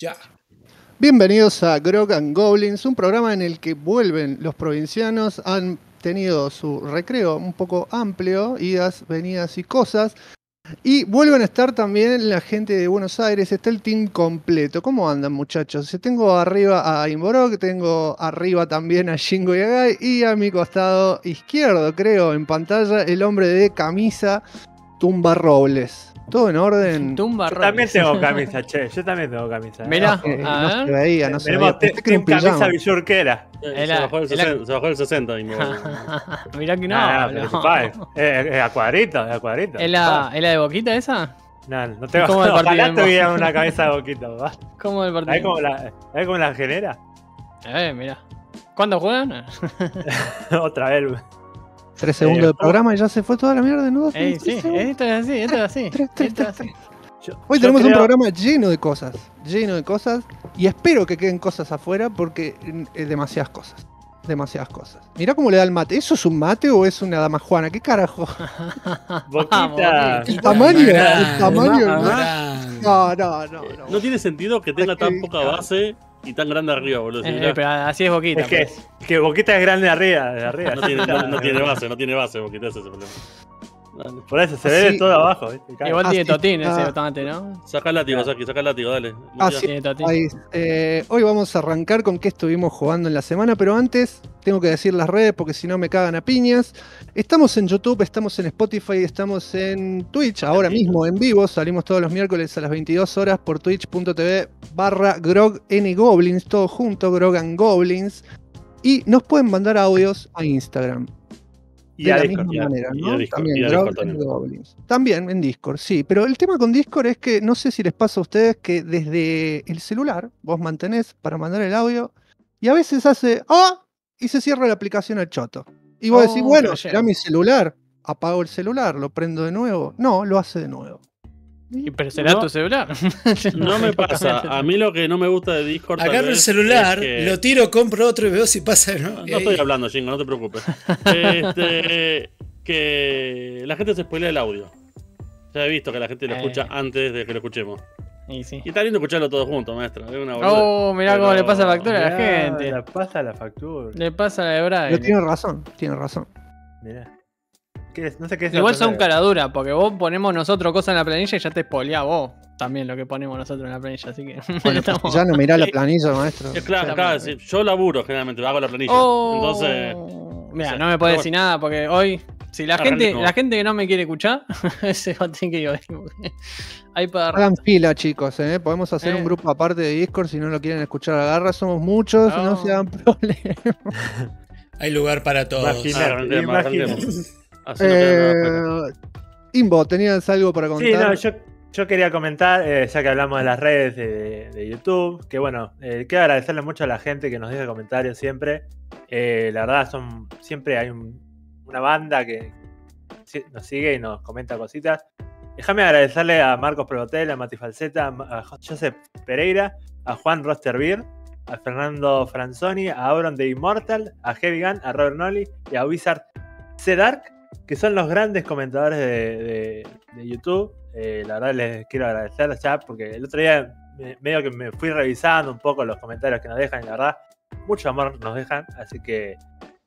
Ya. Bienvenidos a Grog and Goblins, un programa en el que vuelven los provincianos, han tenido su recreo un poco amplio, idas, venidas y cosas, y vuelven a estar también la gente de Buenos Aires, está el team completo. ¿Cómo andan muchachos? Tengo arriba a Imborok, tengo arriba también a Shingo Yagai y a mi costado izquierdo, creo, en pantalla, el hombre de camisa Tumba Robles. ¿Todo en orden? Tumba Yo también tengo camisa, che. Yo también tengo camisa. Mirá, Eh, a no se ver. veía, no se Tenemos veía. te- Pensé que era un camisa pijama. billurquera. Se, la- bajó el es la- 60, se bajó el 60 y no. Mirá que no. Ah, no. pa, es- es- es a cuadrito, es a cuadrito. ¿Es la, ¿Es la de boquita esa? No, no tengo. ¿Cómo el partido Ojalá tuviera una cabeza de boquita, ¿va? ¿Cómo el ¿Sabés partido? cómo la, ¿sabés cómo la genera? Eh, mirá. ¿Cuándo juegan? Otra vez. Tres segundos Eh, de programa y ya se fue toda la mierda de nuevo. Ey, sí, esto es así, esto es así. Tres, tres, Esto es tres. Yo- Hoy yo tenemos un programa lleno de cosas, lleno de cosas, y espero que queden cosas afuera porque mm, es demasiadas cosas, demasiadas cosas. Mirá cómo le da el mate, ¿eso es un mate o es una dama juana? ¿Qué carajo? Boquita. El tamaño, el tamaño. ¿no? No, no, no, no. No tiene sentido que tenga tan poca base y tan grande arriba, boludo. Eh, mirá, pero así es boquita. Es que, pues. que Boquita es grande de arriba. Arriba. no, tiene, no, no tiene base, no tiene base, porque ese es el problema. Por eso se ve de todo abajo. ¿viste? Cae. Igual tiene Así totín está. ese tomate, ¿no? Saca el látigo, Saki, saca el látigo, dale. Así- Tiene totín. Ahí, eh, hoy vamos a arrancar con qué estuvimos jugando en la semana, pero antes tengo que decir las redes porque si no me cagan a piñas. Estamos en YouTube, estamos en Spotify, estamos en Twitch ahora mismo en vivo. Salimos todos los miércoles a las 22 horas por twitch.tv barra grog n goblins, todo junto, grog and goblins. Y nos pueden mandar audios a Instagram. Y de la Discord. misma manera, ¿no? Discord, también, Discord también. Goblins. También en Discord, sí. Pero el tema con Discord es que no sé si les pasa a ustedes que desde el celular vos mantenés para mandar el audio y a veces hace ¡Ah! y se cierra la aplicación al choto. Y vos Oh, decís, bueno, pero será mi celular. Apago el celular, lo prendo de nuevo. No, lo hace de nuevo. Y- Pero será No. tu celular. No me pasa. A mí lo que no me gusta de Discord. Agarro el celular, es que- lo tiro, compro otro y veo si pasa no. No, no estoy hablando, Jingo, no te preocupes. Este, que la gente se spoilea el audio. Ya he visto que la gente lo Eh. escucha antes de que lo escuchemos. Y sí. Y está lindo escucharlo todo junto, maestra. Es una. Oh, mirá cómo le pasa la factura a la gente. La pasa la factura. Le pasa la de Pero Braille. tiene razón, tiene razón. Mirá. ¿Qué es? No sé qué es. Igual son factura. cara dura, porque vos ponemos nosotros cosas en la planilla y ya te spoilea vos también lo que ponemos nosotros en la planilla, así que. Bueno, estamos- ya no mirá la planilla, maestro. Es claro, claro, sí, yo laburo generalmente, hago la planilla. Oh, Entonces, Mira, o sea, no me puedes pero decir nada porque hoy. Si la gente, la gente que no me quiere escuchar, se va a tener que ir. Hay para Hagan fila, chicos, ¿eh? Podemos hacer Eh. un grupo aparte de Discord si no lo quieren escuchar a garra. Somos muchos, no No. se hagan problemas. Hay lugar para todos. Arranquemos, imagina- no. Eh, Imbo, ¿tenías algo para Sí, contar? no, yo, yo quería comentar, eh, ya que hablamos de las redes de, de YouTube, que bueno, eh, quiero agradecerle mucho a la gente que nos deja comentarios siempre. Eh, la verdad, son siempre hay un- una banda que nos sigue y nos comenta cositas. Déjame agradecerle a Marcos Probotel, a Mati Falseta, a Joseph Pereira, a Juan Rosterbeer, a Fernando Franzoni, a Auron de Immortal, a Heavy Gun, a Robert Nolly y a Wizard C. Dark, que son los grandes comentadores de, de- de YouTube. Eh, la verdad les quiero agradecer ya porque el otro día me- medio que me fui revisando un poco los comentarios que nos dejan y la verdad mucho amor nos dejan, así que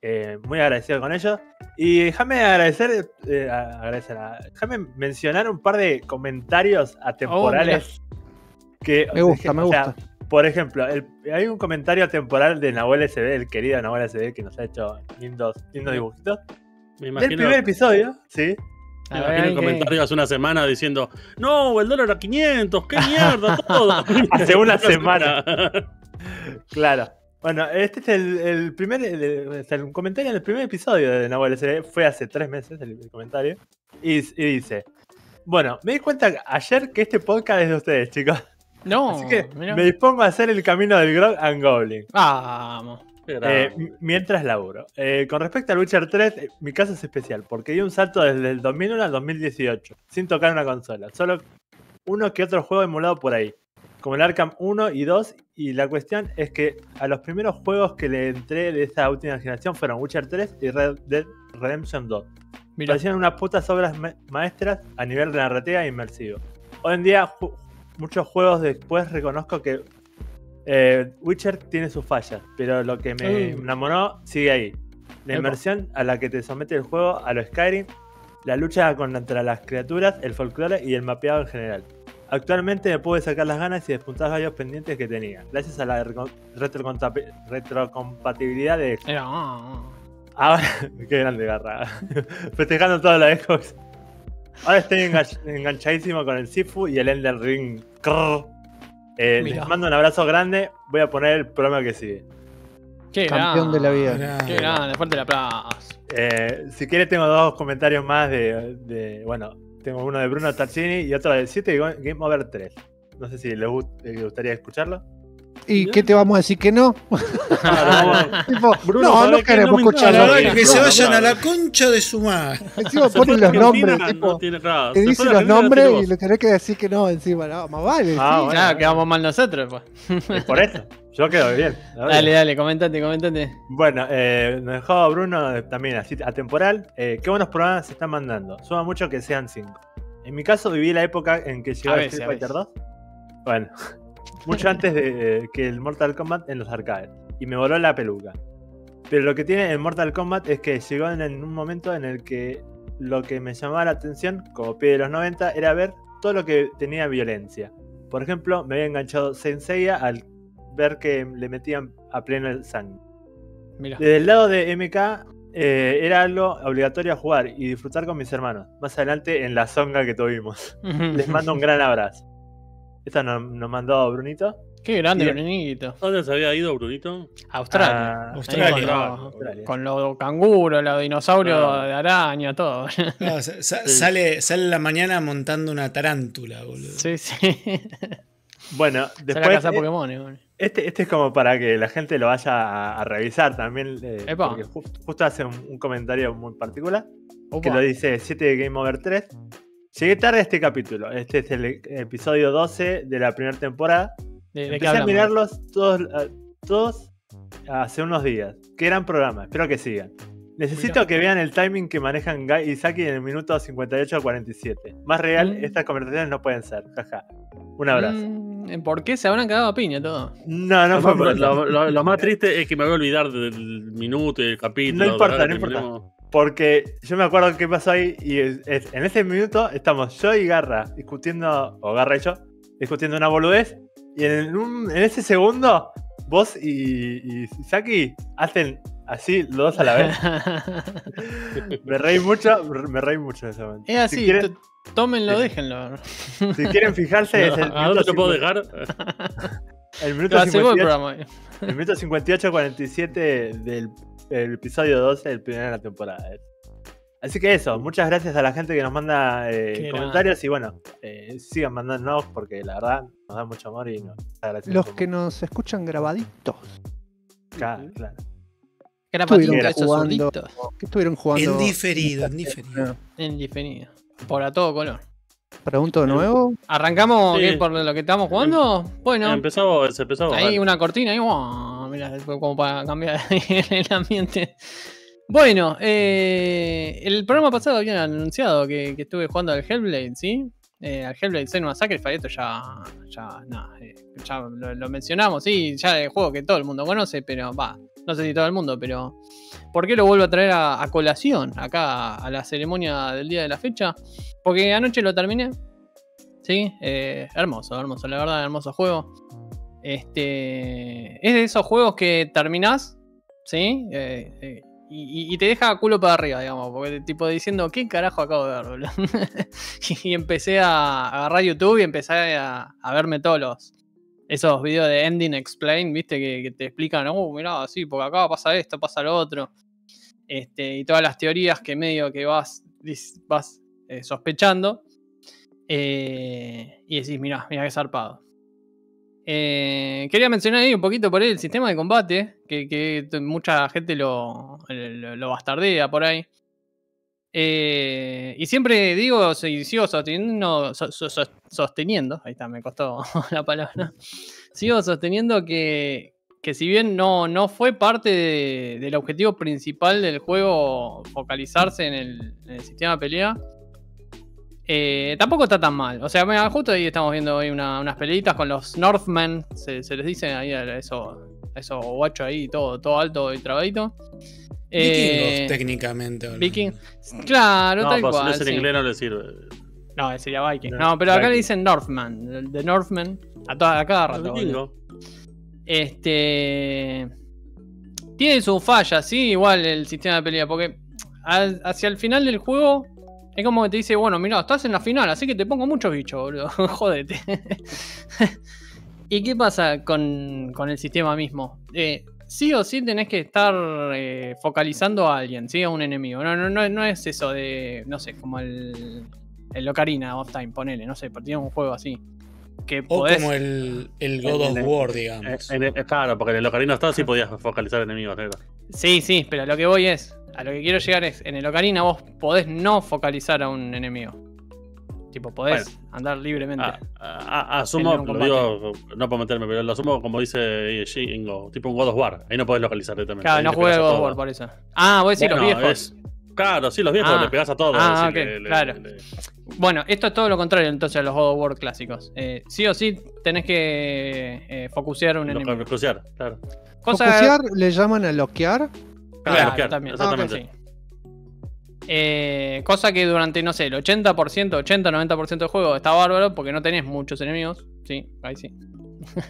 eh, muy agradecido con ellos. Y déjame agradecer, eh, a- agradecer a- déjame mencionar un par de comentarios atemporales que Me gusta, me o sea, gusta. por ejemplo, el- hay un comentario temporal de Nahuel SB, el querido Nahuel SB, que nos ha hecho lindos, lindos dibujitos. Me Del imagino, primer episodio, sí. me A imagino ver, el ¿qué? comentario hace una semana diciendo: No, el dólar a 500, qué mierda, todo. Hace una semana. Claro. Bueno, este es el, el primer el, el comentario en el primer episodio de Nahuel SB. Fue hace tres meses el, el comentario. Y, y dice: Bueno, me di cuenta ayer que este podcast es de ustedes, chicos. No, Así que mirá. me dispongo a hacer el camino del Grog and Goblin. Vamos. Eh, mientras laburo. Eh, con respecto a Witcher 3, eh, mi caso es especial, porque di un salto desde el 2001 al 2018, sin tocar una consola. Solo uno que otro juego emulado por ahí. como el Arkham 1 y 2. Y la cuestión es que a los primeros juegos que le entré de esta última generación fueron Witcher 3 y Red Dead Redemption 2. Mira, Parecían unas putas obras ma- maestras a nivel de narrativa e inmersivo. Hoy en día, muchos juegos después reconozco que eh, Witcher tiene sus fallas, pero lo que me Mm. enamoró sigue ahí. La inmersión a la que te somete el juego, a lo Skyrim, la lucha contra las criaturas, el folclore y el mapeado en general. Actualmente me pude sacar las ganas y despuntar varios pendientes que tenía, gracias a la retrocompatibilidad de era, ah, ah. Ahora, qué grande garra. Festejando toda la Xbox. Ahora estoy engan- enganchadísimo con el Sifu y el Ender Ring. Crrr. Eh, les mando un abrazo grande. Voy a poner el programa que sigue. Qué Campeón de la vida. Qué grande, fuerte el aplauso. Eh, si quieres, tengo dos comentarios más de. de- bueno, tengo uno de Bruno Tarcini y otro de 7 Game Over 3. No sé si les, gust- les gustaría escucharlo. ¿Y qué te vamos a decir que no? Tipo, Bruno, no, ¿sabes no queremos No me escuchar interesa. Ay, los que se No, vayan a la concha de su madre. Encima ponen los nombres, tipo, no tiene- claro, te dicen los nombres y le tenés que decir que no encima. No, más vale. Ah, sí. bueno. Quedamos mal nosotros, pues. Es por eso. Yo quedo bien. Dale, dale, comentate, comentate. Bueno, eh, nos dejó Bruno eh, también así atemporal. Eh, qué buenos programas se están mandando. Suma mucho que sean 5. En mi caso viví la época en que llegó A Street a Fighter 2. Bueno, mucho antes de que el Mortal Kombat en los arcades. Y me voló la peluca. Pero lo que tiene el Mortal Kombat es que llegó en, en un momento en el que lo que me llamaba la atención, como pie de los 90, era ver todo lo que tenía violencia. Por ejemplo, me había enganchado Senseiya al ver que le metían a pleno el sangre. Mira. Desde el lado de MK eh, era algo obligatorio a jugar y disfrutar con mis hermanos. Más adelante en la zonga que tuvimos. Les mando un gran abrazo. Esta nos, nos mandó Brunito. Qué grande, Brunito. ¿Dónde se había ido, Brunito? Australia. Ah, Australia. con, los, Australia. con los canguros, los dinosaurios de araña, todo. No, sa- sa- sale, sale en la mañana montando una tarántula, boludo. Sí, sí. Bueno, después casa eh, Pokémon. eh. este, este es como para que la gente lo vaya a, a revisar también. eh, porque ju- justo hace un, un comentario muy particular. Opa. que lo dice 7 Game Over 3. Llegué tarde a este capítulo. Este es el episodio 12 de la primera temporada. ¿De, Empecé a mirarlos todos, eh, todos hace unos días. Qué gran programa, espero que sigan. Necesito que vean el timing que manejan Guy y Saki en el minuto 58 a 47. Más real, Mm. estas conversaciones no pueden ser. Jaja. Un abrazo. Mm, ¿Por qué se habrán cagado a piña todo? No, no fue por eso. lo, lo- lo más triste es que me voy a olvidar del minuto y del capítulo. No importa, no importa. Porque yo me acuerdo qué pasó ahí y es- es- en ese minuto estamos yo y Garra discutiendo, o Garra y yo, discutiendo una boludez. Y en, un- en ese segundo, vos y, y Saki hacen así los dos a la vez. Me reí mucho, me reí mucho en ese momento. es así, Si quieren, tómenlo, déjenlo. si quieren fijarse, es el ¿A dónde minuto, te puedo dejar? el minuto Va a ser buen 58, programa. el minuto 58-47 del el episodio 12 del primer de la temporada. eh. Así que eso, muchas gracias a la gente que nos manda eh, comentarios y bueno, eh, sigan mandándonos porque la verdad nos da mucho amor y nos agradecemos. Los mucho. que nos escuchan grabaditos. Claro, claro. Estuvieron esos jugando. ¿Qué estuvieron jugando? En diferido, en diferido. En diferido. Por a todo color. ¿Pregunto de nuevo? ¿Arrancamos Sí. por lo que estamos jugando? Bueno, empezó a ahí una cortina ahí, ¡guau! Fue como para cambiar el ambiente. Bueno, eh, el programa pasado habían anunciado que, estuve jugando al Hellblade, ¿sí? Eh, al Hellblade Senua Sacrifice, esto ya, ya, nada, eh, ya lo, mencionamos, sí, ya el juego que todo el mundo conoce, pero va, no sé si todo el mundo, pero ¿por qué lo vuelvo a traer a, colación acá a la ceremonia del día de la fecha? Porque anoche lo terminé, ¿sí? Hermoso, hermoso, la verdad, hermoso juego. Este, es de esos juegos que terminás, ¿sí? Eh, eh, y, te deja culo para arriba, digamos, porque tipo diciendo, ¿qué carajo acabo de ver, boludo?" y empecé a agarrar YouTube y empecé a, verme todos esos videos de Ending Explain, ¿viste? Que, te explican, oh, mirá, sí, porque acá pasa esto, pasa lo otro. Este, y todas las teorías que medio que vas, eh, sospechando. Y decís, mirá, mirá qué zarpado. Eh, quería mencionar ahí un poquito por ahí el sistema de combate, que, mucha gente lo, lo, lo bastardea por ahí. Eh, y siempre digo, y sigo sosteniendo, so- so- so- sosteniendo, ahí está, me costó la palabra, sigo sosteniendo que, que si bien no, no fue parte de- del objetivo principal del juego focalizarse en el sistema de pelea, eh, tampoco está tan mal. O sea, mira, justo ahí estamos viendo hoy una- unas peleitas con los Northmen, se, se les dice ahí a eso, a esos guachos ahí, todo, todo alto y trabadito. Vikingos, Eh, técnicamente. hablando. Viking. Claro, No, tal pues si cual. no es en sí. inglés no le sirve. No, sería Viking. No, No, pero acá le dicen Northman. De Northman. A, toda, a cada rato. Vikingo. Este. Tiene su falla, sí, igual el sistema de pelea. Porque al- hacia el final del juego. Es como que te dice, bueno, mira, estás en la final, así que te pongo muchos bichos, boludo. Jódete. ¿Y qué pasa con, con el sistema mismo? Eh, sí o sí tenés que estar eh, focalizando a alguien, ¿sí? A un enemigo. No, no, no, no es eso de, no sé, como el, el Ocarina of Time, ponele, no sé, tiene un juego así. Que O podés... como el, el God of War, digamos. claro, porque en el Ocarina of Time sí podías focalizar enemigos. negro. Sí, sí, pero a lo que voy es, a lo que quiero llegar es, en el Ocarina vos podés no focalizar a un enemigo. Tipo, podés andar libremente. Ah, ah, ah, asumo, lo digo, no para meterme, pero lo asumo como dice Shingo, tipo un God of War. Ahí no podés localizar directamente. claro, ahí no jugué a God of. War por eso. Ah, vos decís Bueno, los viejos. es- claro, sí, los viejos Ah. le pegás a todos. Ah, es decir, ok, le- le- claro. le- Bueno, esto es todo lo contrario entonces a los God of War clásicos. Eh, sí o sí tenés que eh, focusear a un lo- enemigo. cruciar, claro. Cosa, Focusear le llaman a loquear. Claro, Claro, claro, también. exactamente. Sí. Eh, cosa que durante, no sé, el 80%, 80-90% del juego está bárbaro porque no tenés muchos enemigos. Sí, ahí sí.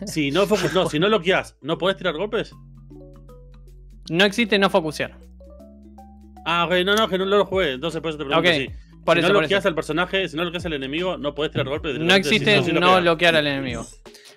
Si no, focu- no, si no bloqueás, ¿no podés tirar golpes? No existe no focusear. Ah, ok, no, no, que no lo jugué, entonces por eso te pregunto Ok, si. Por si eso, no bloqueas al personaje, si no bloqueas al enemigo, no podés tirar golpes. No existe no bloquear al enemigo.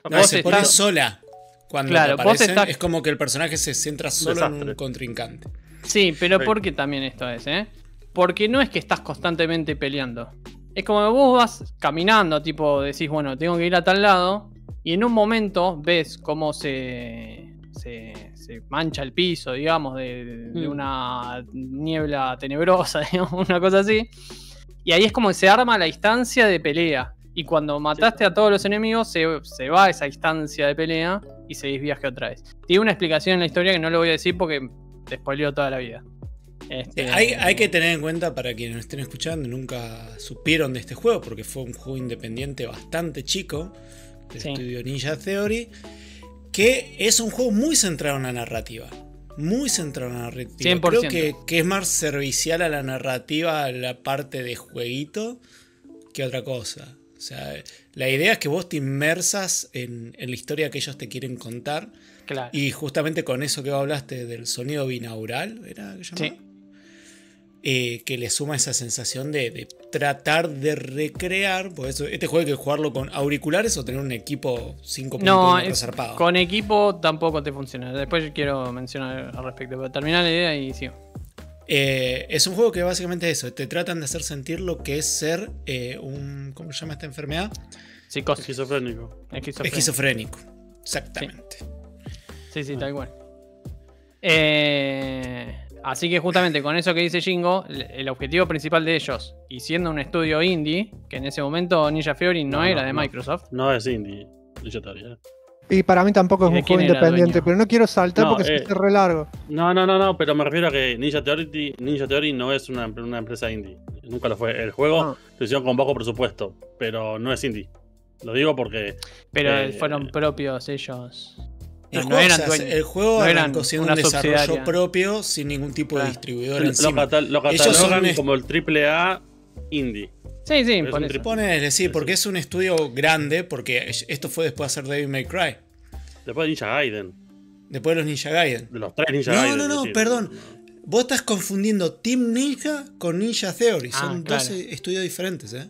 No, vos se pone estás- sola. Cuando Claro, aparecen, estás- es como que el personaje se centra solo en un contrincante. Sí, pero Sí. ¿por qué también esto es, eh? Porque no es que estás constantemente peleando. Es como que vos vas caminando, tipo, decís, bueno, tengo que ir a tal lado, y en un momento ves cómo se, se, se mancha el piso, digamos, de, de Mm. una niebla tenebrosa, digamos, una cosa así. Y ahí es como que se arma la instancia de pelea. Y cuando mataste a todos los enemigos, se, se va esa instancia de pelea y seguís viaje otra vez. Tiene una explicación en la historia que no lo voy a decir porque te spoileo toda la vida. Este, Eh, Hay, hay que tener en cuenta para quienes nos estén escuchando nunca supieron de este juego, porque fue un juego independiente bastante chico del Sí. estudio Ninja Theory, que es un juego muy centrado en la narrativa. Muy centrado en la narrativa. 100%. Creo que, que es más servicial a la narrativa, a la parte de jueguito, que otra cosa. O sea, la idea es que vos te inmersas en, en la historia que ellos te quieren contar. Claro. Y justamente con eso que vos hablaste del sonido binaural, ¿era que llamaba? Sí. Eh, que le suma esa sensación de, de tratar de recrear. Por eso, este juego hay que jugarlo con auriculares o tener un equipo 5.1 No, con equipo tampoco te funciona. Después quiero mencionar al respecto, pero terminar la idea y sí. Eh, es un juego que básicamente es eso, te tratan de hacer sentir lo que es ser eh, un. ¿Cómo se llama esta enfermedad? Psicosis. Esquizofrénico. Esquizofrénico. Exactamente. Sí, sí, tal cual. Eh, así que justamente con eso que dice Jingo, el objetivo principal de ellos, y siendo un estudio indie, que en ese momento Ninja Theory no, No, era no, de no. Microsoft. No es indie. Ninja Theory, ¿eh? Y para mí tampoco es ¿Y de un juego independiente, pero no quiero saltar No, porque se eh, hace re largo. No, no, no, no, pero me refiero a que Ninja Theory, Ninja Theory no es una, una empresa indie. Nunca lo fue. El juego Ah. lo hicieron con bajo presupuesto, pero no es indie. Lo digo porque. Pero Eh, fueron propios ellos. El, No, no juego, eran o sea, dueños, el juego no eran arrancó siendo una un desarrollo subsidiaria. propio sin ningún tipo de Claro. distribuidor Lo, encima. catal- lo Ellos son como el AAA indie. Sí, sí, Es por Ponele, sí, porque sí. es un estudio grande, porque esto fue después de hacer Devil May Cry, Después de Ninja Gaiden. después de los Ninja Gaiden. De los tres Ninja No, Gaiden. no, no, decir, perdón. Vos estás confundiendo Team Ninja con Ninja Theory. Ah, Son claro. dos estudios diferentes, ¿eh?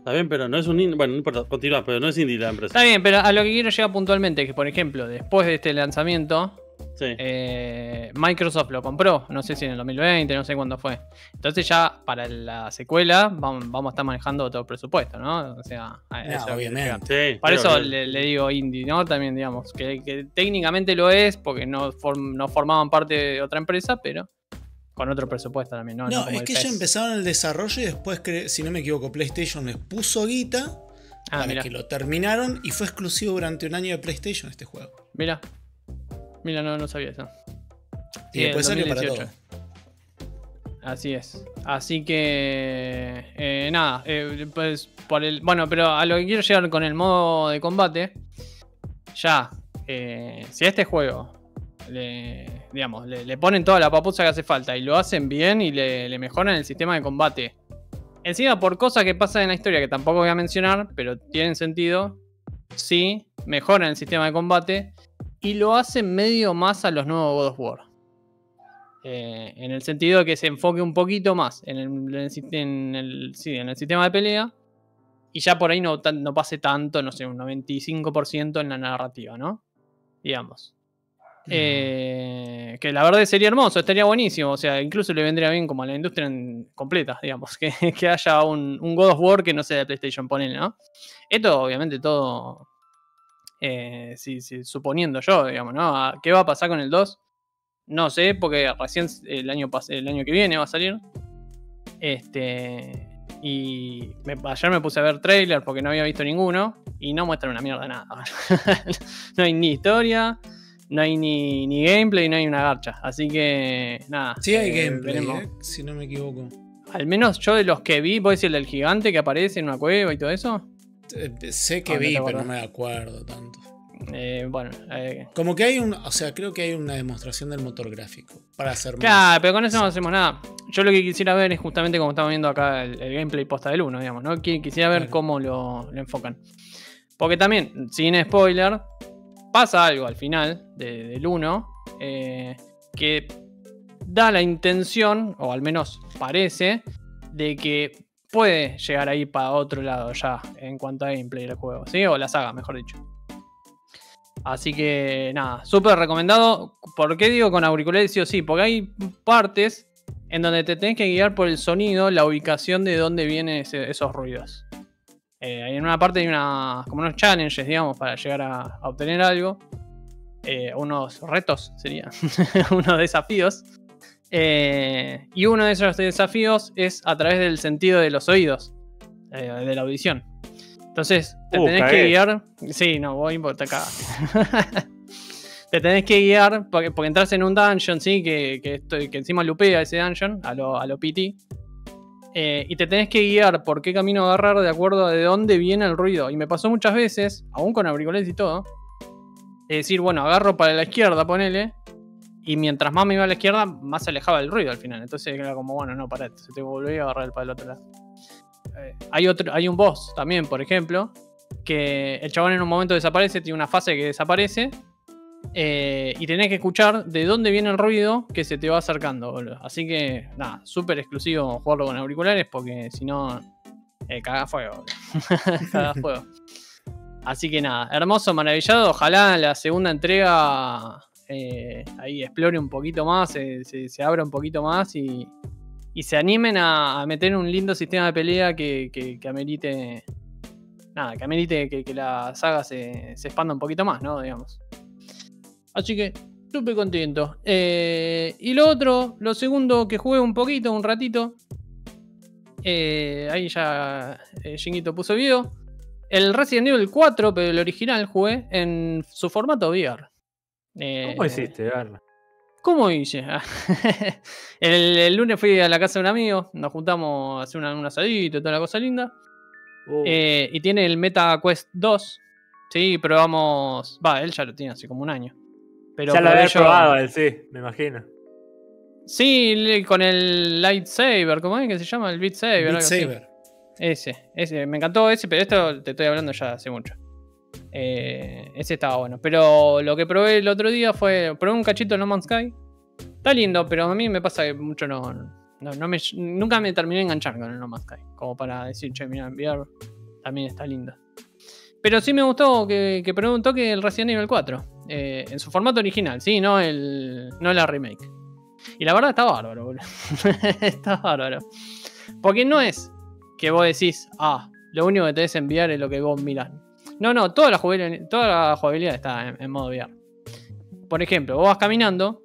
Está bien, pero no es un indie. Bueno, no importa, continúa, pero no es indie la empresa. Está bien, pero a lo que quiero llegar puntualmente es que, por ejemplo, después de este lanzamiento, Sí. eh, Microsoft lo compró, no sé si en el 2020, no sé cuándo fue. Entonces ya para la secuela vamos, vamos a estar manejando otro presupuesto, ¿no? O sea, a No, eso quiero obviamente. Sí, Por eso le, le digo indie, ¿no? También, digamos, que, que técnicamente lo es porque no, form- no formaban parte de otra empresa, pero con otro presupuesto también, ¿no? No, es que PES. empezaron el desarrollo y después, si no me equivoco, PlayStation les puso guita Ah, para mira, que lo terminaron y fue exclusivo durante un año de PlayStation este juego. mira. Mira, no, no sabía eso. Y Sí, después salió para 2018. todo. Así es. Así que. eh, nada. eh, pues por el. Bueno, pero a lo que quiero llegar con el modo de combate. Ya. eh, si este juego. Le, digamos, le, ponen toda la papusa que hace falta y lo hacen bien y le, mejoran el sistema de combate. Encima, por cosas que pasan en la historia que tampoco voy a mencionar, pero tienen sentido. Sí, mejoran el sistema de combate y lo hacen medio más a los nuevos God of War. Eh, en el sentido de que se enfoque un poquito más en el, sí, en el sistema de pelea y ya por ahí no pase tanto, no sé, un 95% en la narrativa, ¿no? Digamos. Eh, que la verdad sería hermoso, estaría buenísimo. O sea, incluso le vendría bien como a la industria completa, digamos. Que, que haya un, God of War que no sea de PlayStation, ponele, ¿no? Esto, obviamente, todo. eh, sí, suponiendo yo, digamos, ¿no? Ah, ¿Qué va a pasar con el 2? No sé, porque recién el año, el año que viene va a salir. Este. Y ayer me puse a ver trailer porque no había visto ninguno. Y no muestran una mierda nada. no hay ni historia, no hay ni, ni gameplay, no hay una garcha. Así que, nada. Sí hay eh, gameplay, eh, si no me equivoco. Al menos yo de los que vi, ¿vos decís el del gigante que aparece en una cueva y todo eso? Eh, Sé que Ah, no vi, pero no me acuerdo tanto. Eh, bueno, eh, Como que hay un, o sea, creo que hay una demostración del motor gráfico para hacer más. Claro, pero con eso no hacemos nada. Yo lo que quisiera ver es justamente como estamos viendo acá el, el gameplay posta del 1, digamos, ¿no? Qui- Quisiera ver Claro. cómo lo, lo enfocan. Porque también, sin spoiler, pasa algo al final de- del 1 eh, que da la intención, o al menos parece, de que puede llegar ahí para otro lado ya en cuanto a gameplay del juego. O la saga, mejor dicho. Así que nada, súper recomendado. ¿Por qué digo con auriculares sí o sí? Porque hay partes en donde te tenés que guiar por el sonido la ubicación de dónde vienen esos ruidos. Eh, en una parte hay una, como unos challenges, digamos, para llegar a, a obtener algo. Eh, unos retos sería, unos desafíos. Eh, y uno de esos desafíos es a través del sentido de los oídos, eh, de la audición. Entonces, te Uh, tenés que guiar. Sí, no, voy te cagaste. te tenés que guiar porque, porque entras en un dungeon, sí, que, que, esto- que encima lupea ese dungeon a lo, a lo PT. Eh, y te tenés que guiar por qué camino agarrar de acuerdo a de dónde viene el ruido. Y me pasó muchas veces, aún con auriculares y todo, es decir, bueno, agarro para la izquierda, ponele. Y mientras más me iba a la izquierda, más se alejaba el ruido al final. Entonces era como, bueno, no, pará, se te volví a agarrar para el otro lado. Eh, hay, otro, hay un boss también, por ejemplo, que el chabón en un momento desaparece, tiene una fase que desaparece. Eh, y tenés que escuchar de dónde viene el ruido que se te va acercando, boludo. Así que, nada, súper exclusivo jugarlo con auriculares porque si no, eh, caga fuego. boludo. caga fuego. Así que nada, hermoso, maravillado. Ojalá la segunda entrega eh, ahí explore un poquito más, se, se- se abra un poquito más y, y se animen a, a meter un lindo sistema de pelea que, que, que amerite. Nada, que amerite que, que la saga se, se expanda un poquito más, ¿no? Digamos. Así que, súper contento. Eh, y lo otro, lo segundo que jugué un poquito, un ratito. eh, ahí ya eh, Shinguito puso video. El Resident Evil 4, pero el original jugué en su formato VR. Eh, ¿Cómo hiciste? ¿Cómo hice? el, el lunes fui a la casa de un amigo, nos juntamos a hacer una- un asadito y toda la cosa linda. Uh, y tiene el Meta Quest 2. Sí, probamos. Va, él ya lo tiene hace como un año. Pero ya lo había probado él, sí, me imagino. Sí, con el Lightsaber, ¿cómo es que se llama? El Beat Saber. Beat. Ese, ese, me encantó ese, pero esto te estoy hablando ya hace mucho. Eh, ese estaba bueno. Pero lo que probé el otro día fue. Probé un cachito de No Man's Sky. Está lindo, pero a mí me pasa que mucho no. no, no me, nunca me terminé de enganchar con el No Man's Sky. Como para decir, che, mira, enviar. También está lindo. Pero sí me gustó que, que probé un toque el Resident Evil 4. Eh, en su formato original, sí, no, el, no la remake. Y la verdad está bárbaro, boludo. está bárbaro. Porque no es que vos decís, ah, lo único que te des enviar es lo que vos mirás. No, no, toda la jugabilidad, toda la jugabilidad está en, modo VR. Por ejemplo, vos vas caminando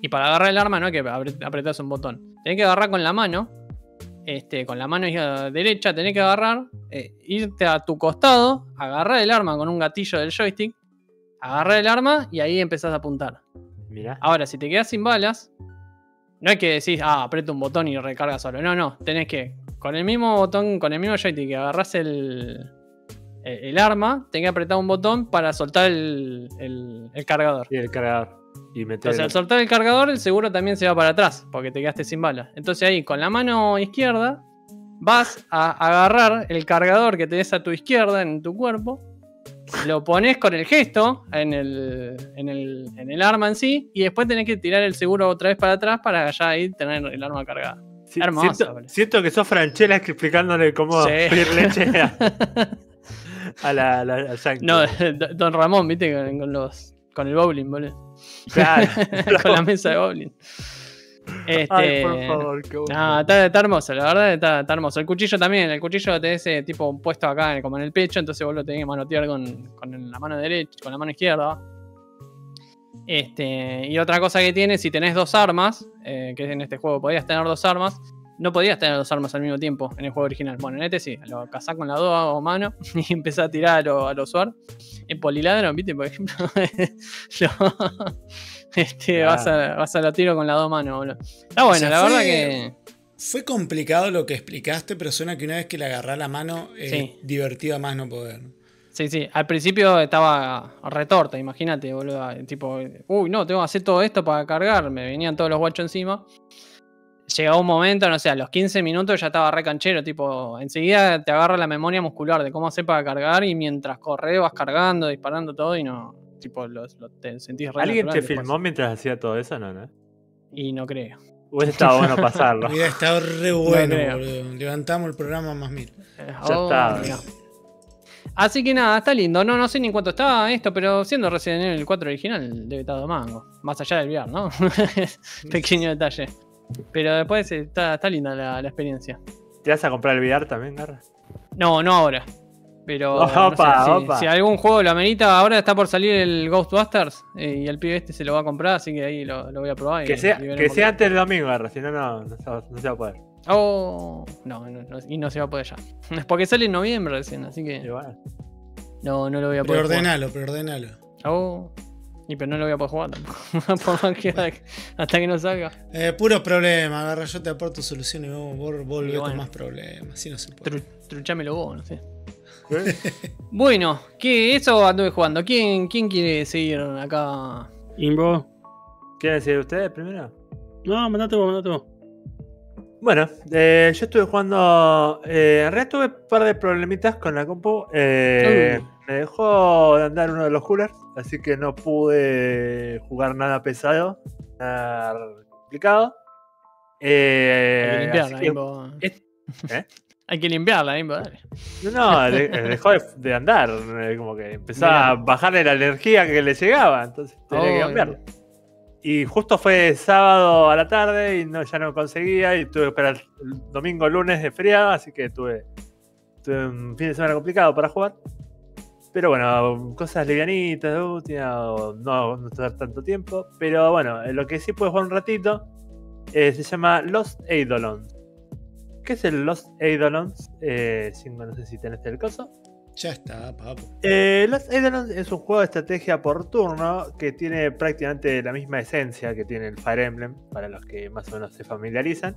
Y para agarrar el arma no es que apre- apretás un botón. Tenés que agarrar con la mano. Este, con la mano derecha tenés que agarrar, eh, irte a tu costado, agarrar el arma con un gatillo del joystick, agarrar el arma y ahí empezás a apuntar. Mirá. Ahora, si te quedas sin balas, no es que decís, ah, aprieta un botón y recarga solo. No, no. Tenés que, con el mismo botón, con el mismo joystick que agarrás el, el, el arma, tenés que apretar un botón para soltar el, el- el cargador. Y el cargador. Y meter. Entonces, al soltar el cargador, el seguro también se va para atrás, porque te quedaste sin balas. Entonces, ahí, con la mano izquierda, vas a agarrar el cargador que tenés a tu izquierda en tu cuerpo, lo pones con el gesto en el, en el, en el arma en sí, y después tenés que tirar el seguro otra vez para atrás para ya ahí tener el arma cargada. Si- hermoso, siento, siento que sos Franchella explicándole cómo Sí. pedir leche a, a la, la- al. No, Don Ramón, viste, con, con los. Con el bowling, boludo. Claro. con la mesa de bowling. Este, Ay, por favor, qué bueno. No, está, está hermoso, la verdad está, está hermoso. El cuchillo también, el cuchillo tenés ese tipo puesto acá como en el pecho, entonces vos lo tenés que manotear con, con la mano derecha, con la mano izquierda. Este, y otra cosa que tiene, si tenés dos armas, eh, que en este juego podías tener dos armas, no podías tener dos armas al mismo tiempo en el juego original. Bueno, en este sí, lo cazás con las dos manos y empezás a tirar a lo, a lo suar. En Poliladron, viste, por ejemplo, lo- este, vas, a, vas a lo tiro con las dos manos, boludo. Está bueno, sea, la fue- verdad que. Fue complicado lo que explicaste, pero suena que una vez que le agarrás la mano, es Sí. divertido a más no poder. Sí, sí. Al principio estaba retorta, imagínate, boludo. Tipo, uy, no, tengo que hacer todo esto para cargar. Me venían todos los guachos encima. Llegaba un momento, no sé, a los 15 minutos ya estaba re canchero. Tipo, enseguida te agarra la memoria muscular de cómo hacer para cargar. Y mientras corres vas cargando, disparando todo y no. Tipo, lo, lo- te sentís re ¿Alguien te después. filmó mientras hacía todo eso? No, no. Y no creo. Hubiese estado bueno pasarlo. Hubiera estado re bueno, boludo. Levantamos el programa más mil. Eh, Ya oh, está. Así que nada, está lindo. No, no sé ni en cuánto está esto, pero siendo Resident Evil 4 original, debe estar dos mango. Más allá del VR, ¿no? Pequeño detalle. Pero después eh, está, está linda la, la experiencia. ¿Te vas a comprar el VR también, Garra? No, no ahora. Pero no sé, Opa, si, opa. si algún juego lo amerita, ahora está por salir el Ghostbusters eh, y el pibe este se lo va a comprar, así que ahí lo, lo voy a probar. y- Que sea, y que sea antes del domingo, si no, no, no, se va- no a poder. Oh, no, no, no, y no se va a poder ya. Es porque sale en noviembre recién, así que Igual. no, no lo voy a poder jugar. Preordenalo, preordenalo. Oh. Y pero no lo voy a poder jugar tampoco. Hasta que no salga. Eh, puro problema, agarra, yo te aporto solución y vos, volvés con más problemas. Así no se puede. Tru- truchámelo vos, no sé. ¿Eh? Bueno, que eso anduve jugando. ¿Quién, ¿Quién quiere seguir acá? Imbo. ¿Quieren decir ustedes primero? No, mandate vos, mandate vos. Bueno, eh, yo estuve jugando. eh, en realidad tuve un par de problemitas con la compu. eh, Uh. Me dejó de andar uno de los coolers, así que no pude jugar nada pesado, nada complicado. Eh, Hay que limpiarla, así que- ¿eh? Hay que limpiarla, Imbo, dale. No, no, de- dejó de, de andar, eh, como que empezaba Mirá. a bajarle la energía que le llegaba, entonces tenía que Oh, cambiarlo. Y justo fue sábado a la tarde y no, ya no conseguía y tuve que esperar el domingo, lunes de feriado, así que tuve, tuve un fin de semana complicado para jugar. Pero bueno, cosas livianitas no, no estar tanto tiempo. Pero bueno, eh, lo que sí puedo jugar un ratito eh, se llama Lost Eidolons. ¿Qué es el Lost Eidolons? Eh, no sé si tenés el coso. Ya está, papo. Eh, Lost Eidolons es un juego de estrategia por turno que tiene prácticamente la misma esencia que tiene el Fire Emblem, para los que más o menos se familiarizan.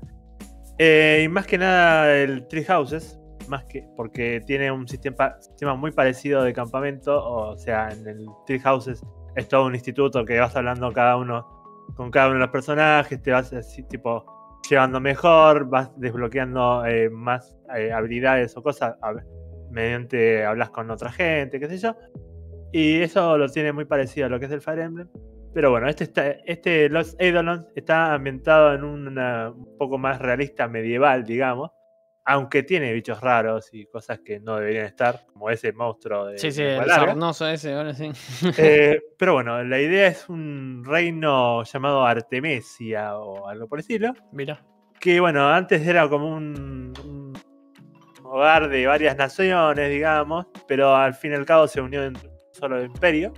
Eh, y más que nada el Tree Houses, más que porque tiene un sistema, sistema muy parecido de campamento, o sea, en el Tree Houses es todo un instituto que vas hablando cada uno con cada uno de los personajes, te vas así, tipo llevando mejor, vas desbloqueando eh, más eh, habilidades o cosas mediante hablas con otra gente, qué sé yo. Y eso lo tiene muy parecido a lo que es el Fire Emblem. Pero bueno, este, está, este Los Eidolons está ambientado en una un poco más realista medieval, digamos. Aunque tiene bichos raros y cosas que no deberían estar, como ese monstruo de Sí, sí, el larga. sarnoso ese, ahora sí. Eh, pero bueno, la idea es un reino llamado Artemesia o algo por el estilo. Mira. Que bueno, antes era como un, un hogar de varias naciones, digamos, pero al fin y al cabo se unió en un solo imperio.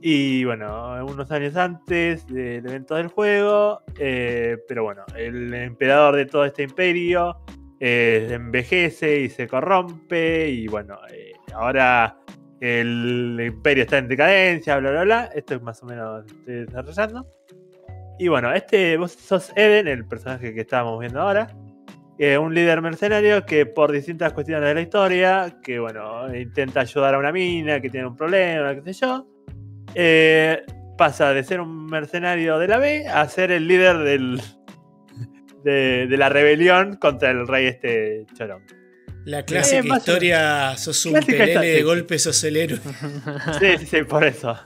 Y bueno, unos años antes del evento del juego, eh, pero bueno, el emperador de todo este imperio eh, envejece y se corrompe y bueno, eh, ahora el imperio está en decadencia, bla, bla, bla. Esto es más o menos desarrollando. Y bueno, este, vos sos Eden, el personaje que estábamos viendo ahora. eh, un líder mercenario que por distintas cuestiones de la historia, que bueno, intenta ayudar a una mina que tiene un problema, qué sé yo. eh, pasa de ser un mercenario de la B a ser el líder del, de, de la rebelión contra el rey este chorón. La clásica Eh, historia, sos un Clásica pelele de sí. golpe, sos el héroe. Sí, sí, sí, por eso.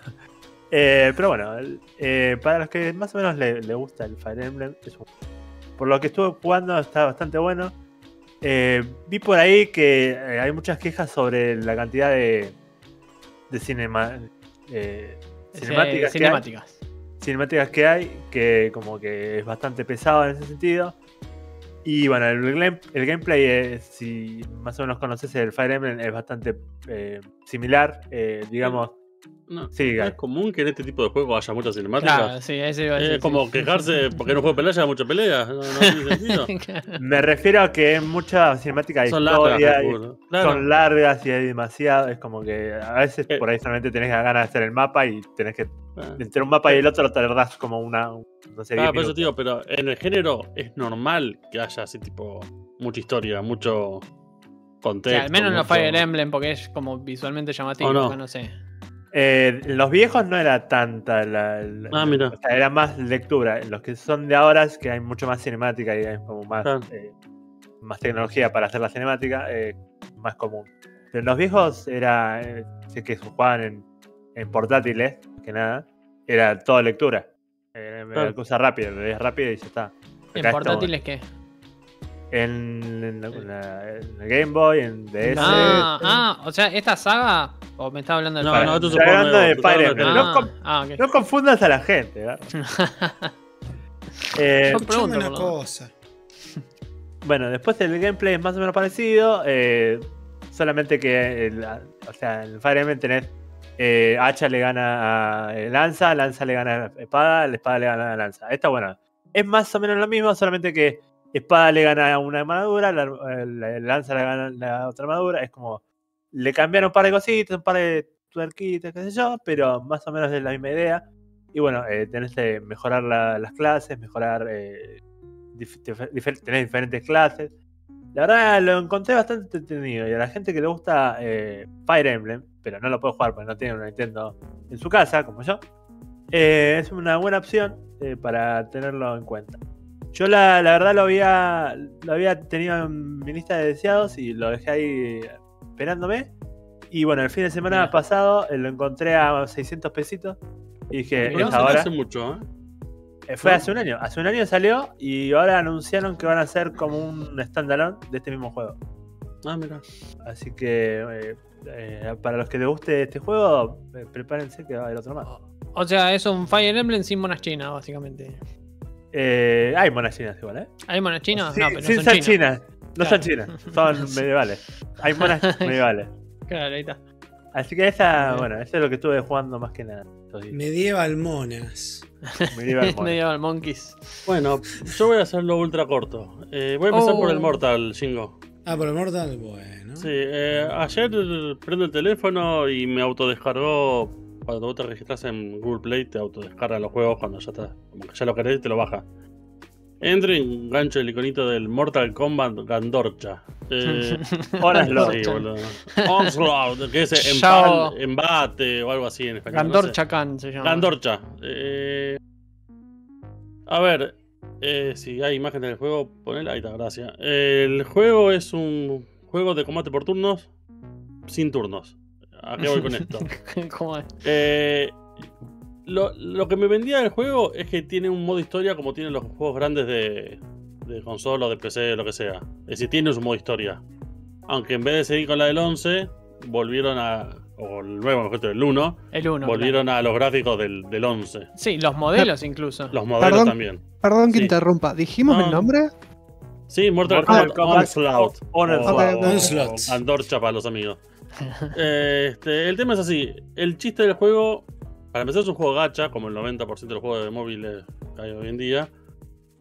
Eh, pero bueno, eh, para los que más o menos le, le gusta el Fire Emblem, es un- por lo que estuve jugando está bastante bueno. Eh, vi por ahí que hay muchas quejas sobre la cantidad de, de cinema, eh, cinemáticas, cinemáticas. Cinemáticas que hay, que como que es bastante pesado en ese sentido. Y bueno, el, el gameplay, si más o menos conoces el Fire Emblem, es bastante eh, similar. eh, digamos, No, Sí, no es común que en este tipo de juegos haya muchas cinemáticas. Claro, sí, ese iba a decir. es como quejarse porque no juego pelea, haya mucha pelea. No, no tiene sentido. Me refiero a que es mucha cinemática de Son largas, historia, y calculo. Claro. son largas y hay demasiado. Es como que a veces Eh. por ahí solamente tenés ganas de hacer el mapa y tenés que. Ah. Entre un mapa y el otro tardás como una. No sé, Ah, 10 por eso, minutos. tío, pero en el género es normal que haya así, tipo, mucha historia, mucho O contexto. sea, al menos en los mucho- Fire Emblem, porque es como visualmente llamativo, ¿O no? no sé. Eh, en los viejos no era tanta la. la- Ah, mira. O sea, era más lectura. En los que son de ahora es que hay mucho más cinemática y hay como más. Claro. eh, más tecnología para hacer la cinemática. eh, más común. Pero en los viejos era. eh, sé que jugaban en, en portátiles, más que nada. Era todo lectura. Eh, Era Claro. cosa rápida, rápido y ya está. ¿En Acá es portátiles qué? En, en la- en la- en el Game Boy, en DS. Ah, ah, o sea, esta saga. ¿O me estaba hablando del No, Fire no, esto Emblem? es un Estoy juego hablando de Fire Emblem. de- no Ah, ah. No confundas a la gente. ¿verdad? Eh, pregunto, una cosa. Bueno, después el gameplay es más o menos parecido. eh, solamente que el, o sea, en Fire Emblem tenés eh, hacha le gana a eh, lanza, lanza le gana a espada, la espada le gana a lanza. Esta, bueno, es más o menos lo mismo, solamente que espada le gana una armadura, la, la- lanza le gana la otra armadura. Es como, le cambiaron un par de cositas, un par de tuerquitas, qué sé yo, pero más o menos es la misma idea. Y bueno, eh, tenés que mejorar la- las clases, mejorar eh, tenés diferentes clases. La verdad lo encontré bastante entretenido y a la gente que le gusta eh, Fire Emblem, pero no lo puede jugar porque no tiene una Nintendo en su casa, como yo, eh, es una buena opción eh, para tenerlo en cuenta. Yo la, la verdad lo había, lo había tenido en mi lista de deseados y lo dejé ahí esperándome. Y bueno, el fin de semana Mira. pasado eh, lo encontré a 600 pesitos y dije, no es ahora. hace mucho, ¿eh? Eh, Fue ¿No? hace un año. Hace un año salió y ahora anunciaron que van a hacer como un standalone de este mismo juego. Ah, mira. Así que eh, eh, para los que les guste este juego, eh, prepárense que va a haber otro más. O sea, es un Fire Emblem sin monas chinas, básicamente. Eh, hay monas chinas igual, ¿eh? ¿Hay monas chinas? Sí, no, pero no sin son ser chinas. chinas. No son Claro. chinas, son medievales. Hay monas medievales. Claro, ahí está. Así que esa, bueno, eso es lo que estuve jugando más que nada. Medieval Monas. Medieval Monas. Medieval Monkeys. Bueno, yo voy a hacerlo ultra corto. Eh, voy a empezar Oh. por el Mortal, Shingo. Ah, por el Mortal, bueno. Sí, eh, ayer prendo el teléfono y me autodescargó. Cuando vos te registras en Google Play, te autodescarga los juegos cuando ya está. Como que ya lo querés y te lo baja. Entro y engancho el iconito del Mortal Kombat Gandorcha. Eh, Onslaught. sí, boludo. Onslaught, que es embate o algo así en español. no sé. Gandor Chacan se llama. Gandorcha. Eh, a ver, eh, si hay imágenes del juego, ponela. Ahí está, gracias. El juego es un juego de combate por turnos sin turnos. ¿A qué voy con esto? ¿Cómo es? Eh, lo, lo que me vendía del juego es que tiene un modo historia como tienen los juegos grandes de, de consola o de PC, lo que sea. Es decir, tiene su modo historia. Aunque en vez de seguir con la del 11, volvieron a. O el nuevo, mejor dicho, el 1, El 1. volvieron a los gráficos del, del 11. Sí, los modelos incluso. Los modelos Perdón. también. Perdón que Sí. interrumpa. ¿Dijimos No. el nombre? Sí, Mortal, Kombat, Onslaught. Onslaught. O- o- Onslaught. Andorcha para los amigos. Este, el tema es así. El chiste del juego Para empezar es un juego gacha, como el 90% de los juegos de móviles hay hoy en día.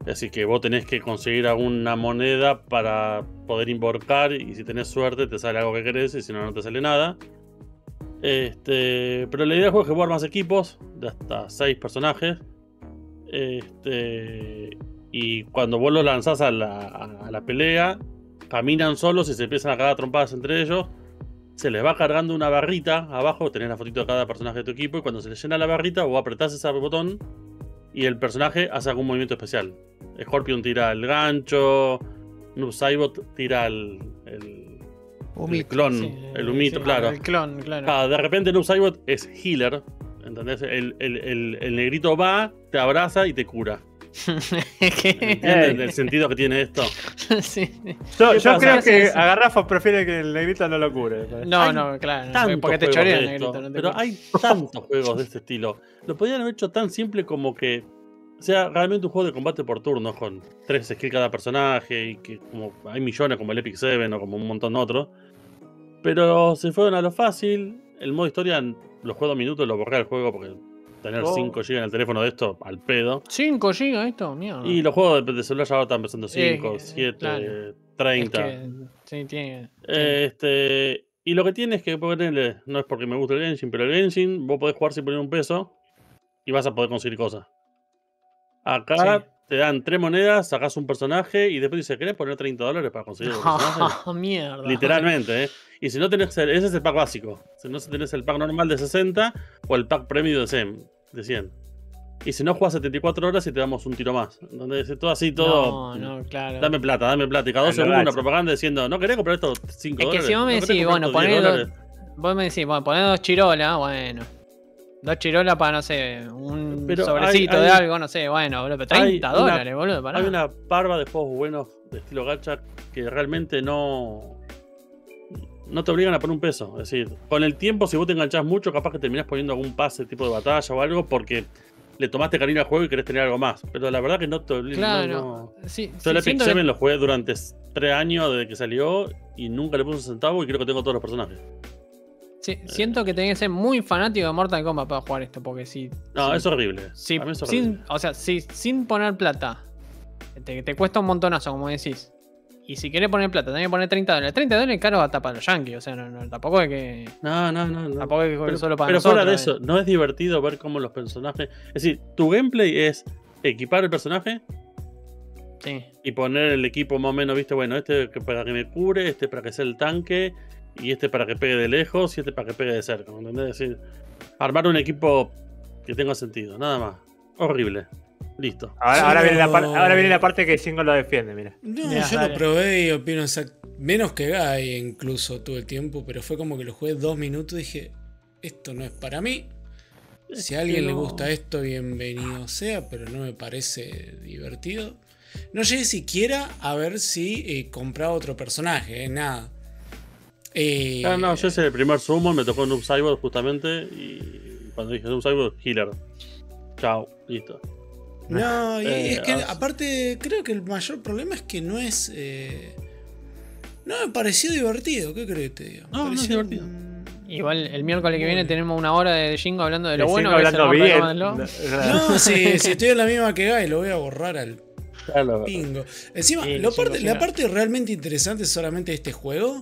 Así que vos tenés que conseguir alguna moneda para poder invocar y si tenés suerte te sale algo que querés y si no, no te sale nada. Este, pero la idea del juego es que vos armas equipos de hasta 6 personajes. Este, y cuando vos los lanzás a la, a la pelea, caminan solos y se empiezan a cagar trompadas entre ellos. Se les va cargando una barrita abajo, tenés la fotito de cada personaje de tu equipo y cuando se les llena la barrita vos apretás ese botón y el personaje hace algún movimiento especial. Scorpion tira el gancho, Noob Saibot tira el, el, el clon, Sí, el humito, claro. El clon, claro. Ah, de repente Noob Saibot es healer, ¿entendés? El- el negrito va, te abraza y te cura. ¿Qué? ¿Entienden el sentido que tiene esto? Sí. Yo, creo que a Garrafa prefiere que el negrito no lo cure. No, Hay no, claro. Porque te juegos chorea el de esto, negrito. no te pero hay tantos juegos de este estilo. Lo podrían haber hecho tan simple como que sea realmente un juego de combate por turnos con tres skills cada personaje y que como hay millones como el Epic Seven o como un montón otros. Pero se fueron a lo fácil. El modo historia lo juego dos minutos, lo borré al juego porque tener Oh. 5 GB en el teléfono de esto al pedo. 5 GB esto, mierda. Y los juegos de, de celular ya ahora están empezando 5, Eh, 7, claro. Es 30. que, sí, tiene. Este, y lo que tiene es que ponerle, no es porque me gusta el Genshin, pero el Genshin vos podés jugar sin poner un peso y vas a poder conseguir cosas. Acá Sí. te dan tres monedas, sacás un personaje y después dice, ¿querés poner 30 dólares para conseguir el personaje? Mierda. Literalmente, ¿eh? Y si no tenés el, ese es el pack básico. Si no tenés el pack normal de 60 o el pack premium de 100. De 100. Y si no juegas 74 horas y te damos un tiro más. Donde dice todo así, todo. No, no, claro. Dame plata, dame plata. Y cada dos segundos una propaganda diciendo, ¿no querés comprar estos 5 Es que dólares? si vos me ¿No querés decís, bueno, estos 10 poné dos- dólares?". Vos me decís, bueno, poné dos chirolas, bueno. Dos chirolas para, no sé, un Pero sobrecito hay- de algo, no sé, bueno, boludo, pero hay 30 una- dólares, boludo. Hay una parva de juegos buenos de estilo gacha que realmente no. No te obligan a poner un peso. Es decir, con el tiempo, si vos te enganchás mucho, capaz que terminás poniendo algún pase tipo de batalla o algo porque le tomaste cariño al juego y querés tener algo más. Pero la verdad que no te obligan. Claro. Sí, Yo sí, el Epic siento que- 7 lo jugué durante 3 años desde que salió y nunca le puse un centavo y creo que tengo todos los personajes. sí, siento que tenés que ser muy fanático de Mortal Kombat para jugar esto, porque si. No, si- es horrible. si- A mí es horrible. sin, o sea, si, sin poner plata, te, te cuesta un montonazo, como decís. Y si querés poner plata, tenés que poner 30 dólares. 30 dólares caro hasta para los yankees, o sea, no, no, tampoco es que. No, no, no. Tampoco es que Pero, solo para pero nosotros. fuera de eh. eso, ¿no es divertido ver cómo los personajes. Es decir, tu gameplay es equipar el personaje Sí. y poner el equipo más o menos, viste, bueno, este para que me cure, este para que sea el tanque, y este para que pegue de lejos, y este para que pegue de cerca. ¿me ¿Entendés? Es decir, armar un equipo que tenga sentido, nada más. Horrible. Listo. Ahora, ahora viene la par- Pero- ahora viene la parte que Shingo lo defiende, mira. No, Mirá, yo dale. lo probé y opino exact- menos que Guy incluso todo el tiempo, pero fue como que lo jugué dos minutos y dije, esto no es para mí. Si a alguien le gusta esto, bienvenido sea, pero no me parece divertido. No llegué siquiera a ver si eh, compraba otro personaje, eh, nada. Eh, Ah, no, yo hice el primer summon, me tocó Noob Cyborg justamente, y cuando dije Noob Cyborg, healer. Chao, listo. No, y Eh, es que ah, aparte creo que el mayor problema es que no es... eh, no me pareció divertido, ¿qué crees que te digo? Me No, no es pareció divertido. un- Igual el miércoles que viene tenemos una hora de Jingo hablando de lo bueno que hablando Mortal bien. Kombat Law. No, si, si estoy en la misma que Guy, lo voy a borrar al Claro. pingo. Encima, Sí, lo parte- la no. parte realmente interesante solamente de este juego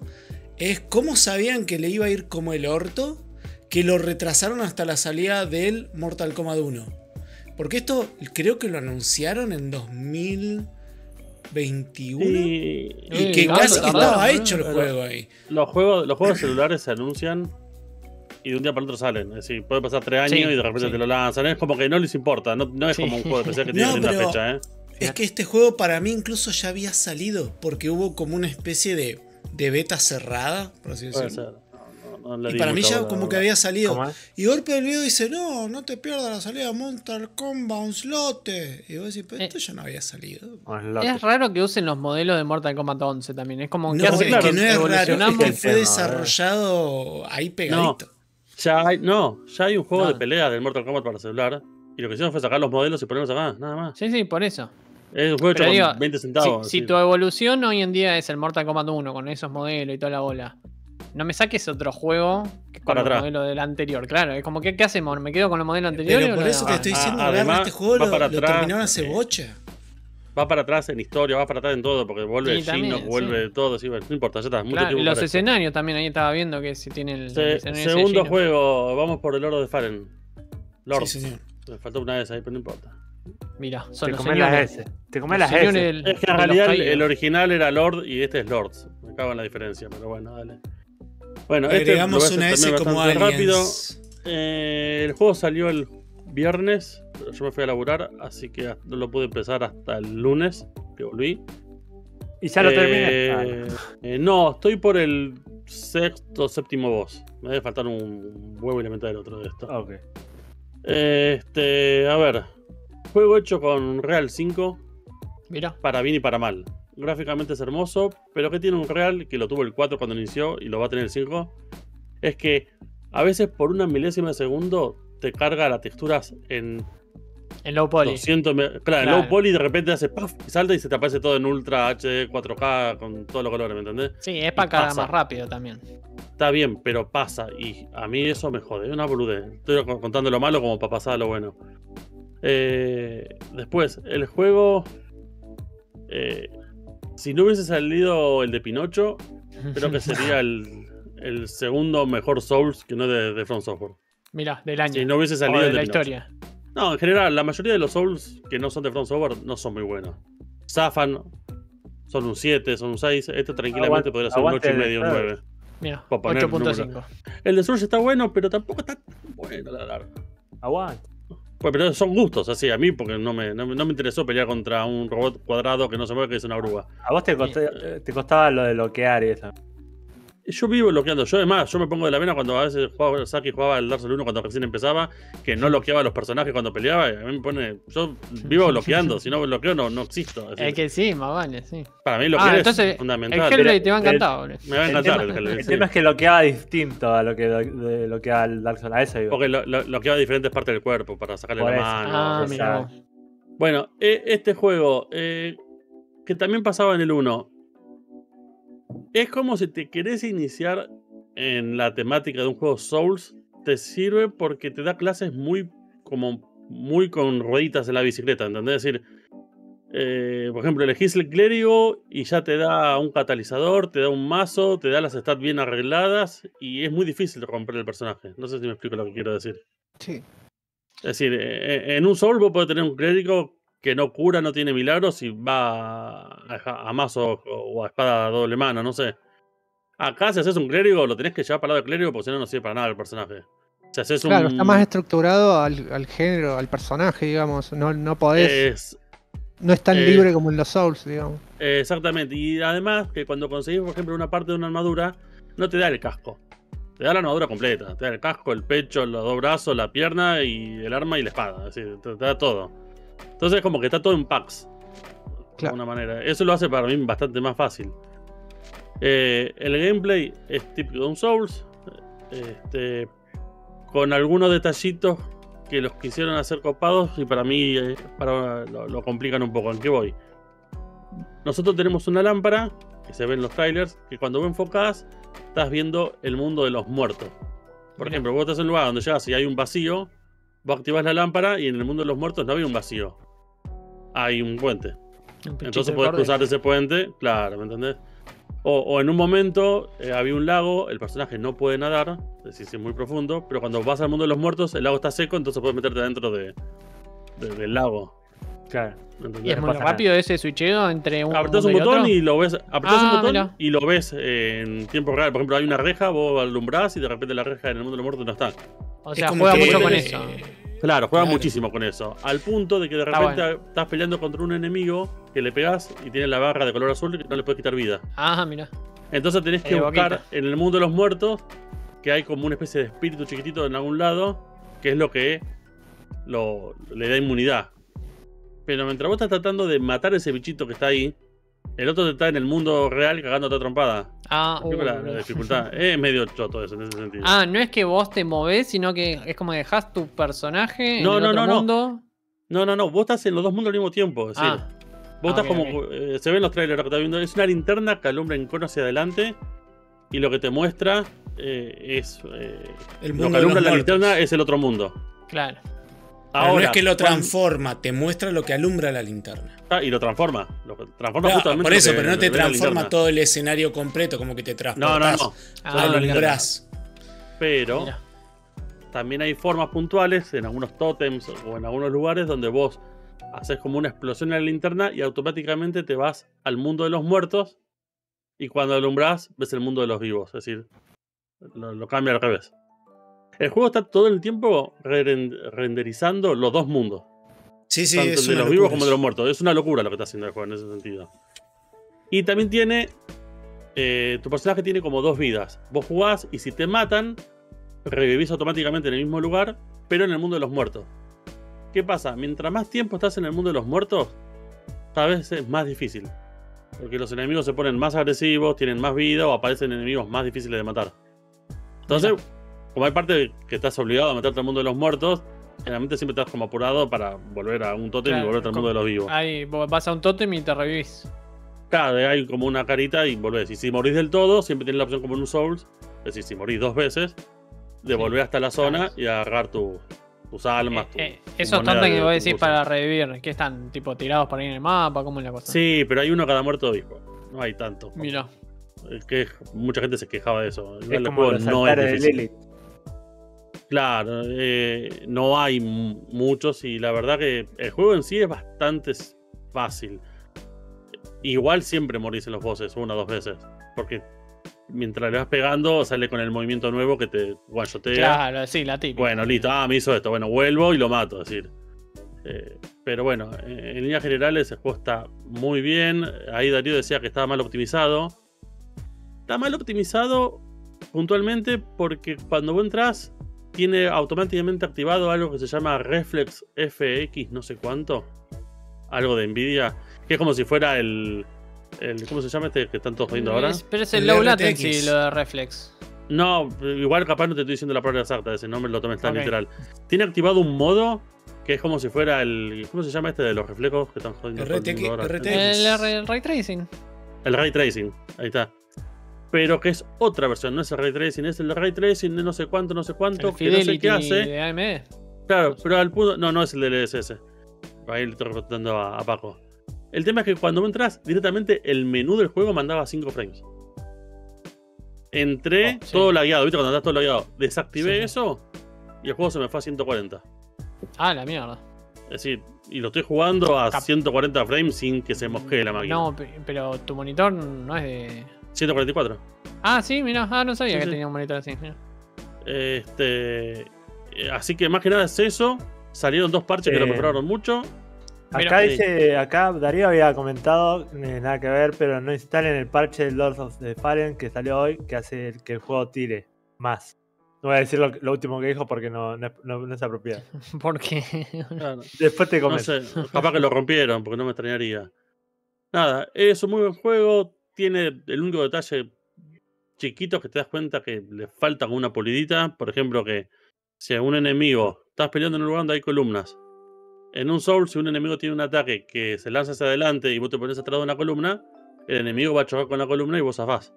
es cómo sabían que le iba a ir como el orto, que lo retrasaron hasta la salida del Mortal Kombat 1. Porque esto creo que lo anunciaron en 2021. Y, Y Sí, que casi que estaba hecho el juego ahí. los juegos, los juegos celulares se anuncian y de un día para otro salen. Es decir, puede pasar tres años Sí, y de repente sí. te lo lanzan. Es como que no les importa. No, no es Sí. como un juego de PC que tiene No, una pero- fecha, ¿eh? Es que este juego para mí incluso ya había salido, porque hubo como una especie de, de beta cerrada, por así Puede decirlo. No, no Y para mí ya como que había salido. ¿Cómo es? Y golpe del video dice, no, no te pierdas la salida de Mortal Kombat un slote. Y vos decís, pero Eh. esto ya no había salido. Es raro que usen los modelos de Mortal Kombat 11 también. Es como No, que es hace claro, que no es raro, es evolucionamos. que fue desarrollado ahí pegadito. Ya hay, no, ya hay un juego de pelea del Mortal Kombat para celular. Y lo que hicieron fue sacar los modelos y ponerlos acá, nada más. Sí, sí, por eso. Es un juego hecho Pero con digo, 20 Si, centavos. si sí. tu evolución hoy en día es el Mortal Kombat 1 con esos modelos y toda la bola, no me saques otro juego que con Para el atrás. modelo del anterior. Claro, es como que ¿qué hacemos? ¿Me quedo con el modelo anterior? Pero por eso te estoy Ah, diciendo, ah, agarra además, este juego, va lo, para lo atrás, terminaron hace eh, bocha. Va para atrás en historia, va para atrás en todo, porque vuelve Sí, el Shinnok, vuelve todo, sí, bueno, no importa, ya está. mucho Claro, y los escenarios también, ahí estaba viendo que si tiene el, Se- el segundo juego, vamos por el Lord de Fallen. Lord. Sí, señor. Me faltó una vez ahí, pero no importa. Mira, son Te los comes las. S. Te comes los las S. Es que en realidad el original era Lord y este es Lords. Me cago en la diferencia, pero bueno, dale. Bueno, este lo voy a Agregamos hacer una S como rápido. aliens. Eh, el juego salió el viernes, pero yo me fui a laburar, así que no lo pude empezar hasta el lunes, que volví. Y ya lo Eh, terminé. eh, no, estoy por el sexto, séptimo boss. Me debe faltar un huevo elemental otro de esto. Ah, ok. Este, a ver. Juego hecho con Real 5, Mira, para bien y para mal. Gráficamente es hermoso, pero que tiene un Real, que lo tuvo el 4 cuando inició y lo va a tener el 5, es que a veces por una milésima de segundo te carga las texturas en en low poly. 200. me- Claro, en low poly de repente hace puff y salta y se te aparece todo en ultra HD 4K con todos los colores, ¿me entendés? Sí, es para cada más rápido también. Está bien, pero pasa y a mí eso me jode, es una boludez. Estoy co- contando lo malo como para pasar lo bueno. Eh, después, el juego. eh, si no hubiese salido el de Pinocho, creo que sería el, el segundo mejor Souls que no de, de From Software. Mira, del año. Si no hubiese o salido de el de la Pinocho. historia. No, en general, la mayoría de los Souls que no son de From Software no son muy buenos. Zafan son un 7, son un 6. Este tranquilamente Aguante- podría ser un aguante 8 y medio, un Third. 9. Mira, Para poner 8.5. El de Surge está bueno, pero tampoco está tan bueno, la larga. Aguante. Pues, pero son gustos, así, a mí, porque no me, no, me- no me interesó pelear contra un robot cuadrado que no se mueve, que es una grúa. A vos te, costó- eh, te costaba lo de bloquear y eso. Yo vivo bloqueando. Yo, además, yo me pongo de la vena cuando a veces jugaba, Saki jugaba el Dark Souls 1 cuando recién empezaba, que no bloqueaba a los personajes cuando peleaba. Y a mí me pone. Yo vivo bloqueando. Si no bloqueo, no, no existo. Es Es que sí, más vale, sí. Para mí, bloquear Ah, es entonces el fundamental. Hellblade te va a encantar, boludo. Me va a El encantar tema, el Hellblade. el tema es que bloqueaba distinto a lo que bloqueaba el Dark Souls. A eso iba. Porque lo, lo, bloqueaba diferentes partes del cuerpo para sacarle Por la eso. mano. Ah, mira. Bueno, eh, este juego, eh, que también pasaba en el 1, es como si te querés iniciar en la temática de un juego Souls, te sirve porque te da clases muy, como, muy con rueditas en la bicicleta, ¿entendés? Es decir, eh, por ejemplo, elegís el clérigo y ya te da un catalizador, te da un mazo, te da las stats bien arregladas y es muy difícil romper el personaje. No sé si me explico lo que quiero decir. Sí. Es decir, eh, en un Soul vos podés tener un clérigo que no cura, no tiene milagros y va a, a mazo o a espada a doble mano, no sé. Acá, si haces un clérigo, lo tenés que llevar para el lado del clérigo porque si no, no sirve para nada el personaje. Si haces Claro, un. está más estructurado al, al género, al personaje, digamos. No, no podés. es- no es tan libre como en los Souls, digamos. exactamente. Y además, que cuando conseguís, por ejemplo, una parte de una armadura, no te da el casco. Te da la armadura completa. Te da el casco, el pecho, los dos brazos, la pierna y el arma y la espada. Es decir, te, te da todo. Entonces, es como que está todo en packs. De Claro. alguna manera. Eso lo hace para mí bastante más fácil. Eh, el gameplay es típico de un Souls. Este, con algunos detallitos que los quisieron hacer copados y para mí eh, para, lo, lo complican un poco. ¿En qué voy? Nosotros tenemos una lámpara que se ve en los trailers que cuando vos enfocás estás viendo el mundo de los muertos. Por ejemplo, vos estás en un lugar donde llegas y hay un vacío, vos activás la lámpara y en el mundo de los muertos no hay un vacío. Hay un puente. Un Entonces podés cruzar ese puente, claro, ¿me entendés? O, o en un momento eh, había un lago, el personaje no puede nadar, es decir, es muy profundo, pero cuando vas al mundo de los muertos, el lago está seco, entonces puedes meterte dentro de, de- del lago. Claro. Y es no muy nada. rápido ese switcheo entre un Apretás un y botón otro. y lo ves. Apretás Ah, un botón mira. y lo ves en tiempo real. Por ejemplo, hay una reja, vos alumbrás y de repente la reja en el mundo de los muertos no está. O Es sea, como juega que- mucho con eh, eso. Claro, juega Claro. muchísimo con eso. Al punto de que de Está repente estás peleando contra un enemigo que le pegás y tiene la barra de color azul y no le puedes quitar vida. Ah, mira. Entonces tenés que Eh, buscar boquita. en el mundo de los muertos que hay como una especie de espíritu chiquitito en algún lado, que es lo que lo, le da inmunidad. Pero mientras vos estás tratando de matar ese bichito que está ahí, el otro te está en el mundo real cagándote a trompada. Ah, que la, uh, la dificultad es medio choto eso en ese sentido. Ah, no es que vos te movés, sino que es como dejas tu personaje No, en no, el otro no, no. mundo. No, no, no, vos estás en los dos mundos al mismo tiempo. Es decir, Ah, vos Ah, estás ok, como. eh, se ven los trailers que estás viendo. Es una linterna que alumbra en cono hacia adelante. y lo que te muestra eh, es. eh, El lo mundo que de alumbra la muertos. linterna es el otro mundo. Claro. Pero no es que lo transforma, te muestra lo que alumbra la linterna. Ah, y lo transforma. Lo transforma Claro, justamente por lo eso, que- pero no te transforma todo el escenario completo, como que te No, transportas, no, no. Ah, alumbrás. Pero Mira. también hay formas puntuales en algunos tótems o en algunos lugares donde vos haces como una explosión en la linterna y automáticamente te vas al mundo de los muertos y cuando alumbras ves el mundo de los vivos. Es decir, lo, lo cambia al revés. El juego está todo el tiempo re- renderizando los dos mundos. Sí, sí, tanto es de una los vivos como de los muertos. Es una locura lo que está haciendo el juego en ese sentido. Y también tiene. eh, tu personaje tiene como dos vidas. Vos jugás y si te matan, revivís automáticamente en el mismo lugar, pero en el mundo de los muertos. ¿Qué pasa? Mientras más tiempo estás en el mundo de los muertos, cada vez es más difícil. Porque los enemigos se ponen más agresivos, tienen más vida o aparecen enemigos más difíciles de matar. Entonces, como hay parte que estás obligado a meterte al mundo de los muertos, generalmente siempre estás como apurado para volver a un tótem y volverte al mundo de los vivos. Ahí vas a un tótem y te revivís. Claro, hay como una carita y volvés. Y si morís del todo, siempre tienes la opción como en un Souls. Es decir, si morís dos veces, de Sí, volver hasta la zona claro. y agarrar tu- tus almas. tu- Eh, eh, tu esos moneda tontos que vos decís para revivir, que están tipo tirados por ahí en el mapa, ¿cómo es la cosa? Sí, pero hay uno cada muerto vivo. No hay tanto. Mira. Que mucha gente se quejaba de eso. Es el como los no es difícil. Claro, eh, no hay mu- muchos y la verdad que el juego en sí es bastante fácil. Igual siempre morís en los bosses una o dos veces, porque mientras le vas pegando sale con el movimiento nuevo que te one-shotea. Claro, sí, la típica. Bueno, listo, ah, me hizo esto, bueno, vuelvo y lo mato, es decir. Eh, pero bueno, en líneas generales el juego está muy bien. Ahí Darío decía que estaba mal optimizado. Está mal optimizado puntualmente porque cuando vos entras tiene automáticamente activado algo que se llama Reflex FX, no sé cuánto. Algo de Nvidia. Que es como si fuera el. el ¿Cómo se llama este que están todos viendo ahora? Es- pero es el El low RTX. latency, lo de Reflex. No, igual capaz no te estoy diciendo la palabra exacta, ese nombre lo tomes tan literal. Tiene activado un modo que es como si fuera el. ¿Cómo se llama este de los reflejos que están jodiendo el RTX, ahora? El ray tracing. El ray tracing, ahí está. Pero que es otra versión, no es el ray tracing, es el ray tracing de no sé cuánto, no sé cuánto, El que no sé qué hace. de AMD. Claro, pero al punto. No, no es el del DLSS. Ahí le estoy respondiendo a, a Paco. El tema es que cuando entras, directamente el menú del juego mandaba 5 frames. Entré Oh, sí. todo lagueado, ¿viste? Cuando estás todo lagueado. Desactivé Sí. eso y el juego se me fue a 140. Ah, la mierda. Es decir, y lo estoy jugando a Cap- 140 frames sin que se mosquee la máquina. No, pe- pero tu monitor no es de. 144. Ah, sí, mira. Ah, no sabía Sí, que sí. tenía un monitor así. mirá. Este. eh, Así que más que nada es eso. Salieron dos parches que lo mejoraron mucho. Acá dice, acá Darío había comentado, eh, nada que ver, pero no instalen el parche de Lords of the Fallen que salió hoy, que hace que el juego tire más. No voy a decir lo, lo último que dijo porque no, no, es- no- no es apropiado. Porque. Claro. Después te No comento. sé, capaz que lo rompieron, porque no me extrañaría. Nada, es un muy buen juego. Tiene el único detalle chiquito que te das cuenta que le falta como una pulidita. Por ejemplo, que si a un enemigo estás peleando en un lugar donde hay columnas. En un Soul, si un enemigo tiene un ataque que se lanza hacia adelante y vos te pones atrás de una columna, el enemigo va a chocar con la columna y vos zafás.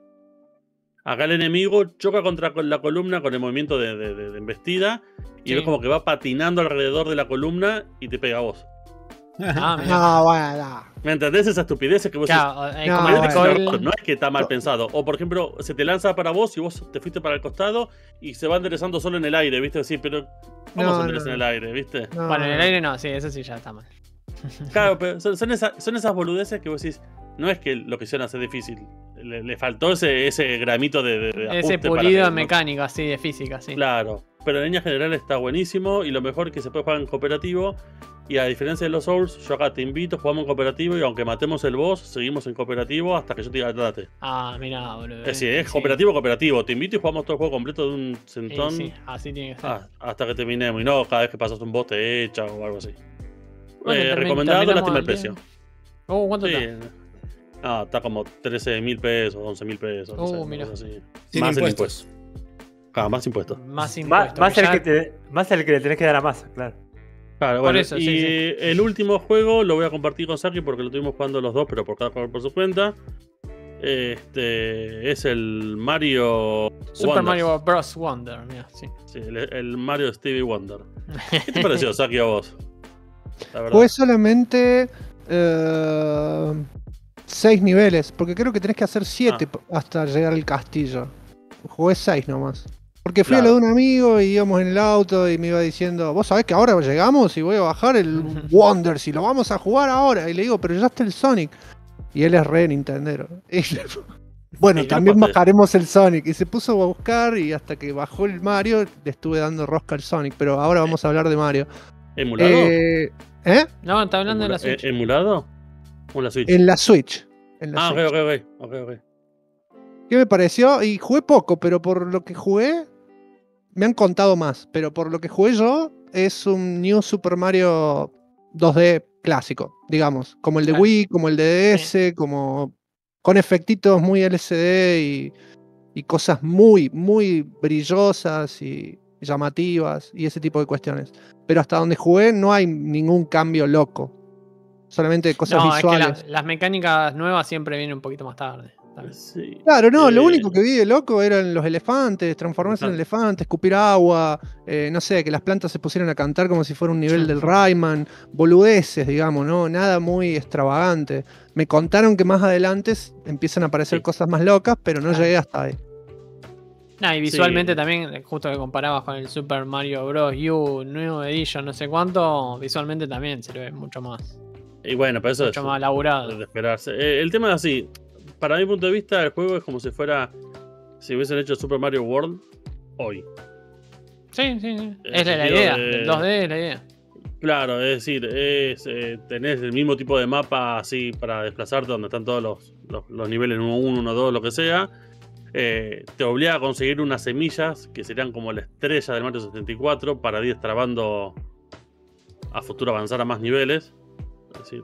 Acá el enemigo choca contra con la columna con el movimiento de, de- de- de embestida y Sí. ves como que va patinando alrededor de la columna y te pega a vos. Ah. No, bueno, no. ¿Me entendés? Esa estupidez que vos Claro, eh, No, como "Pero el es un bueno. recoil- error", no es que está mal pensado. O por ejemplo, se te lanza para vos y vos te fuiste para el costado y se va enderezando solo en el aire, ¿viste? Sí, pero ¿cómo No, se endereza no, en el aire, viste? no, Bueno, en el aire no, sí, eso sí ya está mal. Claro, pero son, son esa- son esas boludeces que vos decís, no es que lo que hicieron hacer difícil. Le, le faltó ese, ese gramito de, de- de Ese pulido mecánica, así, de física, sí. Claro, pero en línea general está buenísimo y lo mejor es que se puede jugar en cooperativo. Y a diferencia de los Souls, yo acá te invito, jugamos en cooperativo y aunque matemos el boss, seguimos en cooperativo hasta que yo te diga trate. Ah, mira, boludo. Es decir, eh, es sí. cooperativo, cooperativo. Te invito y jugamos todo el juego completo de un Sí, centón sí, así tiene que ser. ah, hasta que terminemos. Y no cada vez que pasas un boss te echa o algo así. Bueno, Eh, recomendado, lástima el precio. Oh, ¿cuánto Sí. está? Ah, está como 13 mil pesos, 11 mil pesos. no sé, una mira. cosa así. Sin Más el impuestos. Ah, más impuestos. Más Más, impuestos. más, que el ya- que te, más el que le tenés que dar a masa, claro. Claro, Por bueno, eso, y sí, sí. el último juego lo voy a compartir con Saki porque lo estuvimos jugando los dos, pero por cada jugador por su cuenta. Este es el Mario. Super Wonders. Mario Bros. Wonder, mira, sí. Sí, el, el Mario Stevie Wonder. ¿Qué te pareció, Saki, a vos? Jugué solamente eh, seis niveles, porque creo que tenés que hacer siete Ah. hasta llegar al castillo. Jugué seis nomás. Porque fui a lo de un amigo y íbamos en el auto y me iba diciendo, vos sabés que ahora llegamos y voy a bajar el Wonders y lo vamos a jugar ahora. Y le digo, pero ya está el Sonic. Y él es re Nintendero. Bueno, también bajaremos el Sonic. Y se puso a buscar y hasta que bajó el Mario le estuve dando rosca al Sonic. Pero ahora vamos a hablar de Mario. ¿Emulado? Eh, ¿eh? No, está hablando de la Emula- Switch. eh, ¿Emulado? ¿O en la Switch? En la Switch. En la Ah, ok, Switch. ok, ok, ok, ok. ¿Qué me pareció? Y jugué poco, pero por lo que jugué, me han contado más. Pero por lo que jugué yo, es un New Super Mario 2D clásico, digamos. Como el de Claro. Wii, como el de DS, como con efectitos muy LCD y, y cosas muy, muy brillosas y llamativas y ese tipo de cuestiones. Pero hasta donde jugué no hay ningún cambio loco. Solamente cosas No, es que visuales. la- las mecánicas nuevas siempre vienen un poquito más tarde. Sí. Claro, no, lo Eh, único que vi de loco eran los elefantes, transformarse en elefantes, escupir agua, eh, no sé, que las plantas se pusieran a cantar como si fuera un nivel del Rayman, boludeces, digamos, ¿no? Nada muy extravagante. Me contaron que más adelante empiezan a aparecer Sí. cosas más locas, pero no Claro. llegué hasta ahí. Nah, y visualmente Sí. también, justo que comparabas con el Super Mario Bros. U, New Edition, no sé cuánto, visualmente también se ve mucho más, Y bueno, pero eso es mucho más laburado. de esperarse. Eh, el tema es así. Para mi punto de vista, el juego es como si fuera. Si hubiesen hecho Super Mario World hoy. Sí, sí, sí. Es la, idea. de- El 2D es la idea. Claro, es decir, es, eh, tenés el mismo tipo de mapa así para desplazarte, donde están todos los, los, los niveles 1, 1, 1, 2, lo que sea. Eh, te obliga a conseguir unas semillas que serían como la estrella del Mario 74 para ir destrabando a futuro avanzar a más niveles. Es decir,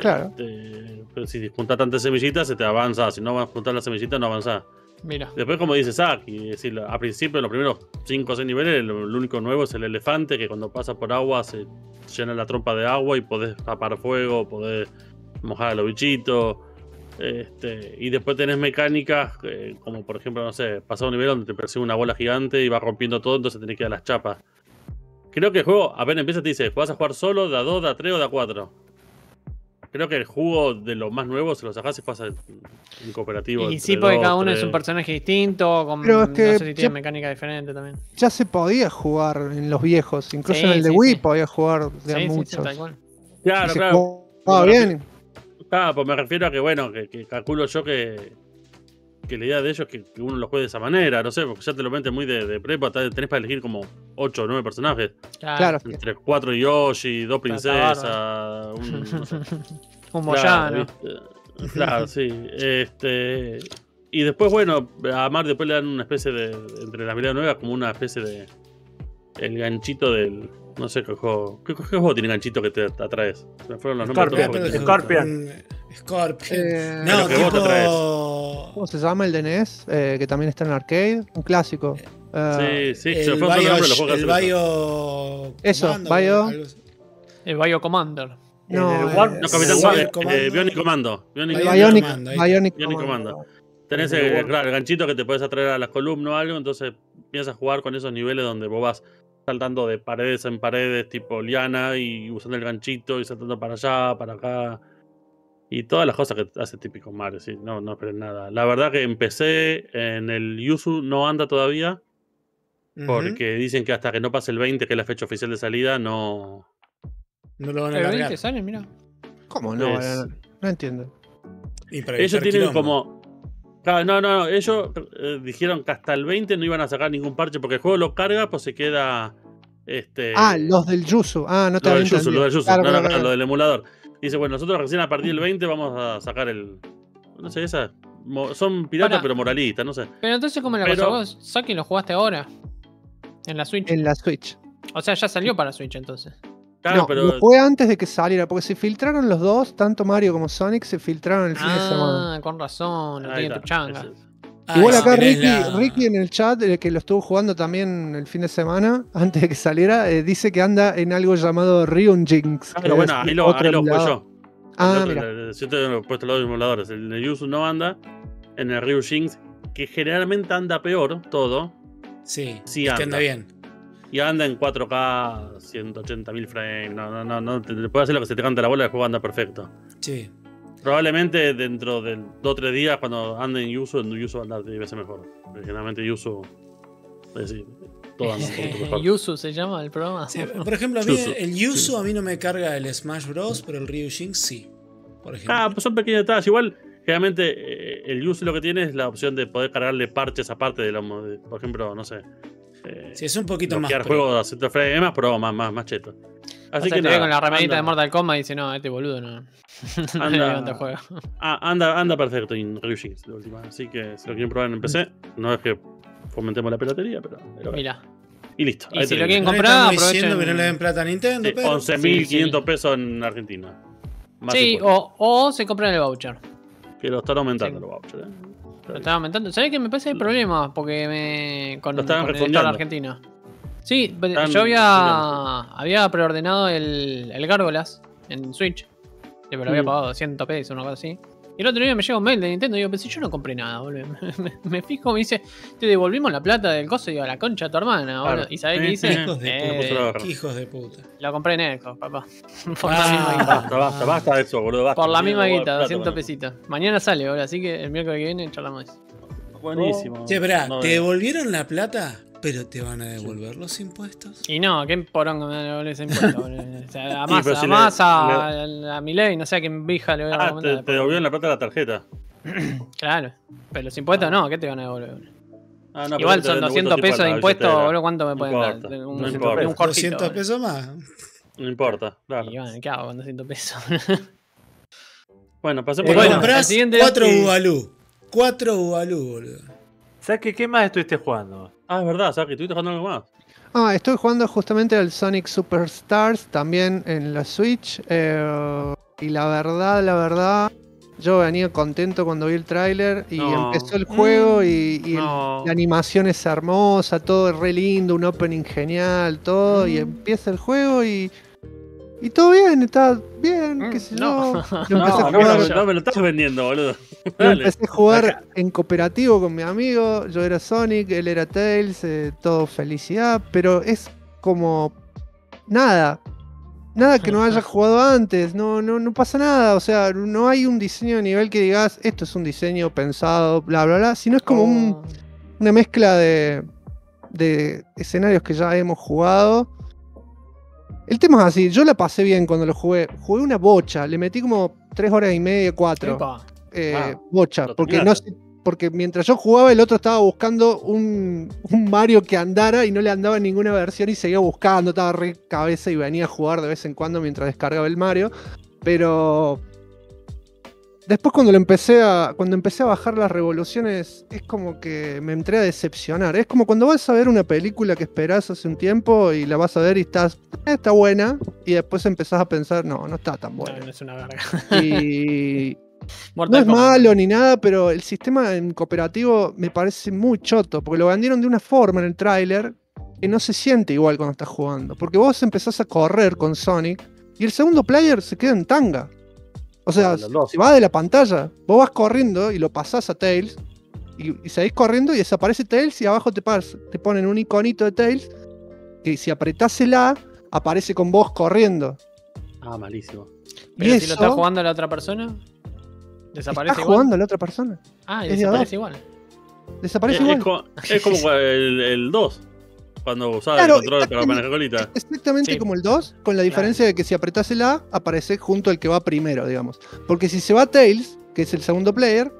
Claro. te- pero si juntas tantas semillitas, se te avanza. Si no vas a juntar las semillitas, no avanzás. Mira. Después, como dice Saki, decir, a principio, en los primeros 5 o 6 niveles, lo, lo único nuevo es el elefante, que cuando pasa por agua se llena la trompa de agua y podés tapar fuego, podés mojar a los bichitos. Este, y después tenés mecánicas, eh, como por ejemplo, no sé, pasar un nivel donde te persigue una bola gigante y va rompiendo todo, entonces tenés que dar las chapas. Creo que el juego apenas empieza te dice, vas a jugar solo, de a 2, de a 3 o de a 4. Creo que el juego de lo más nuevo se lo sacás y pasa en, cooperativo. Y sí, porque dos, cada uno es un personaje distinto, con, Pero es que no sé si ya- tiene mecánica diferente también. Ya se podía jugar en los viejos, incluso Sí, en el de sí, Wii sí. podía jugar de a Sí, sí, sí, muchos. Y Claro, claro. Me bien. Claro, pues me refiero a que, bueno, que, que calculo yo que, que la idea de ellos es que, que uno lo juegue de esa manera, no sé, porque ya te lo meten muy de, de prepa, tenés para elegir como 8 o 9 personajes, Claro. entre 4 Yoshi, 2 Está- está princesas, un, no sé, Un claro, Moyano. Claro, sí. Este, y después, bueno, a Mar después le dan una especie de, entre las miradas nuevas, como una especie de, el ganchito del, no sé qué juego, ¿qué, qué juego tiene ganchito que te atraes? Se me fueron los nombres todos Scorpion. porque- Scorpion. Scorpion. Eh, No, tipo. ¿Cómo se llama el de NES? Eh, que también está en arcade. Un clásico. Eh, Sí, sí, se El fue nombre los Bio. El Bio. Eso, Bio. El Bio Commander. no, el eh, Warp- No, Capitán comando. eh, Bionic Comando. Bionic Bionic Comando. Tenés En el el, Warp. claro, el ganchito que te puedes atraer a las columnas o algo, entonces empiezas a jugar con esos niveles donde vos vas saltando de paredes en paredes tipo liana y usando el ganchito y saltando para allá, para acá. Y todas las cosas que hace típico Mario, sí, no, no esperes nada. La verdad que empecé en el Yuzu, no anda todavía, Porque dicen que hasta que no pase el 20, que es la fecha oficial de salida, no, No lo van a El largar. 20 sale, mira. ¿Cómo no? Es- No, entiendo. Ellos tienen quilombo. como. No, no, no. Ellos eh, dijeron que hasta el 20 no iban a sacar ningún parche porque el juego lo carga, pues se queda. Este, Ah, los del Yuzu. Ah, no te lo del Yuzu, entendido. lo del Yuzu. Claro, no, claro, no, claro. lo del emulador. Dice, bueno, nosotros recién a partir del 20 vamos a sacar el. No sé, esas. mo- Son piratas, pero moralistas, no sé. Pero entonces, ¿cómo la Pero- cosa? Vos, Saki, lo jugaste ahora. En la Switch. En la Switch. O sea, ya salió para Switch entonces. Claro, no, pero. lo jugué antes de que saliera, porque se filtraron los dos, tanto Mario como Sonic, se filtraron el fin de semana. Ah, con razón, lo tiene tu changa. es. Ah, Igual acá Ricky, la- Ricky en el chat, el que lo estuvo jugando también el fin de semana, antes de que saliera, eh, dice que anda en algo llamado Ryun Jinx. Claro, bueno, ahí lo, ahí lo jugué yo. Ah, mira. el- el- Yo tengo puesto los dos emuladores. El de Yuzu no anda. En el Ryu Jinx, que generalmente anda peor todo. Sí, Sí es que anda. anda bien. Y anda en 4K, 180.000 frames. No, no, no, no. Te, te puede hacer lo que se te canta la bola, el juego anda perfecto. Sí. Probablemente dentro de 2 o 3 días, cuando ande en Yuzu, en Yuzu anda debe ser mejor. Generalmente Yuzu. Es decir, todo anda un poquito mejor. Yuzu se llama el programa. Sí, Por ejemplo, a mí Yuzu. el Yuzu a mí no me carga el Smash Bros, pero el Ryu Jinx sí. Por ejemplo. Ah, pues son pequeños detalles. Igual, generalmente eh, el Yuzu lo que tiene es la opción de poder cargarle parches aparte de, la, de- por ejemplo, no sé. Eh, sí, es un poquito más. bloquear pro. juegos a cierto frame, es más pro, más, más, más cheto. Así que te ve nada, con la remerita anda, de Mortal Kombat y dice, no, este boludo no. no Anda. le levanta el juego. ah, anda, anda perfecto en Ryu Jinx, de última. Así que si lo quieren probar en PC, no es que fomentemos la pelatería, pero. pero. Mira. Y listo. Y ahí si lo quieren No comprar, aprovechen. que no le den plata a Nintendo, Sí, pero. 11.500 Sí, sí. pesos en Argentina. Más Sí, o, o se compran el voucher. Que lo están aumentando Sí. los vouchers. ¿eh? Lo están aumentando. ¿Sabes que me parece que hay problemas? Porque me. con, Lo estaban con el Argentina. Sí, pero Están yo había, había preordenado el, el Gárgolas en Switch. Me lo había Mm. pagado 100 pesos, una cosa así. Y el otro día me llega un mail de Nintendo y digo, pero si yo no compré nada, boludo. Me, me fijo, me dice, te devolvimos la plata del coso y a la concha de tu hermana, boludo. Claro. ¿Y sabés qué sí. Hijos de Eh, puta. hijos de puta. lo compré en Xbox, papá. Por la Ah. misma guita. Basta, basta, basta de eso, boludo. Basta. Por la misma guita, plata 200 con eso. pesitos. Mañana sale, boludo, así que el miércoles que viene charlamos eso. Buenísimo. Che, No, ¿te devolvieron la plata? Pero te van a devolver los impuestos. Y no, qué poronga me devolver ese impuesto, boludo. O sea, a Massa, a, le- Massa, a, a Milei, no sé a quién vija le voy a Ah, te, te devolvieron la plata de la tarjeta. Claro, pero los impuestos no, ¿qué te van a devolver? boludo? Ah, no, Igual son den 200 vuelto tipo pesos a de impuestos, boludo, ¿cuánto me No pueden importa, dar? no Un, importa. un cortito, 200 boludo. pesos más. No importa, claro. Y bueno, ¿qué hago con 200 pesos? Bueno, pasemos por bueno, la- compras el siguiente- 4 sí. Bubalú. 4 Bubalú, boludo. ¿Sabes qué, qué más estuviste jugando? Ah, es verdad, Saki, ¿tuviste jugando algo más? Ah, estoy jugando justamente al Sonic Superstars también en la Switch. eh, y la verdad, la verdad, yo venía contento cuando vi el tráiler y No. empezó el juego y, y el- la animación es hermosa, todo es re lindo, un opening genial, todo. Y empieza el juego y, y todo bien, está bien, Mm, qué sé no. yo. No, no me lo estás vendiendo, boludo. lo empecé a jugar en cooperativo con mi amigo. Yo era Sonic, él era Tails, eh, todo felicidad, pero es como nada. Nada que no haya jugado antes, no, no, no pasa nada, o sea, no hay un diseño de nivel que digas, esto es un diseño pensado, bla, bla, bla, sino es como un, Oh. una mezcla de, de escenarios que ya hemos jugado. El tema es así, yo la pasé bien cuando lo jugué. Jugué una bocha, le metí como 3 horas y media, 4. Epa. Eh, Ah, bocha. Porque, no porque mientras yo jugaba, el otro estaba buscando un, un Mario que andara y no le andaba ninguna versión y seguía buscando, estaba re cabeza y venía a jugar de vez en cuando mientras descargaba el Mario. Pero después cuando lo empecé a. Cuando empecé a bajar las revoluciones, es como que me entré a decepcionar. Es como cuando vas a ver una película que esperás hace un tiempo y la vas a ver y estás. "Eh, está buena. Y después empezás a pensar, no, no está tan No, buena. no es una verga. Y, no es Kombat. malo ni nada, pero el sistema en cooperativo me parece muy choto, porque lo vendieron de una forma en el tráiler que no se siente igual cuando estás jugando. Porque vos empezás a correr con Sonic y el segundo player se queda en tanga. O sea, se va de la pantalla. Vos vas corriendo y lo pasás a Tails y, y seguís corriendo y desaparece Tails y abajo te, pas- te ponen un iconito de Tails que si apretás el A aparece con vos corriendo. Ah, malísimo. Pero y si lo está eso jugando la otra persona, desaparece está igual. jugando a la otra persona. Ah, y es desaparece igual. Desaparece Es, igual. es como, es como el, el 2. Cuando usaba Claro, el control para manejar colita. Exactamente Sí. como el 2, con la diferencia de que si apretás el A, aparece junto al que va primero, digamos. Porque si se va Tails, que es el segundo player,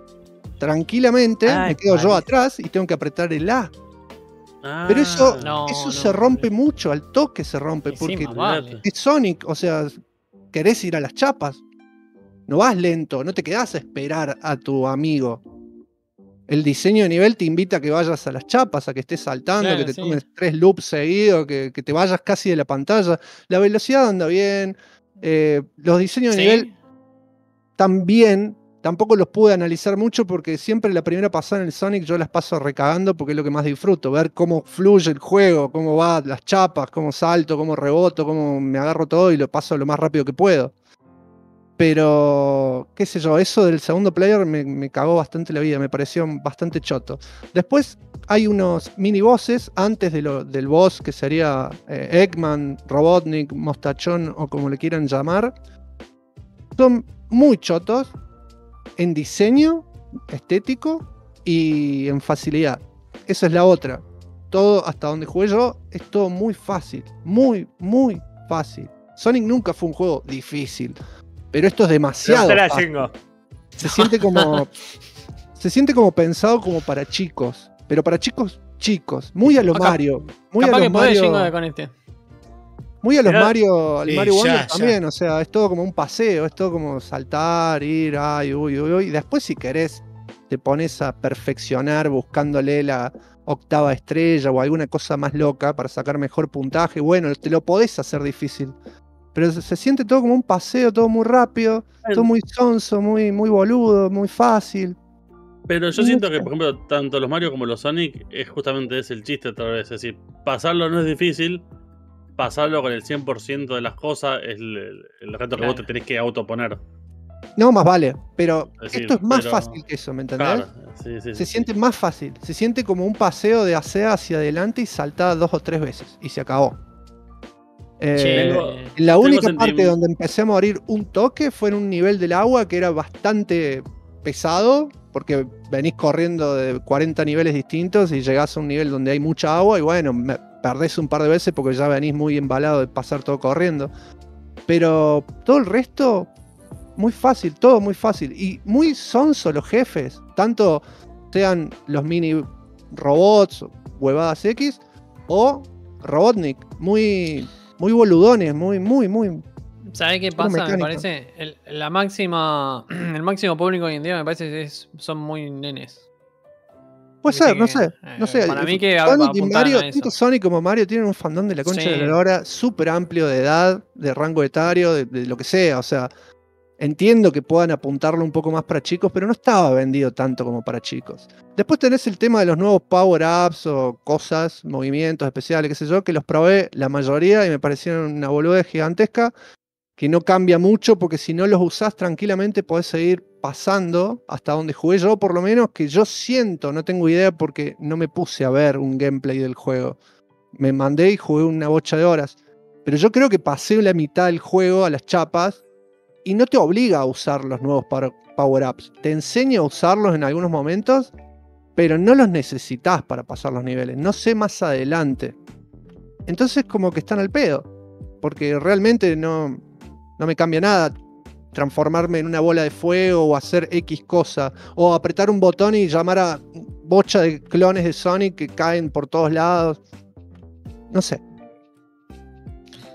tranquilamente Ay, me quedo yo atrás y tengo que apretar el A. Ah, Pero eso, No, eso no, se rompe no. mucho, al toque se rompe, porque vale. es Sonic, o sea, querés ir a las chapas. No vas lento, no te quedás a esperar a tu amigo. El diseño de nivel te invita a que vayas a las chapas, a que estés saltando, Claro, que te sí. tomes tres loops seguidos, que, que te vayas casi de la pantalla. La velocidad anda bien. eh, los diseños de Sí. nivel también. Tampoco los pude analizar mucho porque siempre la primera pasada en el Sonic yo las paso recagando porque es lo que más disfruto, ver cómo fluye el juego, cómo va las chapas, cómo salto, cómo reboto, cómo me agarro todo y lo paso lo más rápido que puedo. Pero, qué sé yo, eso del segundo player me, cagó bastante la vida, me pareció bastante choto. Después hay unos mini bosses antes del boss que sería eh, Eggman, Robotnik, Mostachón o como le quieran llamar. Son muy chotos en diseño estético y en facilidad. Esa es la otra. Todo hasta donde jugué yo es todo muy fácil, muy, muy fácil. Sonic nunca fue un juego difícil, pero esto es demasiado. A fácil. Jingo. Se siente como. se siente como pensado como para chicos. Pero para chicos chicos. Muy a los Acá- Mario. Muy a Capaz los que podés, Mario. Con este. Muy a los Mirá. Mario. Al Sí, Mario Wonder ya. también. O sea, es todo como un paseo. Es todo como saltar, ir, ay, uy, uy, uy. Y después, si querés, te pones a perfeccionar buscándole la octava estrella o alguna cosa más loca para sacar mejor puntaje. Bueno, te lo podés hacer difícil. Pero se, se siente todo como un paseo, todo muy rápido, todo muy sonso, muy, muy boludo, muy fácil. Pero yo siento que, por ejemplo, tanto los Mario como los Sonic es justamente ese el chiste tal vez. Es decir, pasarlo no es difícil, pasarlo con el 100% de las cosas es el, el- reto que vos te tenés que autoponer. No, más vale. Pero Es decir, esto es más pero- fácil que eso, ¿me entendés? Claro, sí, sí, Se sí. siente más fácil. Se siente como un paseo de hacia hacia adelante y saltar dos o tres veces. Y se acabó. Eh, Tengo- la única parte donde empecé a morir un toque fue en un nivel del agua que era bastante pesado. Porque venís corriendo de 40 niveles distintos y llegás a un nivel donde hay mucha agua. Y bueno, me perdés un par de veces porque ya venís muy embalado de pasar todo corriendo. Pero todo el resto, muy fácil, todo muy fácil. Y muy sonso los jefes. Tanto sean los mini robots, huevadas X, o Robotnik. Muy, muy boludones, muy, muy, muy. ¿Sabés qué pasa? Me parece. El, la máxima. El máximo público hoy en día me parece que es- son muy nenes. Puede ser, no sé. eh, No sé. para mí que Sonic y Mario, tanto Sonic como Mario tienen un fandom de la concha Sí. de la lora súper amplio de edad, de rango etario, de, de lo que sea. O sea, entiendo que puedan apuntarlo un poco más para chicos, pero no estaba vendido tanto como para chicos. Después tenés el tema de los nuevos power-ups o cosas, movimientos especiales, qué sé yo, que los probé la mayoría y me parecieron una boludez gigantesca que no cambia mucho porque si no los usás tranquilamente podés seguir pasando hasta donde jugué yo, por lo menos que yo siento, no tengo idea porque no me puse a ver un gameplay del juego. Me mandé y jugué una bocha de horas. Pero yo creo que pasé la mitad del juego a las chapas y no te obliga a usar los nuevos power- power-ups. Te enseña a usarlos en algunos momentos, pero no los necesitas para pasar los niveles. No sé más adelante. Entonces como que están al pedo. Porque realmente no, no me cambia nada transformarme en una bola de fuego o hacer X cosa. O apretar un botón y llamar a bocha de clones de Sonic que caen por todos lados. No sé.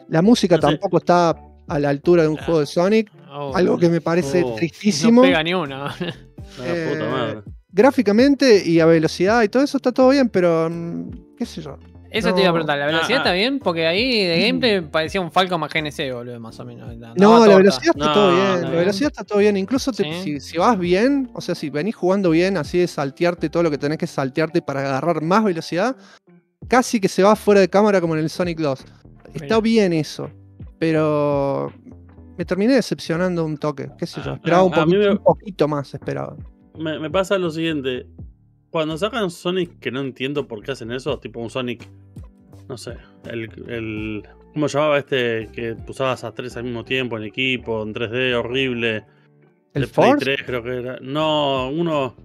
La música No sé. tampoco está a la altura de un juego de Sonic. Oh, Algo que me parece Oh. tristísimo. No pega ni una. La Eh, puta madre. Gráficamente y a velocidad y todo eso está todo bien, pero mm, qué sé yo. Eso te iba a preguntar, ¿la velocidad Ah, está ah. bien? Porque ahí de gameplay parecía un Falcon más GNC, boludo, más o menos. No, la velocidad está No, todo bien. no, La velocidad está todo bien. Incluso te- Sí. si, si vas bien, o sea, si venís jugando bien, así de saltearte todo lo que tenés que saltearte para agarrar más velocidad, casi que se va fuera de cámara como en el Sonic 2. Está bien eso. Pero me terminé decepcionando un toque. ¿Qué sé yo? Ah, Esperaba un a mí poquito, me- un poquito más. Esperaba. Me, me pasa lo siguiente. Cuando sacan Sonic, que no entiendo por qué hacen eso, tipo un Sonic, no sé, el, el ¿cómo llamaba este que usabas a tres al mismo tiempo en equipo, en 3D, horrible? ¿El de Play Force? 3 creo que era. No, uno,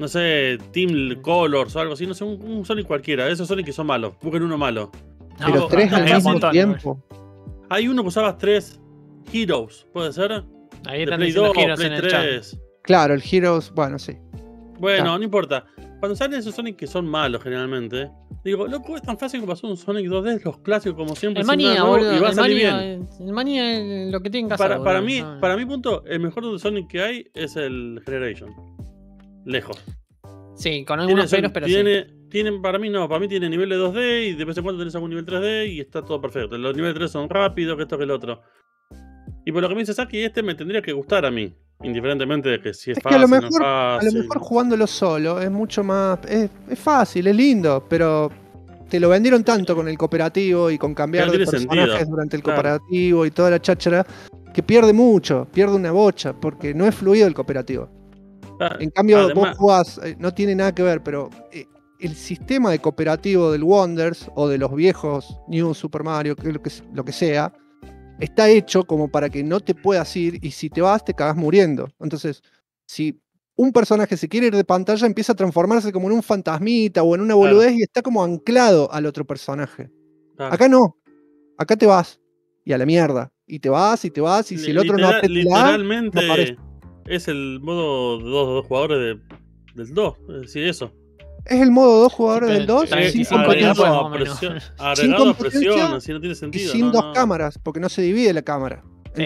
no sé, Team Colors o algo así, no sé, un, un Sonic cualquiera, esos Sonic que son malos, busquen uno malo. No, Pero no, tres al mismo un tiempo. Hay uno que usabas tres Heroes, ¿puede ser? Ahí De están Play diciendo 2, giros Play en el chat. 3. Claro, el Heroes, bueno, sí. Bueno, Claro. no importa. Cuando salen esos Sonic que son malos generalmente, digo, loco, es tan fácil como pasar un Sonic 2D, los clásicos como siempre, El manía, boludo. y va a El salir manía, bien. el manía es lo que tienen que hacer. Para, para boludo. mí, No, para mi punto, el mejor Sonic que hay es el Generation. Lejos. Sí, con Tiene, algunos peros, pero sí. tiene, tienen, para mí no, para mí tiene nivel de 2D y de vez en cuando tenés algún nivel 3D y está todo perfecto. Los niveles 3 son rápidos, que esto que el otro. Y por lo que me dice Saki, este me tendría que gustar a mí. Indiferentemente de que si es, Es que a fácil lo o no mejor, a fácil. lo mejor jugándolo solo es mucho más. Es, es fácil, es lindo, pero te lo vendieron tanto con el cooperativo y con cambiar de personajes sentido, durante el claro. cooperativo y toda la cháchara, que pierde mucho, pierde una bocha, porque no es fluido el cooperativo. Ah, En cambio, además- vos jugás, eh, no tiene nada que ver, pero eh, el sistema de cooperativo del Wonders o de los viejos New Super Mario, lo que, lo que sea, está hecho como para que no te puedas ir y si te vas te cagas muriendo. Entonces, si un personaje se quiere ir de pantalla, empieza a transformarse como en un fantasmita o en una Claro. boludez y está como anclado al otro personaje. claro. Acá no. Acá te vas. Y a la mierda. Y te vas y te vas. Y si el otro no Literal- A, Literalmente no es el modo de dos, dos jugadores de- del 2. Es decir, eso. Es el modo dos jugadores pero del 2 trae- sin y sin competencia. presión, a competencia así no tiene Y sentido. sin no, dos no. cámaras, porque no se divide la cámara. Sí.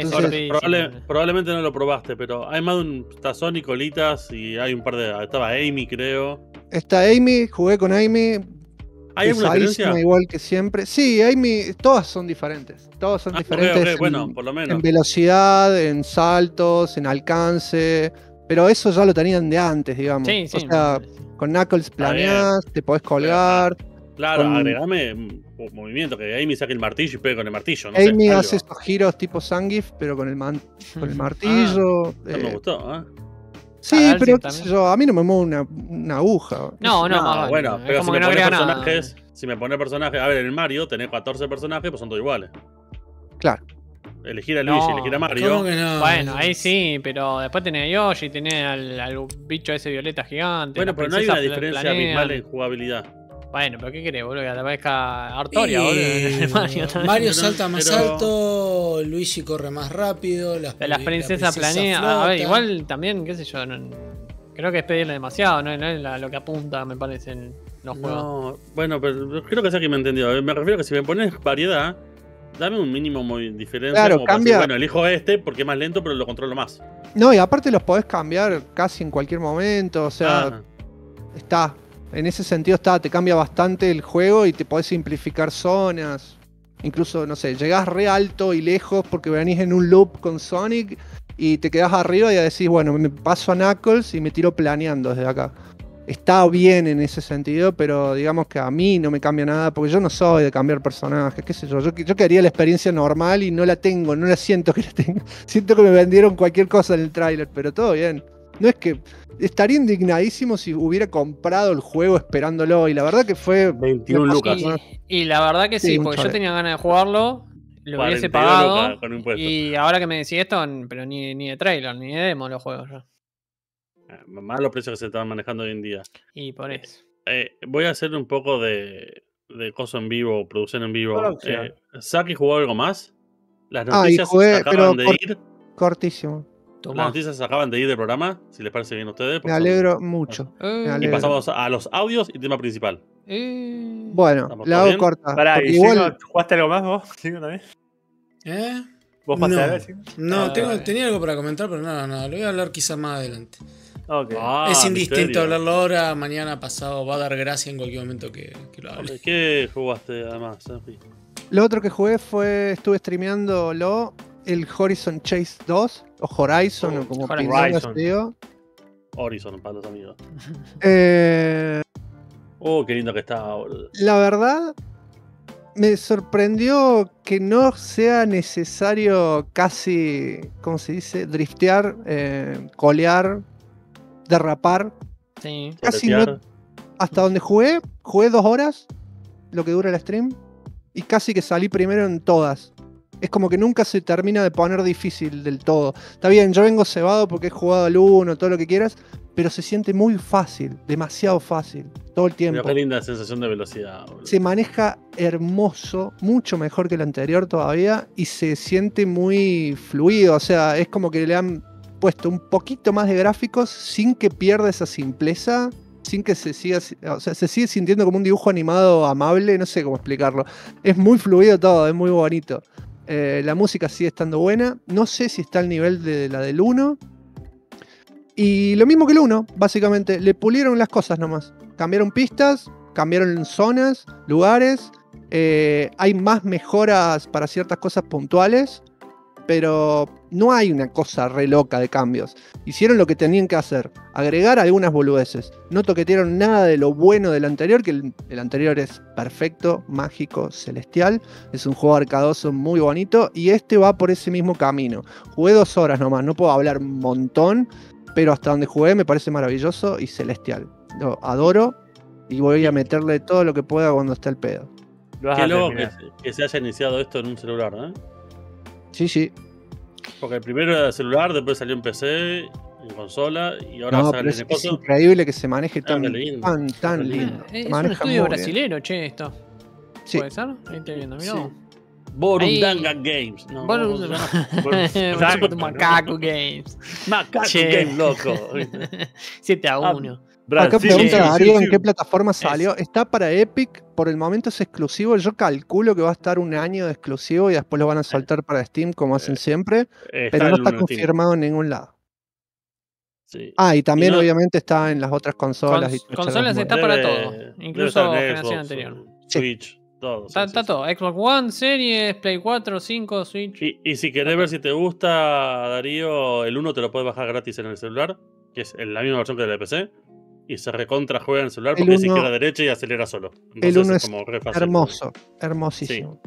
Probable- probablemente no lo probaste, pero hay más de un. Está Sonic, Colitas y hay un par de. Estaba Amy, creo. está Amy, jugué con Amy. ¿Hay alguna diferencia? igual que siempre. Sí, Amy, todas son diferentes. Todas son Ah, diferentes ok, en, bueno, por lo menos. en velocidad, en saltos, en alcance. Pero eso ya lo tenían de antes, digamos. Sí, sí. o sea, con Knuckles planeás, te podés colgar. Claro, con- agregame movimiento, que Amy saque el martillo y pegue con el martillo. No sé, Amy algo. hace estos giros tipo Zangief, pero con el, man- con el Ujú. martillo. No eh, me gustó, ¿eh? sí, Ah, pero qué sé yo, a mí no me mueve una, una aguja. No, no, No, bueno, Es pero si me no pones nada. personajes, si me pones personajes, a ver, en el Mario tenés 14 personajes, pues son todos iguales. Claro. Elegir a No, Luigi, elegir a Mario. ¿Cómo que no? Bueno, ahí sí, pero después tenés a Yoshi, tenés al, al bicho ese violeta gigante. Bueno, la pero no hay una diferencia planean. abismal en jugabilidad. Bueno, pero ¿qué querés, boludo? Que te parezca Artoria, boludo. Mario salta más pero- alto, Luigi corre más rápido, las, las la princesas princesa planea. A ver, igual también, qué sé yo. no- creo que es pedirle demasiado, no, no es la- lo que apunta, me parece, en los juegos. No, bueno, pero creo que sé que me entendió. Me refiero a que si me pones variedad, dame un mínimo muy diferente. Claro, como cambia- decir, bueno, elijo este porque es más lento, pero lo controlo más. No, y aparte los podés cambiar casi en cualquier momento. O sea, está. En ese sentido está, te cambia bastante el juego y te podés simplificar zonas. Incluso, no sé, llegás re alto y lejos porque venís en un loop con Sonic y te quedás arriba y decís, bueno, me paso a Knuckles y me tiro planeando desde acá. Está bien en ese sentido, pero digamos que a mí no me cambia nada porque yo no soy de cambiar personajes, qué sé yo. Yo, yo quería la experiencia normal y no la tengo, no la siento que la tengo. Siento que me vendieron cualquier cosa en el tráiler, pero todo bien. No es que estaría indignadísimo si hubiera comprado el juego esperándolo y la verdad que fue 21 lucas. Y, y la verdad que sí, Sí, porque yo tenía ganas de jugarlo, lo 42 hubiese pagado. lucas. Y ahora que me decís esto, pero ni, ni de trailer, ni de demo los juegos ya. Eh, Más los precios que se están manejando hoy en día. Y por eso. Eh, voy a hacer un poco de, de coso en vivo, producción en vivo. Eh, ¿Saki jugó algo más? Las Ah, y noticias jugué, acaban pero de ir. cortísimo. Las noticias acaban de ir del programa, si les parece bien a ustedes. Me son- alegro mucho. Eh, Y alegro. pasamos a los audios y tema principal. eh. Bueno, ¿Estamos la hago corta. Pará, ¿y igual, ¿jugaste algo más vos? ¿Cinco también? ¿Eh? ¿Vos jugaste No. No, Ah, tengo, vale. tenía algo para comentar, pero nada, nada, lo voy a hablar quizás más adelante. Ah, es indistinto misterio. hablarlo ahora, mañana, pasado, va a dar gracia en cualquier momento que, que lo hable. ¿Qué jugaste además, Sanfi? lo otro que jugué fue, estuve streameándolo, el Horizon Chase 2, o Horizon, Oh, o como Horizon. digo. Horizon para los amigos. Eh, Oh, qué lindo que está, boludo. la verdad, me sorprendió que no sea necesario casi, ¿cómo se dice? Driftear, eh, colear, derrapar. Sí. Casi Toretear. Hasta donde jugué, jugué dos horas, lo que dura el stream, y casi que salí primero en todas. Es como que nunca se termina de poner difícil del todo. Está bien, yo vengo cebado porque he jugado al 1, todo lo que quieras, pero se siente muy fácil, demasiado fácil, todo el tiempo. qué linda sensación de velocidad, boludo. Se maneja hermoso, mucho mejor que el anterior todavía, y se siente muy fluido. O sea, es como que le han puesto un poquito más de gráficos sin que pierda esa simpleza, sin que se siga. O sea, se sigue sintiendo como un dibujo animado amable, no sé cómo explicarlo. Es muy fluido todo, es muy bonito. Eh, la música sigue estando buena. No sé si está al nivel de la del 1. Y lo mismo que el 1, básicamente. Le pulieron las cosas nomás. Cambiaron pistas, cambiaron zonas, lugares. eh, hay más mejoras para ciertas cosas puntuales. Pero no hay una cosa re loca de cambios. Hicieron lo que tenían que hacer, agregar algunas boludeces. No toquetearon nada de lo bueno del anterior, que el, el anterior es perfecto, mágico, celestial. Es un juego arcadoso muy bonito y este va por ese mismo camino. Jugué dos horas nomás, no puedo hablar un montón, pero hasta donde jugué me parece maravilloso y celestial. Lo adoro y voy a meterle todo lo que pueda cuando esté el pedo. Qué loco que, que se haya iniciado esto en un celular, ¿eh? Sí, sí. Porque el primero era celular, después salió en PC, en consola, y ahora no, pero es, es, increíble que se maneje ah, tan, lindo. tan, tan lindo. Eh, es, maneja un estudio brasilero, che, esto. Sí. ¿Puede ser? Ahí estoy viendo, mirá. Sí. Borundanga Games. No, Borundanga. No, no, Macaco Games. Macaco Games, loco. 7 a ah, 1. Acá pregunta Darío en qué plataforma salió. Está para Epic, por el momento es exclusivo. Yo calculo que va a estar un año de exclusivo y después lo van a eh, saltar para Steam, como eh, hacen siempre. Pero no está confirmado en ningún lado. Ah, y también obviamente está en las otras consolas. Cons consolas está para todo, incluso generación anterior. Switch. Todo, está, todo. Xbox One, Series, Play 4, 5, Switch. Y, si querés ver si te gusta, Darío, el 1 te lo puedes bajar gratis en el celular, que es la misma versión que de PC. Y se recontra juega en el celular El porque es uno- izquierda derecha y acelera solo. El Entonces uno es como re fácil. Hermoso, hermosísimo.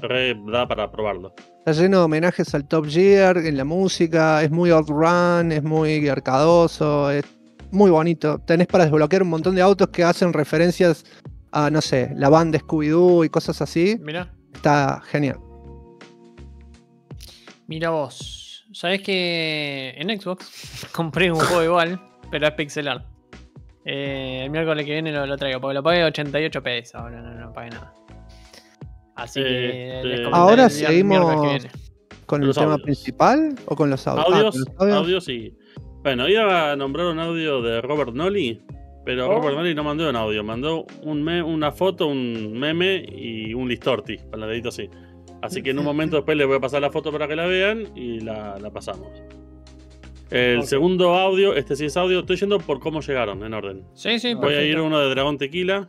Re da para probarlo. Está lleno de homenajes al Top Gear en la música, es muy outrun, es muy arcadoso, es muy bonito. Tenés para desbloquear un montón de autos que hacen referencias a, no sé, la banda Scooby-Doo y cosas así. Mirá, Está genial. mira vos. Sabés que en Xbox compré un juego igual, pero es pixelar. Eh, el miércoles que viene lo, lo traigo, porque lo pagué 88 pesos. Ahora no, no pagué nada. Así que Este- Ahora el que seguimos- viene. ¿Con el Los tema audios. principal o con los audios? Ah, Audios, con los audios. audios y. Bueno, iba a nombrar un audio de Robert Nolly, pero Oh. Robert Nolly no mandó un audio, mandó un me- una foto, un meme y un listorti, para el dedito así. Así que en un momento después les voy a pasar la foto para que la vean y la, la pasamos. El segundo audio, este sí es audio, estoy yendo por cómo llegaron en orden. Sí, sí, Voy a ir uno de Dragón Tequila.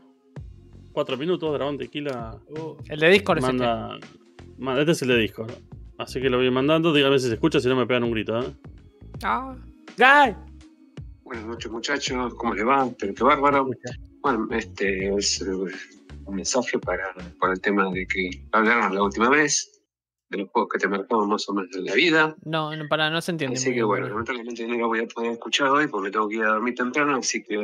Cuatro minutos, Dragón Tequila. El de Discord es este. Manda, este es el de Discord. Así que lo voy mandando, dígame si se escucha, si no me pegan un grito. ¿eh? Ah, Buenas noches muchachos, ¿cómo les va? Pero qué bárbaro. Bueno, este es eh, un mensaje para, para el tema de que hablaron la última vez, de los juegos que te marcaban más o menos en la vida. no, no, para, no se entiende. Así que bien, bueno, lamentablemente no lo voy a poder escuchar hoy porque tengo que ir a dormir temprano, así que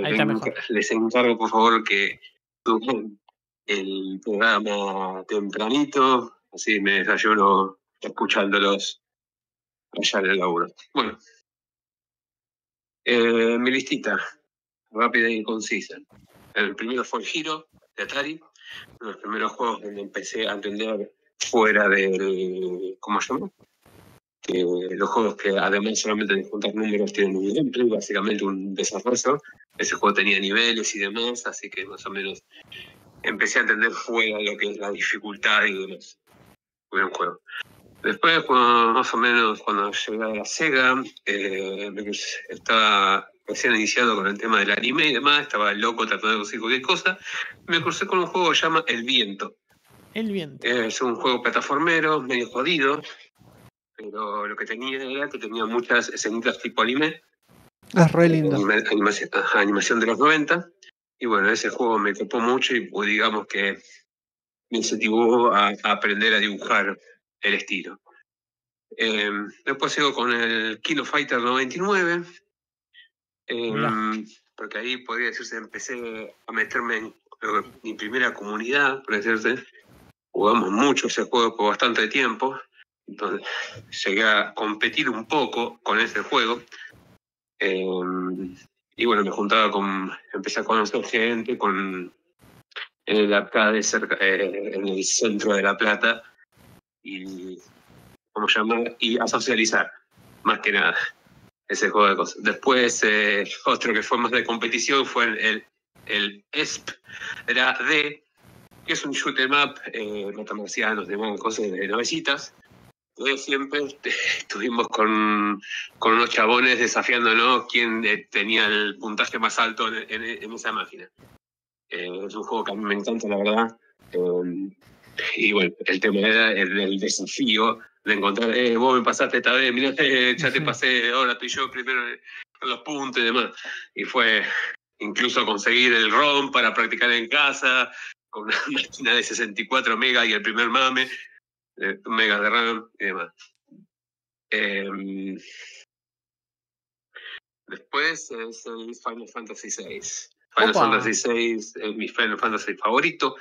les encargo por favor que suban el programa tempranito, así me desayuno escuchándolos allá en el laburo. Bueno, eh, mi listita, rápida y concisa. El primero fue el Giro de Atari, uno de los primeros juegos donde empecé a entender fuera del. ¿Cómo se llama? Que los juegos que además solamente de juntar números tienen un gameplay, básicamente un desarrollo. Ese juego tenía niveles y demás, así que más o menos empecé a entender fuera lo que es la dificultad y demás. Fue un juego. Después, cuando- más o menos, cuando llegué a la Sega, eh, estaba recién iniciado con el tema del anime y demás, estaba loco tratando de conseguir cualquier cosa. Me crucé con un juego que se llama El Viento. El viento. Es un juego plataformero, medio jodido, pero lo que tenía era que tenía muchas escenitas tipo anime, Es re lindo. anima- animación, de los 90. Y bueno, ese juego me copó mucho y pues, digamos que me incentivó a, a aprender a dibujar el estilo. Eh, después sigo con el Kino Fighter 99, eh, Mirá. porque ahí podría decirse, empecé a meterme en eh, mi primera comunidad, por decirse. Jugamos mucho ese juego por bastante tiempo, entonces llegué a competir un poco con ese juego. Eh, y bueno, me juntaba con, empecé a conocer gente con en el arcade cerca, eh, en el centro de La Plata y ¿cómo se llama? y a socializar, más que nada, ese juego de cosas. Después eh, otro que fue más de competición fue el, el, ESP, era D, que es un shoot 'em up, eh, matamarcianos, demás, cosas de navecitas. Entonces siempre este, estuvimos con, con unos chabones desafiándonos quién eh, tenía el puntaje más alto en, en- en esa máquina. Eh, es un juego que a mí me encanta, la verdad. Eh, y bueno, el tema era el, el desafío de encontrar, eh, vos me pasaste esta vez, mirá, eh, ya te pasé, ahora estoy yo primero los puntos y demás. Y fue incluso conseguir el ROM para practicar en casa, con una máquina de 64 megas y el primer mame, megas de RAM y demás. Em, después es el Final Fantasy VI. Final Opa. Fantasy VI es mi Final Fantasy favorito.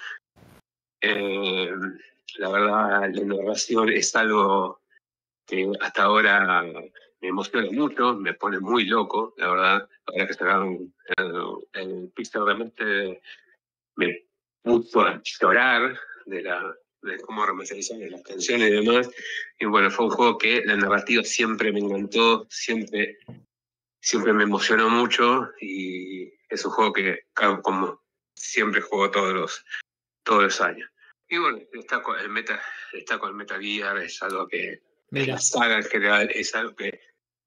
Em, la verdad, la narración es algo que hasta ahora me emociona mucho, me pone muy loco, la verdad. Ahora que sacaron el, el Pixel Remaster, me puso a llorar de, la, de cómo remasterizaron las canciones y demás. Y bueno, fue un juego que la narrativa siempre me encantó, siempre, siempre me emocionó mucho y es un juego que como siempre juego todos los, todos los años. Y bueno, está con el Meta, está con el Metal Gear, es algo que Mira. la saga en general es algo que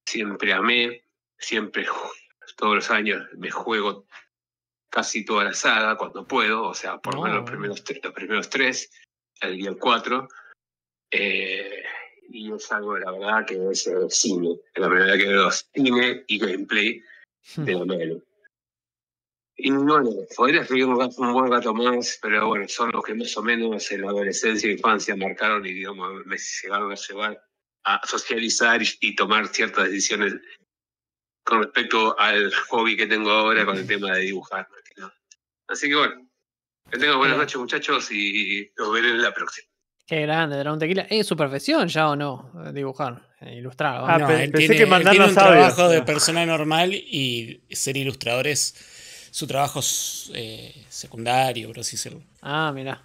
siempre amé, siempre, todos los años me juego casi toda la saga cuando puedo, o sea, por lo menos No. los primeros, tres, los primeros tres, el día cuatro. Eh, y es algo, la verdad, que es eh, cine. Es la primera vez que veo cine y gameplay de la mano. Y bueno, podría escribir un, gato- un buen gato más, pero bueno, son los que más o menos en la adolescencia e infancia marcaron y digamos, me llegaron a llevar a socializar y, y tomar ciertas decisiones con respecto al hobby que tengo ahora con el tema de dibujar. Así que bueno, que tengan buenas noches muchachos y nos veré en la próxima. Qué grande, Dragón Tequila. ¿Es su profesión ya o no? Dibujar, eh, ilustrar. Ah, no, pensé tiene, que tiene un trabajo de Ah. persona normal y ser ilustrador es su trabajo eh, secundario, por así decirlo. Ah, mira.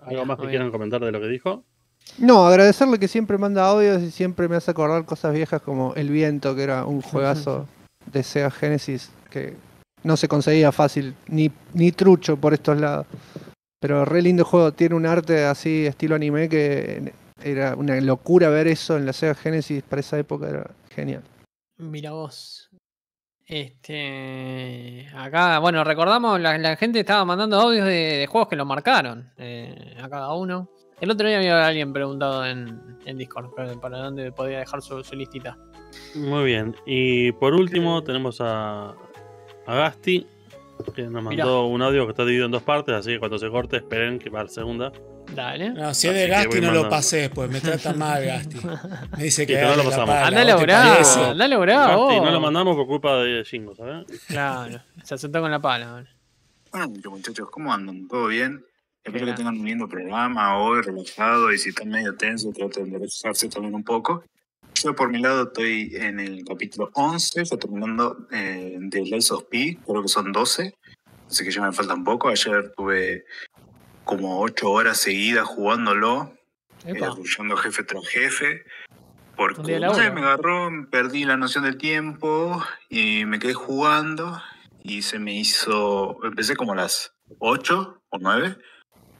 ¿Algo más que quieran comentar de lo que dijo? No, agradecerle que siempre manda audios y siempre me hace acordar cosas viejas como El Viento, que era un juegazo de Sega Genesis que no se conseguía fácil ni, ni trucho por estos lados. Pero re lindo juego, tiene un arte así estilo anime que era una locura ver eso en la Sega Genesis para esa época, era genial. Mira vos. Este. Acá, bueno, recordamos, la, la gente estaba mandando audios de, de juegos que lo marcaron eh, a cada uno. El otro día había alguien preguntado en, en Discord para, para dónde podía dejar su, su listita. Muy bien. Y por último tenemos a, a Gasti, que nos Mirá. mandó un audio que está dividido en dos partes, así que cuando se corte esperen que va a la segunda. Dale. No, si es de que Gasti no lo pases, pues me trata mal Gasti. Me dice que pero no lo pasamos. pala, Andale ¿vos a te bravo, parece? andale a bravo. Gasti, no lo mandamos por culpa de Jingo, ¿sabes? Claro, se asentó con la pala. bueno. Muchachos, ¿cómo andan? ¿Todo bien? Espero que tengan un lindo programa hoy, relajado, y si están medio tensos, traten de relajarse también un poco. Yo por mi lado estoy en el capítulo 11, estoy terminando eh, de Lies of P, creo que son 12, así que ya me falta un poco. Ayer tuve como 8 horas seguidas jugándolo, eh, Epa. rushando jefe tras jefe. Porque no sé, me agarró, perdí la noción del tiempo y me quedé jugando y se me hizo, empecé como a las 8 o 9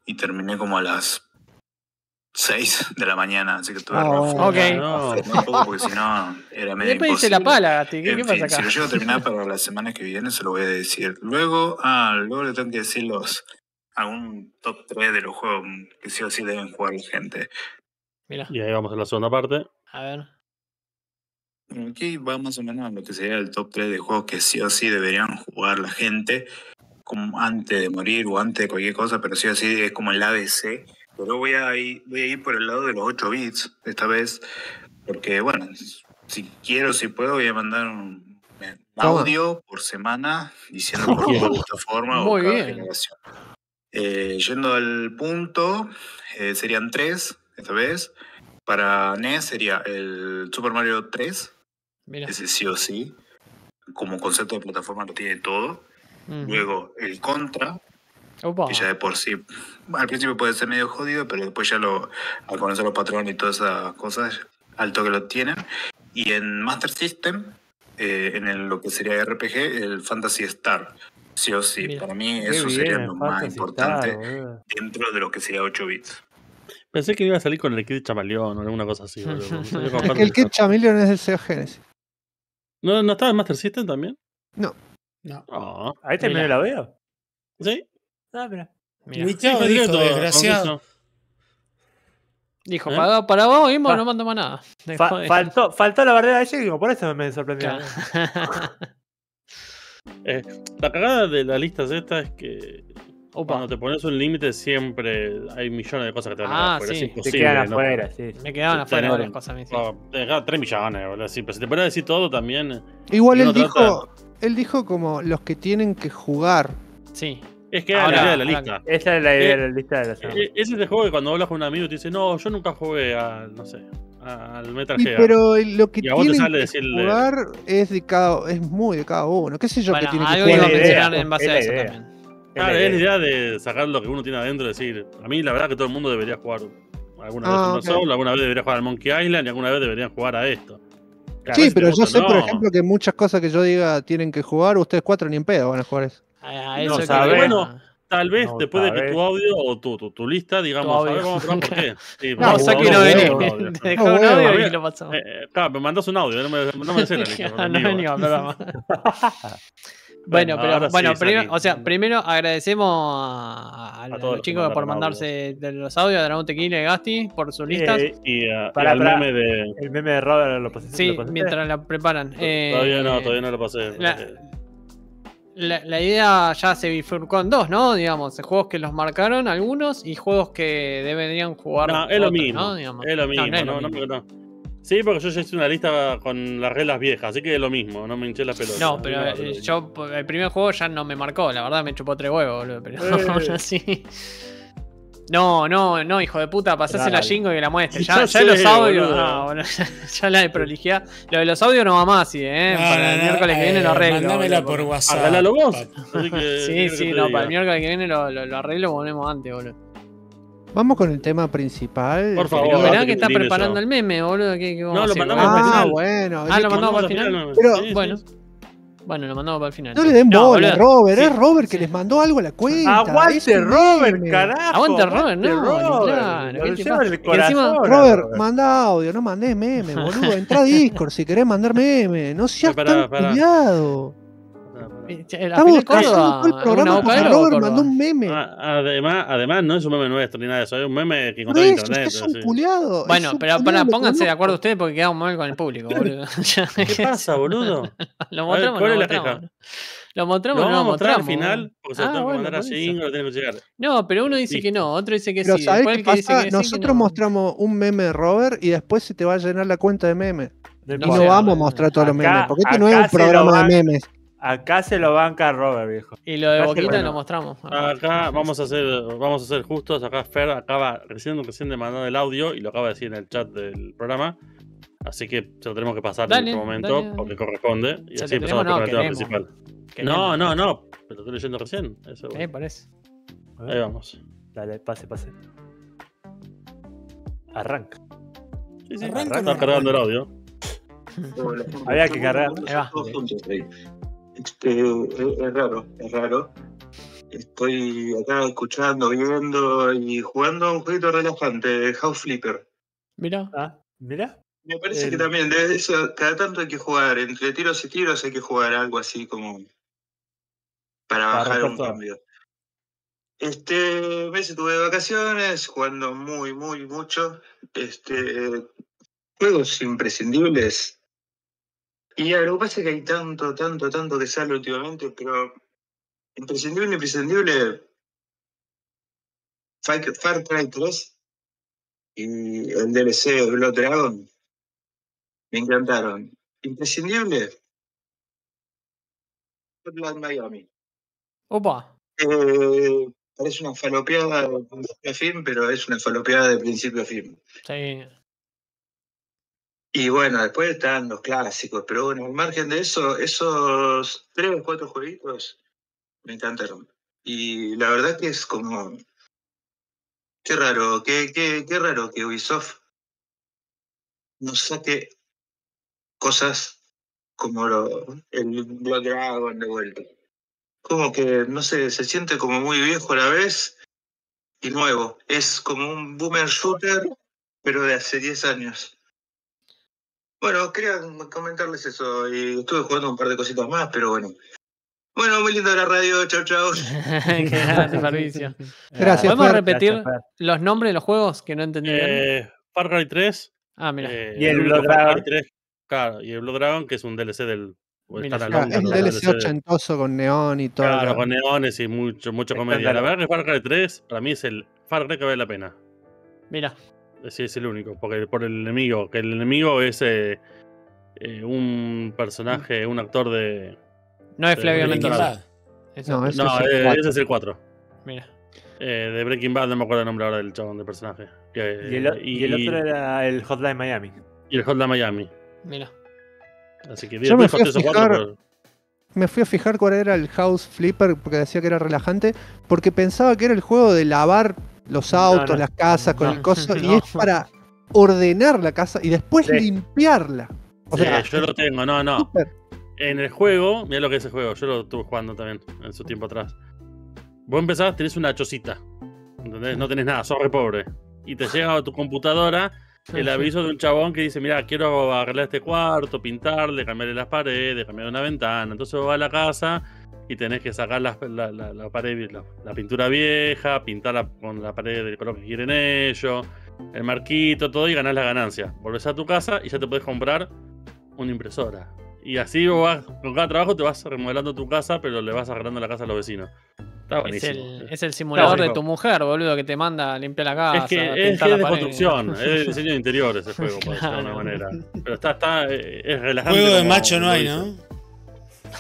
y terminé como a las 6 de la mañana, así que tuve Ah, rato. bueno. Ok. No, poco porque si no era medio Después dice la pala, Gasti. ¿Qué, En qué fin, pasa si acá? lo llego a terminar para la semana que viene, se lo voy a decir. Luego, ah, luego le tengo que decir los algún top 3 de los juegos que sí o sí deben jugar la gente. Mira, y ahí vamos a la segunda parte. a ver. Bueno, Aquí va más o menos a lo que sería el top 3 de juegos que sí o sí deberían jugar la gente como antes de morir o antes de cualquier cosa, pero sí o sí es como el ABC. Pero voy a ir, voy a ir por el lado de los 8 bits esta vez, porque bueno, si quiero, si puedo, voy a mandar un audio por semana diciendo por qué plataforma o cada bien. generación. Eh, yendo al punto, eh, serían tres esta vez. Para NES sería el Super Mario 3, Mira. ese sí o sí. Como concepto de plataforma lo tiene todo. Luego el Contra, Opa. que ya de por sí, al principio puede ser medio jodido, pero después ya lo, al conocer los patrones y todas esas cosas, alto que lo tienen. Y en Master System, eh, en el- lo que sería RPG, el Fantasy Star. Sí o sí, Mira. para mí eso bien, sería lo más importante Star, dentro de lo que sería 8 bits. Pensé que iba a salir con el kit chamaleón o alguna cosa así. el Kid. Chameleon es del Sega Genesis. ¿No, ¿No estaba en Master System también? No. Ah, Ahí terminó Mira. el audio. ¿Sí? Ah, mira. Dijo, desgraciado. Dijo, ¿Eh? para, para vos mismo Fa- no mando más nada. Fa- faltó, faltó la barrera de Jigglypuff, por eso me sorprendió. Claro. Eh, la cagada de las listas estas es que Opa, cuando te pones un límite siempre hay millones de cosas que te van a Ah, quedar afuera. sí. Es Te quedan ¿no? afuera, sí. me quedaban afuera varias cosas. a mí, sí. Ah, Te deja 3 millones, boludo. Sí, pero si te pones a decir todo también. Igual Y él trata- dijo, él dijo como los que tienen que jugar. Sí. Es que Ahora- es la idea de la lista. Esa es la idea Eh, de la lista de la semana. Eh, Ese es el juego que cuando hablas con un amigo te dice, no, yo nunca jugué al, no sé, al Metal Gear. pero lo que Y a vos te tienen sale que decirle- jugar es de cada, es muy de cada uno. ¿Qué sé yo Bueno, que tiene que algo jugar? iba a la idea, mencionar en base a eso idea. también. Claro, la es la idea. de sacar lo que uno tiene adentro y decir, a mí la verdad que todo el mundo debería jugar alguna Ah, vez ok. un Soul, alguna vez debería jugar al Monkey Island y alguna vez deberían jugar a esto. Claro, Sí, pero yo gusta, sé, por ejemplo, que muchas cosas que yo diga tienen que jugar, ustedes cuatro ni en pedo van a jugar eso. A- a No eso que sabe. Bueno, Tal vez No, después de sabes. que tu audio o tu, tu, tu lista, digamos, a a probar por qué. Sí, No, No, a bueno, no audio. Te un audio A y lo pasamos. Eh, eh, claro, me mandas un audio, no me, no me decís la lista, no, no venía al programa. Bueno, Bueno, pero sí, bueno, Saki. primero, o sea, primero agradecemos a, a- a todos los chicos por mandarse de los audios de Dragón Tequila y Gasti por sus listas. Eh, Y, uh, y Pará, al pará. meme de. el meme de Robert lo pasé. sí, lo pasaste? mientras la preparan. Eh, Todavía no, todavía no lo pasé. La, la- la idea ya se bifurcó en dos, ¿no? Digamos, juegos que los marcaron algunos y juegos que deberían jugar. No, es lo mismo. ¿no? Digamos. Es lo mismo. no es lo no, no, mismo. no. Sí, porque yo ya hice una lista con las reglas viejas, así que es lo mismo, no me hinché la pelota. No, pero eh, yo el primer juego ya no me marcó, la verdad me chupó tres huevos, boludo, pero Eh. así. No, no, no, hijo de puta, pasásela a. Jingo y que la muestre. Ya Ya, ya sé, los audios, no, ya la de prolijidad. Lo de los audios no va más, sí, eh. No, para el miércoles que eh, viene lo arreglo. Mándamela por WhatsApp. Arreglalo vos. papá. Así que, ¿qué Sí, sí, no, diga? para el miércoles que viene lo, lo, lo arreglo y volvemos antes, boludo. Vamos con el tema principal. Por favor. Pero mirá que que está preparando eso. el meme, boludo. ¿qué, qué vamos No, lo mandamos boludo? al Ah, final. bueno. Ah, ¿qué- lo mandamos al final. Pero- sí, sí. Bueno. Lo mandamos para el final. No le den No, bola. Robert. Sí, Es Robert que sí. les mandó algo a la cuenta. Aguante Robert, meme. carajo. Aguante Robert, no, Robert. claro, en el encima- corazón, Robert, manda audio, no mandés meme, boludo. Entra a Discord si querés mandar meme. No seas Pará, tan culiado. Estamos todo el ¿una programa porque Robert Córdoba? mandó un meme. Ah, Además, además, no es un meme nuestro ni nada de eso, es un meme que encontré en internet. es un así. culiado. Bueno, un pero para, pónganse de acuerdo ustedes porque quedamos mal con el público, boludo. ¿Qué pasa, boludo? lo mostramos, ¿cuál lo es la mostramos. queja? Lo Lo mostramos, no vamos a lo mostrar al mostramos. final, porque se lo Ah, tengo que mandar a por eso. Jingo, lo tengo que llegar. No, pero uno dice Sí. que no, otro dice que Pero sí. ¿sabés después qué el que dice pasa? que sí, que Nosotros no. mostramos un meme de Robert y después se te va a llenar la cuenta de memes. No Y No vamos a mostrar todos los memes. Porque este no es un programa de memes. Acá se lo banca Robert, viejo. Y lo de Casi Boquita bueno. lo mostramos. Acá vamos a hacer, vamos a ser justos. Acá Fer acaba recién, recién de mandar el audio y lo acaba de decir en el chat del programa. Así que se lo tenemos que pasar Dale, en este momento dale, dale. porque corresponde. Y Se así empezamos tenemos, con el tema no, principal. Queremos. No, no, no. Pero estoy leyendo recién. Eso, Eh, parece. A ver, Ahí vamos. Dale, pase, pase. Arranca. Sí, sí, Arranca, está no cargando el audio. Había que cargar. Ahí va. Este, es, es raro, es raro. Estoy acá escuchando, viendo y jugando a un jueguito relajante, House Flipper. Mira. Ah, mira. Me parece El- que también, de eso, cada tanto hay que jugar, entre tiros y tiros hay que jugar algo así como para Para bajar un cambio. Este mes estuve de vacaciones, jugando muy, muy mucho. Este juegos imprescindibles. Y lo que pasa es que hay tanto, tanto, tanto que sale últimamente, pero imprescindible, imprescindible. Far Far Cry 3 y el DLC Blood Dragon me encantaron. Imprescindible. Hotline Miami. Opa. Eh, parece una falopeada de principio a fin, pero es una falopeada de principio a fin. Sí. Y bueno, después están los clásicos, pero bueno, al margen de eso, esos tres o cuatro jueguitos me encantaron. Y la verdad que es como. Qué raro, qué, qué, qué raro que Ubisoft nos saque cosas como lo, el Blood Dragon de vuelta. Como que, no sé, se siente como muy viejo a la vez y nuevo. Es como un boomer shooter, pero de hace 10 años. Bueno, quería comentarles eso. Y estuve jugando un par de cositas más, pero bueno. Bueno, muy lindo la radio, chau chau. Qué grande, Fabricio. Gracias, ¿Podemos Fer. repetir Gracias, los nombres de los juegos que no entendí bien? Eh, Far Cry 3. Ah, mira. eh, Y el Blood Far Cry Dragon. 3, claro, y el Blood Dragon, que es un DLC del. Mira, Star Ah, Alone, es el ¿no? DLC ochentoso con neón y todo. Claro, lo- con neones y mucho, mucho comedia. La verdad que Far Cry 3 para mí es el Far Cry que vale la pena. Mira. Sí, es el único. Porque por el enemigo. Que el enemigo es eh, eh, un personaje, un actor de. No es de Flavio Breaking Mendoza. Bad. No, Ese No, es el eh, es el 4. Mira. Eh, de Breaking Bad, no me acuerdo el nombre ahora del chabón del personaje. Que- Y el, o- y el otro era el Hotline Miami. y el Hotline Miami. Mira. Así que Yo me fui a fijar- pero- Me fui a fijar cuál era el House Flipper porque decía que era relajante, porque pensaba que era el juego de lavar los autos, no. las casas con No. el coso, y es para ordenar la casa y después Sí. limpiarla. O Sí, sea, yo lo tengo, no, no. súper. En el juego, mira lo que es el juego, yo lo estuve jugando también en su tiempo atrás. Vos empezás, tenés una chocita. ¿Entendés? No tenés nada, sos re pobre. Y te llega a tu computadora el aviso de un chabón que dice, mira, quiero arreglar este cuarto, pintarle, cambiarle las paredes, cambiar una ventana. Entonces vos vas a la casa y tenés que sacar las- la, la- la pared, la, la pintura vieja, pintarla con la pared del color que quieren ellos, el marquito, todo, y ganás la ganancia. Volvés a tu casa y ya te podés comprar una impresora. Y así vos vas, con cada trabajo te vas remodelando tu casa, pero le vas arreglando la casa a los vecinos. Está Es buenísimo. el, es el simulador de tu mujer, boludo, que te manda a limpiar la casa. Es que es, que la es de construcción, es de diseño de interiores el juego, por decirlo de alguna manera. Pero está, está, eh, es relajante. Juego de como macho no hay, dice. ¿no?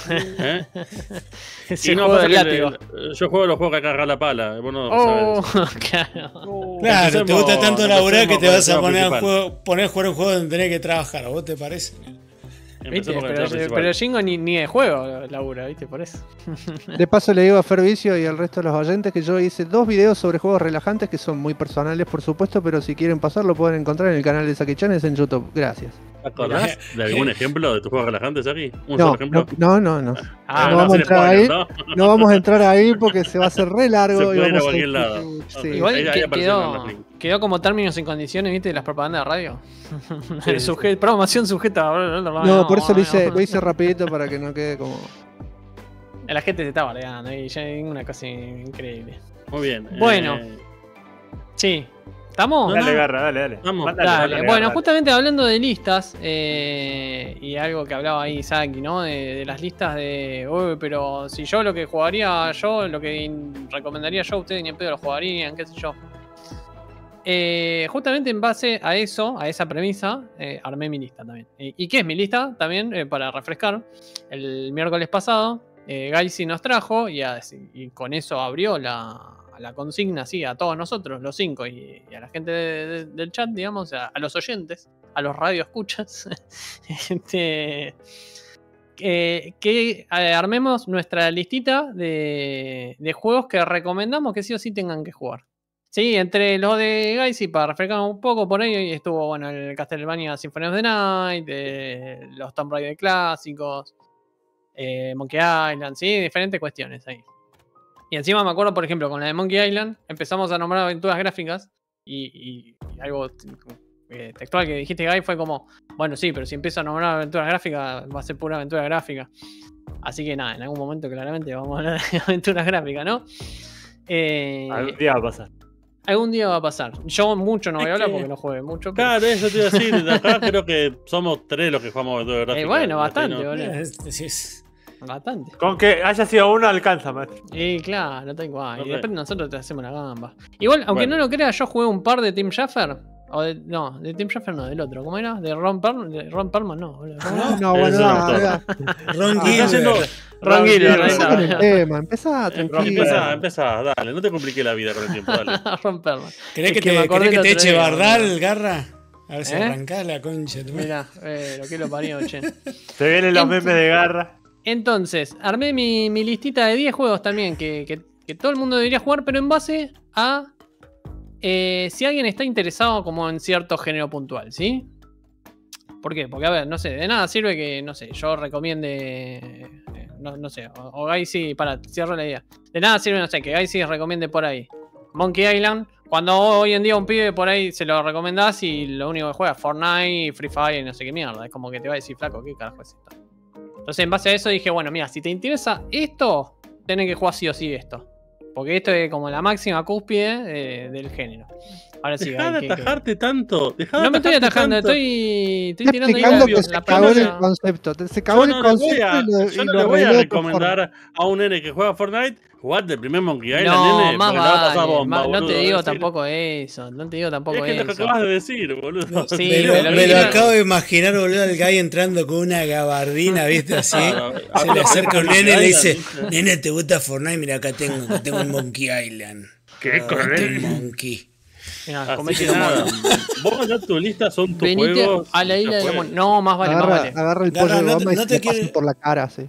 ¿Eh? Y no, juego del yo juego los juegos que cargar la pala. Vos no Oh, claro. Claro, te gusta tanto laburar que te vas a poner a juego, poner a jugar un juego donde tenés que trabajar. ¿A vos te parece? Pero, pero Jingo ni, ni de juego labura, ¿viste? Por eso. De paso le digo a Fervicio y al resto de los oyentes que yo hice dos videos sobre juegos relajantes que son muy personales, por supuesto, pero si quieren pasar lo pueden encontrar en el canal de Saki Chanes en YouTube. Gracias. ¿Te acordás de algún ejemplo de tus juegos relajantes aquí? ¿Un No, solo ejemplo? no, no, no. Ah, no vamos a sin entrar ahí. ¿no? No vamos a entrar ahí porque se va a hacer re largo. Se y puede ir a cualquier lado. Sí. Igual Ahí- ahí quedó, como términos y condiciones, ¿viste? De las propagandas de radio. Sí, Suje- Programación sujeta. No, por eso lo hice, lo hice rapidito para que no quede como. La gente se está bardeando y ya es una cosa increíble. Muy bien. Bueno. eh, Sí. ¿Estamos? Dale. Garra, dale, dale. Vamos. Mándale, Dale, mándale, bueno, Garra. justamente hablando de listas, eh, y algo que hablaba ahí Saki, ¿no? De, de las listas de, uy, pero si yo lo que jugaría yo, lo que in- recomendaría yo, ustedes ni en pedo lo jugarían, qué sé yo. Eh, justamente en base a eso, a esa premisa, eh, armé mi lista también. ¿Y, y qué es mi lista? También, eh, para refrescar, el miércoles pasado, eh, Gaisi nos trajo y con eso abrió la, la consigna, sí, a todos nosotros, los cinco, y, a la gente de- de- del chat, digamos, a, los oyentes, a los radioescuchas, este, que, armemos nuestra listita de, de juegos que recomendamos que sí o sí tengan que jugar. Sí, entre los de Gaisi, para refrescar un poco por ahí, estuvo bueno el Castlevania Symphony of the Night, eh, los Tomb Raider clásicos, eh, Monkey Island, sí, diferentes cuestiones ahí. Y encima me acuerdo, por ejemplo, con la de Monkey Island, empezamos a nombrar aventuras gráficas y, y- y algo eh, textual que dijiste, Guy, fue como, bueno, sí, pero si empiezo a nombrar aventuras gráficas, va a ser pura aventura gráfica. Así que nada, en algún momento claramente vamos a hablar de aventuras gráficas, ¿no? Eh, Algún día va a pasar. algún día va a pasar. Yo mucho no voy a hablar que- porque no juegue mucho. pero- Claro, eso te iba a decir. De acá creo que somos tres los que jugamos aventura gráfica. Eh, bueno, bastante, boludo. Bastante. Con que haya sido uno alcanza, maestro. Y claro, tal cual. Ok. Y después nosotros te hacemos la gamba. Igual, aunque Bueno. no lo creas, yo jugué un par de Team Schaffer. O de, no, de Team Schaffer no, del otro. ¿Cómo era? De Ron Perlman. De Ron Perlman, no. No, bueno, no, no. Ron Gilbert. haciendo- Ron Gilbert, Empezá con el tema, empezá tranquilo. Empezá, empezá, dale, no te compliques la vida con el tiempo, dale. Ron Perlman. ¿Querés Es que, que te, querés que te eche día, Bardal. Garra? A ver si ¿Eh? arrancás la concha. Mirá, eh, lo que lo parió, che. Se vienen los memes de garra. Entonces, armé mi, listita de 10 juegos también que, todo el mundo debería jugar, pero en base a eh, si alguien está interesado como en cierto género puntual, ¿sí? ¿Por qué? Porque, a ver, no sé, de nada sirve que, no sé, yo recomiende, eh, no, no sé, o, o Gaisi, para, cierro la idea. De nada sirve, no sé, que Gaisi recomiende por ahí Monkey Island, cuando hoy en día un pibe por ahí se lo recomendás y lo único que juega es Fortnite, Free Fire y no sé qué mierda. Es como que te va a decir, flaco, ¿qué carajo es esto? Entonces, en base a eso dije, bueno, mira, si te interesa esto, tenés que jugar sí o sí esto. Porque esto es como la máxima cúspide eh, del género. Ahora sí, Dejá hay de que- que- atajarte tanto. dejá No me estoy atajarte atajando, tanto. estoy, estoy tirando ahí que se la cagó el concepto. Se cagó Yo en no el le voy concepto a, y lo, yo y no le voy a recomendar a un nene que juega Fortnite jugar del primer Monkey Island, No, nene. más vale, bomba, no te digo decir, tampoco eso, no te digo tampoco Es que es lo que eso. acabas de decir, boludo. No, Sí, me lo, me acabo de imaginar, boludo, al guy entrando con una gabardina, ¿viste? Así. Claro, Se le acerca un nene y le dice, nene, ¿te gusta Fortnite? Mira, acá tengo, acá tengo un Monkey Island. ¿Qué él? Monkey. Así que nada, vos ya tu lista son tus Venite juegos. a la isla de. No, más vale, más agarra, vale. agarra el no goma y no se te por la cara, sí.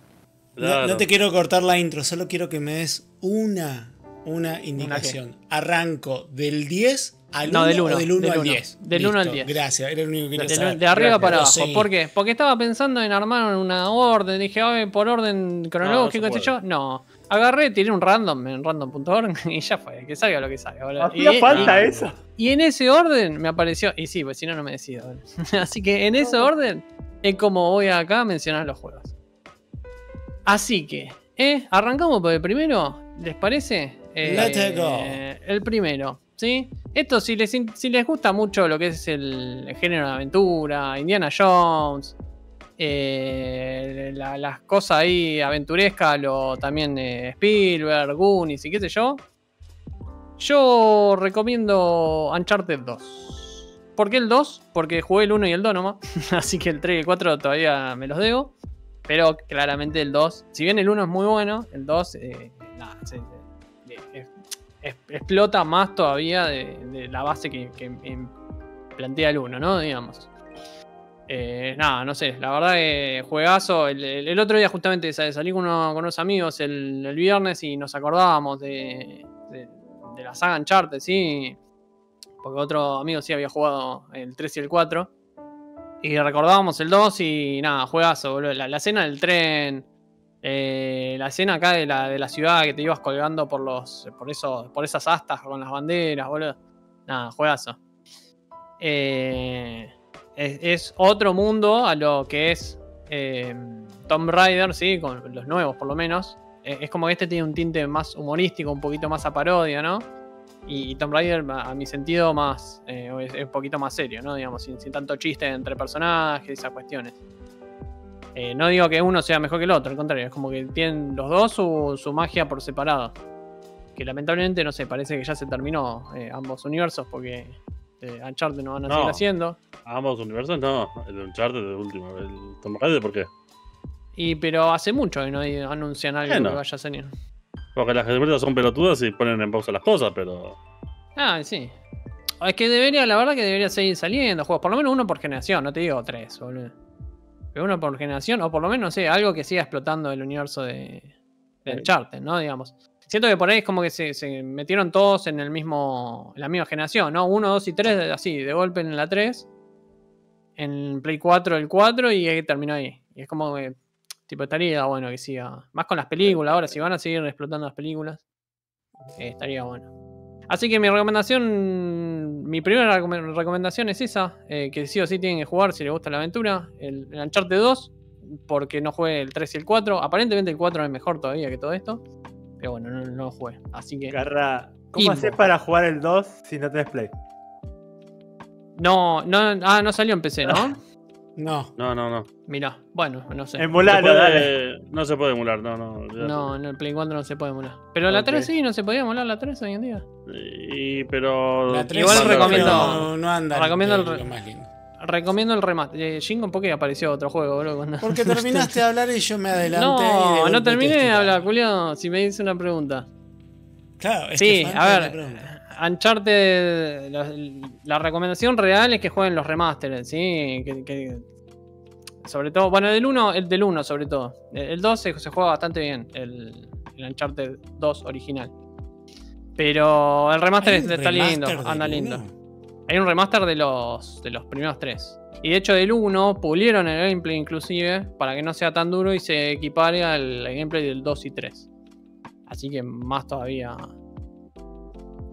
No, Claro. no te quiero cortar la intro, solo quiero que me des una, una indicación. Arranco del 10 al 1 No, del o uno, del 1 del al uno. 10. Del uno al Listo, 10. Gracias, era lo único que quería De, saber. de arriba Gracias. para abajo. ¿Por qué? Porque estaba pensando en armar una orden. Dije, por orden cronológico, No, no qué sé yo. No. Agarré, tiré un random en random.org y ya fue. Que salga lo que salga. Hacía Y- falta y- eso. Y en ese orden me apareció. Y sí, pues si no, no me decido. Así que en ese orden es como voy acá a mencionar los juegos. Así que, ¿eh? Arrancamos por el primero. ¿Les parece? Eh, Let's go. El primero, ¿sí? Esto, si les, si les gusta mucho lo que es el, el género de aventura, Indiana Jones, eh, la- las cosas ahí aventurescas, lo, también eh, Spielberg, Goonies y qué sé yo, yo recomiendo Uncharted 2. ¿Por qué el 2? Porque jugué el 1 y el 2 nomás. Así que el 3 y el 4 todavía me los debo. Pero claramente el 2, si bien el 1 es muy bueno, el 2 eh, nada, se- se- eh, es- explota más todavía de, de la base que, que em- plantea el 1, ¿no? Digamos. Eh, nada, no sé, la verdad que juegazo. El, otro día justamente sa- salí con, uno- con unos amigos el, viernes y nos acordábamos de, de- la saga Uncharted, ¿sí? Porque otro amigo sí había jugado el 3 y el 4. Y recordábamos el 2 y nada, juegazo, boludo. La, la escena del tren, eh, la escena acá de la, de la ciudad que te ibas colgando por los por eso, por esas astas con las banderas, boludo. Nada, juegazo. Eh, es, otro mundo a lo que es eh, Tomb Raider, sí, con los nuevos por lo menos. Eh, es como que este tiene un tinte más humorístico, un poquito más a parodia, ¿no? Y, y Tomb Raider, a, mi sentido, más eh, es, un poquito más serio, ¿no? Digamos, sin, tanto chiste entre personajes y esas cuestiones. Eh, no digo que uno sea mejor que el otro, al contrario, es como que tienen los dos su, su magia por separado. Que lamentablemente, no sé, parece que ya se terminó ambos universos porque eh, Uncharted no van a No. seguir haciendo. Ambos universos no. El Uncharted de último. El Tomb Raider, ¿por qué? Y pero hace mucho que no anuncian algo Bueno. que vaya a salir. Porque las empresas son pelotudas y ponen en pausa las cosas, pero. Ah, sí. Es que debería, la verdad que debería seguir saliendo juegos. Por lo menos uno por generación, no te digo tres, boludo. Pero uno por generación, o por lo menos, no sé, algo que siga explotando el universo de, de Sí. Uncharted, ¿no? Digamos. Siento que por ahí es como que se, metieron todos en el mismo. la misma generación, ¿no? Uno, dos y tres, así, de golpe en la 3. En Play 4 el 4 y ahí terminó ahí. Y es como que. Tipo, estaría bueno que siga. Más con las películas ahora, si van a seguir explotando las películas. eh, estaría bueno. Así que mi recomendación, mi primera recome- recomendación es esa, eh, que sí o sí tienen que jugar si les gusta la aventura, el, el Uncharted 2, porque no jugué el 3 y el 4, aparentemente el 4 es mejor todavía que todo esto, pero bueno, no, no lo jugué, así que Garra, ¿cómo haces para jugar el 2 si no tenés play? no, no, ah, no salió en PC, ¿no? No. No, no, no. Mirá, bueno, no sé. Se Emulalo, dale. no se puede emular, no, no. No, en el Play 4 no se puede emular. Pero la Ok. 3 sí, no se podía emular la 3 hoy en día. Y, pero. La 3 Igual recomiendo- No, no anda recomiendo el re- lo más lindo. Recomiendo el remaster. Eh, Jingo, ¿por qué apareció otro juego? Cuando- Porque terminaste de hablar y yo me adelanté. No, no te terminé de hablar, Julio. Si me dice una pregunta. Claro, es Sí, que a ver. Uncharted, la, la recomendación real es que jueguen los remasteres, ¿sí? Que, que- sobre todo, bueno, el 1, el del 1 sobre todo. El, el 2 se, se juega bastante bien, el, el Uncharted 2 original. Pero el remaster ¿Hay un está lindo, anda lindo. Hay un remaster de los, de los primeros tres. Y de hecho del 1 pulieron el gameplay inclusive para que no sea tan duro y se equipare al gameplay del 2 y 3. Así que más todavía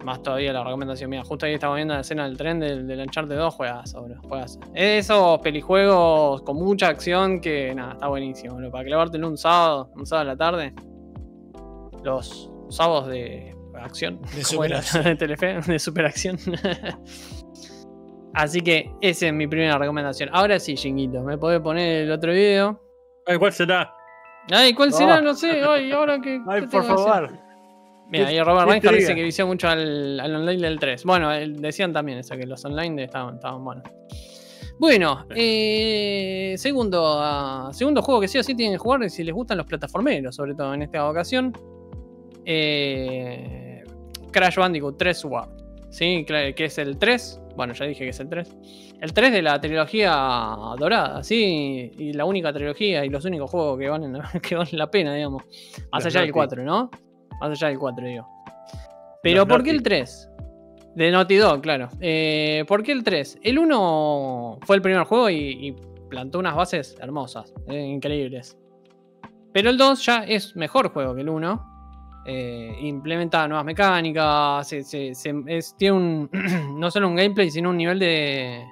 más todavía la recomendación mía. Justo ahí estaba viendo la escena del tren del, del Uncharted 2, juegas, boludo. Juegas. Esos pelijuegos con mucha acción que nada, está buenísimo, boludo. Para clavártelo un sábado, un sábado a la tarde. Los sábados de acción. De superacción. de Telefe, de superacción. Así que esa es mi primera recomendación. Ahora sí, Jinguito, me podés poner el otro video. Ay, ¿Cuál será? Ay, ¿cuál será? Oh. No sé. Ay, ahora que. Ay, por favor. Mira, y Robert Reinhardt dice que vició mucho al, al online del 3. Bueno, decían también eso, que los online de- estaban, estaban buenos. Bueno, eh, segundo, ah, segundo juego que sí o sí tienen que jugar si les gustan los plataformeros, sobre todo en esta ocasión. eh, Crash Bandicoot 3 War. ¿Sí? Que es el 3. Bueno, ya dije que es el 3. El 3 de la trilogía dorada, ¿sí? Y la única trilogía y los únicos juegos que valen, que valen la pena, digamos. Más allá del Naughty. 4, ¿no? Más allá del 4, digo. Pero Los ¿por qué Naughty. el 3? De Naughty Dog, claro. Eh, ¿Por qué el 3? El 1 fue el primer juego y, y plantó unas bases hermosas, eh, increíbles. Pero el 2 ya es mejor juego que el 1. Eh, implementa nuevas mecánicas. se- tiene no solo un gameplay, sino un nivel de.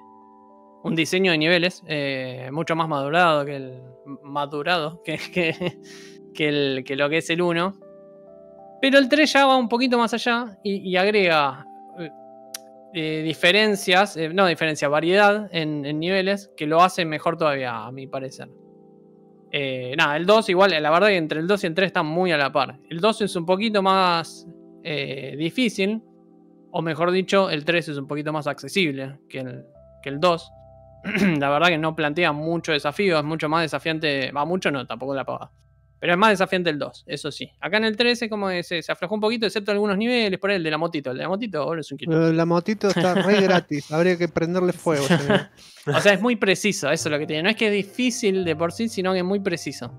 Un diseño de niveles eh, mucho más madurado que el. Madurado que, lo que es el 1. Pero el 3 ya va un poquito más allá y, agrega eh, eh, diferencias, no diferencias, variedad en niveles que lo hace mejor todavía, a mi parecer. Eh, nada, el 2 igual, la verdad que entre el 2 y el 3 están muy a la par. El 2 es un poquito más eh, difícil, o mejor dicho, el 3 es un poquito más accesible que el, que el 2. la verdad que no plantea mucho desafío, es mucho más desafiante, va mucho no, tampoco la paga. Pero es más desafiante el 2, eso sí. Acá en el 3 es como que se, se aflojó un poquito, excepto algunos niveles, por el de la motito. El de la motito, boludo, es un kilo. La motito está re gratis. Habría que prenderle fuego. O sea, es muy preciso, eso es lo que tiene. No es que es difícil de por sí, sino que es muy preciso.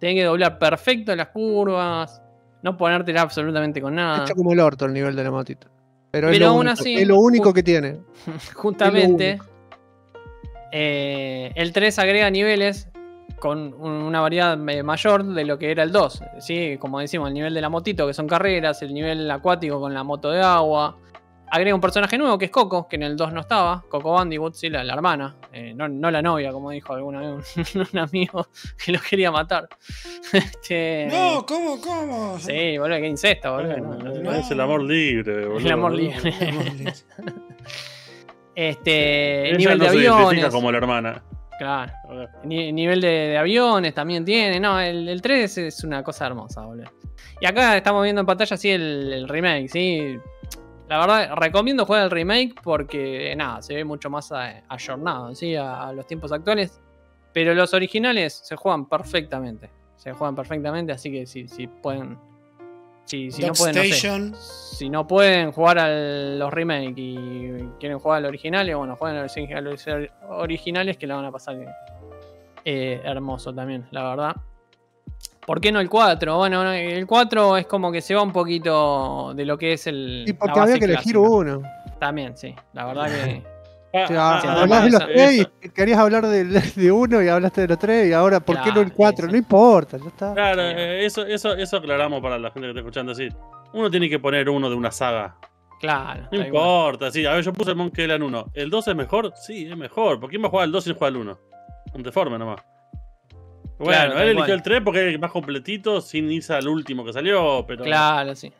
Tiene que doblar perfecto las curvas, no ponértela absolutamente con nada. Hecho como el orto el nivel de la motito. Pero, es, Pero lo aún único, así, es lo único que tiene. Justamente, eh, el 3 agrega niveles con un- una variedad eh, mayor de lo que era el 2. ¿sí? Como decimos, el nivel de la motito, que son carreras, el nivel acuático con la moto de agua. Agrega un personaje nuevo que es Coco, que en el 2 no estaba. Coco Bandicoot, sí, la, la hermana. eh, no, no la novia, como dijo alguna vez un, un amigo que lo quería matar. Este, No, ¿cómo, cómo? Sí, boludo, que incesto, boludo. no, no, no. Es el amor libre, boludo. El amor libre. Este, Ella nivel no de se aviones. como la hermana. Claro. Ni- nivel de, de aviones también tiene. No, el, el 3 es una cosa hermosa, boludo. Y acá estamos viendo en pantalla así el, el remake, ¿sí? La verdad, recomiendo jugar el remake porque, nada, se ve mucho más ayornado, ¿sí? A, a los tiempos actuales. Pero los originales se juegan perfectamente. Se juegan perfectamente, así que si, si pueden. Si, si no pueden, no sé. Station. si no pueden jugar a los remake y quieren jugar a los originales, bueno, jueguen a los, originales que la van a pasar eh, hermoso también, la verdad. ¿Por qué no el 4? Bueno, no, el 4 es como que se va un poquito de lo que es el. Y la porque base había que elegir clásica. uno. También, sí. La verdad que. Sí, hablás de los eso- tres y querías hablar de, de uno y hablaste de los tres y ahora ¿por qué no el cuatro? sí, No importa, ya está. Claro, eh, eso, eso, eso aclaramos para la gente que está escuchando. Así, uno tiene que poner uno de una saga. Claro. No importa, sí. A ver, yo puse el Monkey Island 1. ¿El 2 es mejor? Sí, es mejor. ¿Por qué me juega el 2 sin jugar el 1? Un deforme nomás. Bueno, Claro, él eligió el 3 porque es el más completito, sin irse al último que salió, pero Claro, sí.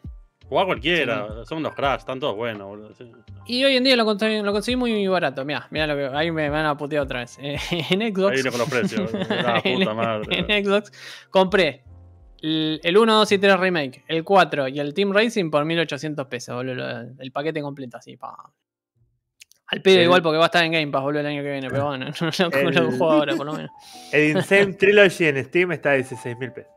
Juega cualquiera, son los Crash, están todos buenos, boludo. sí. Y hoy en día lo conseguí, lo conseguí muy barato. Mira, mira lo que. Ahí me van a putear otra vez. Eh, en Xbox. Ahí con los precios, la en, puta madre. en Xbox compré el, el 1, 2 y 3 Remake, el 4 y el Team Racing por 1800 pesos, boludo. El paquete completo así, pa. Al pedo igual porque va a estar en Game Pass, boludo, el año que viene, pero bueno, no lo, El- lo juego ahora por lo menos. El Insane Trilogy en Steam está a 16 mil pesos.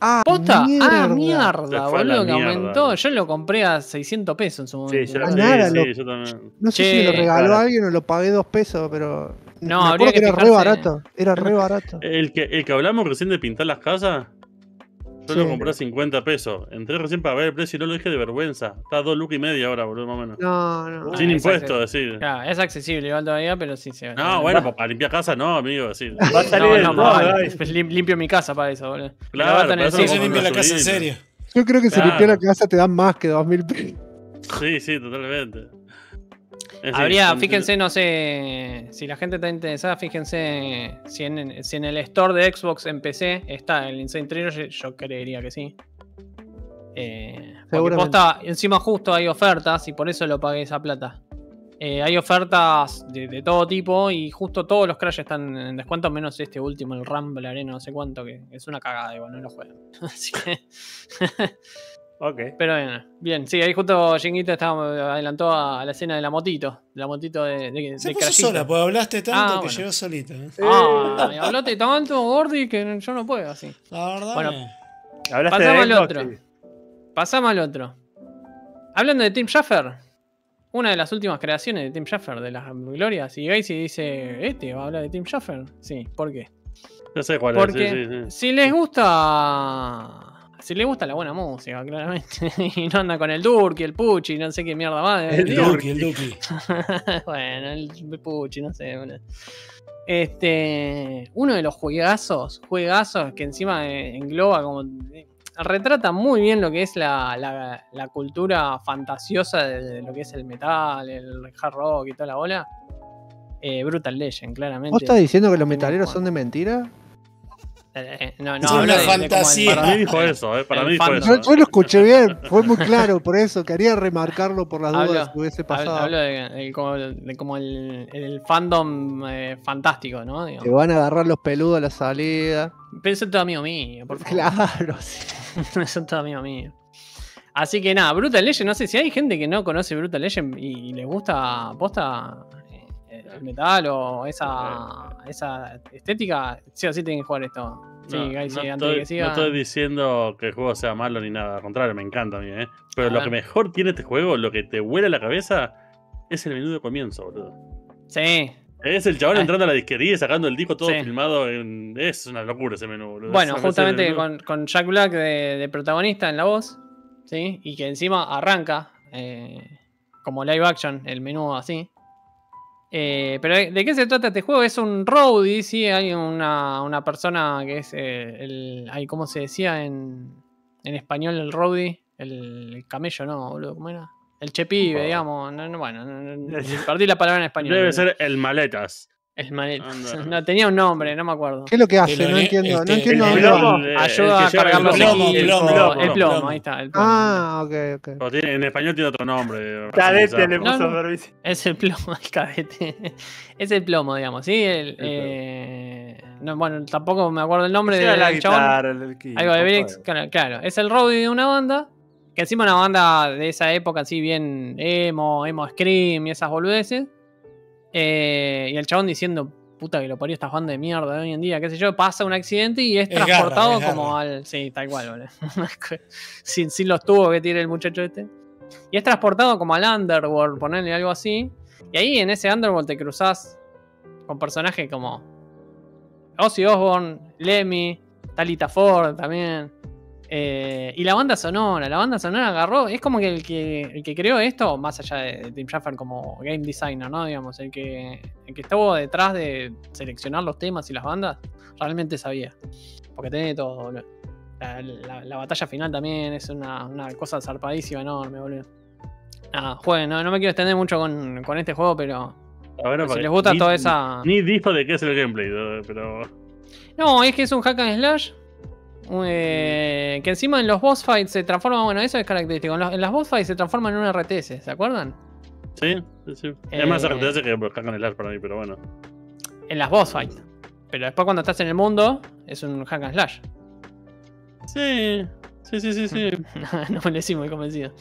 Ah, ¿Posta? Ah, mierda. Se mierda, boludo, que mierda. aumentó. Yo lo compré a 600 pesos en su momento. Sí, yo lo Ah, Sí, nada, sí, lo- yo también. No sé Che, si me lo regaló claro. alguien o lo pagué dos pesos, pero. No, me habría acuerdo que, que era re fijarse- barato. Era re barato. El que, el que hablamos recién de pintar las casas, yo Sí. lo compré a 50 pesos. Entré recién para ver el precio y no lo dije de vergüenza. Está a 2 lucas y media ahora, boludo, más o menos. No, no. Sin Ah, impuestos, decir. Claro, es accesible igual todavía, pero sí se No, bueno, para limpiar casa no, amigo. Sí. Va a salir No, el no, vale. limpio mi casa para eso, boludo. Claro, Lo va a tener para eso Sí, limpia la casa en serio. Yo creo que si Claro. limpió la casa te dan más que 2000 pesos. Sí, sí, totalmente. Habría, fíjense, no sé, si la gente está interesada, fíjense si en, si en el store de Xbox en PC está el Insane Trilogy, yo creería que sí. Eh, posta, encima justo hay ofertas y por eso lo pagué esa plata. Eh, hay ofertas de, de todo tipo y justo todos los Crash están en descuento, menos este último, el Rumble Arena, no sé cuánto, que es una cagada, igual, no lo juegan. Así que. Ok. Pero bueno, bien, sí, ahí justo Jinguito estaba, adelantó a la escena de la motito, de la motito de, de, Se de puso sola, pues hablaste tanto Ah, que bueno. llegó solita. ¿eh? Ah, me hablaste tanto, Gordy, que yo no puedo así. La verdad. Bueno. Hablaste Pasamos de al otro. sí. Pasamos al otro. Hablando de Tim Schafer, una de las últimas creaciones de Tim Schafer de las glorias, y Gacy dice, ¿este va a hablar de Tim Schafer? Sí, ¿por qué? Ya sé cuál Porque es. Sí, sí, sí. si les gusta. Si les gusta la buena música, claramente. y no anda con el Durky, el Puchi, no sé qué mierda más. El de- El Duki. bueno, el Puchi, no sé. Este. Uno de los juegazos, juegazos que encima eh, engloba como. eh, Retrata muy bien lo que es la, la- la cultura fantasiosa de, de lo que es el metal, el hard rock y toda la bola. Eh, Brutal Legend, claramente. ¿Vos estás diciendo que los metaleros son de mentira? Eh, no, Es no, una habla de- de el fantasía. Para mí dijo eso, ¿eh? Para mí dijo eso. Yo, yo lo escuché bien, fue muy claro, por eso quería remarcarlo por las Hablo- dudas que hubiese pasado. hablo de, de como, de como el, el fandom eh, fantástico, ¿no? Digamos. Te van a agarrar los peludos a la salida. Es todo amigo mío, por favor. Claro, sí. es todo amigo mío. Así que nada, Brutal Legend, no sé si hay gente que no conoce Brutal Legend y, y le gusta posta eh, el metal o esa, esa estética, sí o sí tienen que jugar esto. Sí, No, sí, antes que estoy, siga. no estoy diciendo que el juego sea malo ni nada, al contrario, me encanta a mí, ¿eh? Pero A lo ver. que mejor tiene este juego, lo que te vuela la cabeza, es el menú de comienzo, boludo. Sí. Es el chabón Ah. entrando a la disquería y sacando el disco todo Sí. filmado. En... Es una locura ese menú, boludo. Bueno, justamente con, con Jack Black de, de protagonista en la voz, ¿sí? Y que encima arranca eh, como live action el menú así. Eh, pero ¿de qué se trata este juego? Es un roadie, ¿sí? Hay una, una persona que es eh, el... ay, ¿Cómo se decía en, en español el roadie? El, el camello, ¿no, boludo? ¿Cómo era? El chepibe, Oh. digamos. No, no, bueno, no, perdí la palabra en español. Debe ser el maletas. El manet. Anda. No, tenía un nombre, no me acuerdo. ¿Qué es lo que hace? No entiendo, no este, entiendo el plomo. El- el Ayuda a cargar el los plomo, el plomo, ahí está. El plomo. Ah, ok, ok. En español tiene otro nombre. Cadete le puso no. servicio. Es el plomo del cadete. es el plomo, digamos, ¿sí? El, plomo. eh, no, bueno, tampoco me acuerdo el nombre del la el Algo de Brix, claro. Es el roadie de una banda. Que encima una banda de esa época, así bien emo, emo scream y esas boludeces. Eh, y el chabón diciendo, puta que lo parió esta banda de mierda de hoy en día, qué sé yo, pasa un accidente y es Es garra, transportado es como garra. al. Sí, tal cual, boludo. sin, sin los tubos que tiene el muchacho este. Y es transportado como al Underworld, ponerle algo así. Y ahí en ese Underworld te cruzás con personajes como Ozzy Osbourne, Lemmy, Talita Ford también. Eh, y la banda sonora, la banda sonora agarró, es como que el que, el que creó esto, más allá de, Tim Schafer como game designer, ¿no? Digamos, el que, el que estuvo detrás de seleccionar los temas y las bandas, realmente sabía. Porque tiene todo, boludo. La, la- la batalla final también es una, una cosa zarpadísima, enorme, boludo. Nada, jueguen, no, no me quiero extender mucho con, con este juego, pero A ver, si les gusta ni- toda esa... Ni dijo de qué es el gameplay, pero. No, es que es un hack and slash. Eh, que encima en los boss fights se transforma. Bueno, eso es característico. En, los- en las boss fights se transforman en un RTS, ¿se acuerdan? Sí, sí, sí. Es más Eh, RTS que Hack and Slash para mí, pero bueno. En las boss fights. Pero después cuando estás en el mundo, es un hack and slash. Sí, sí, sí, sí. sí. no me lo decís muy convencido.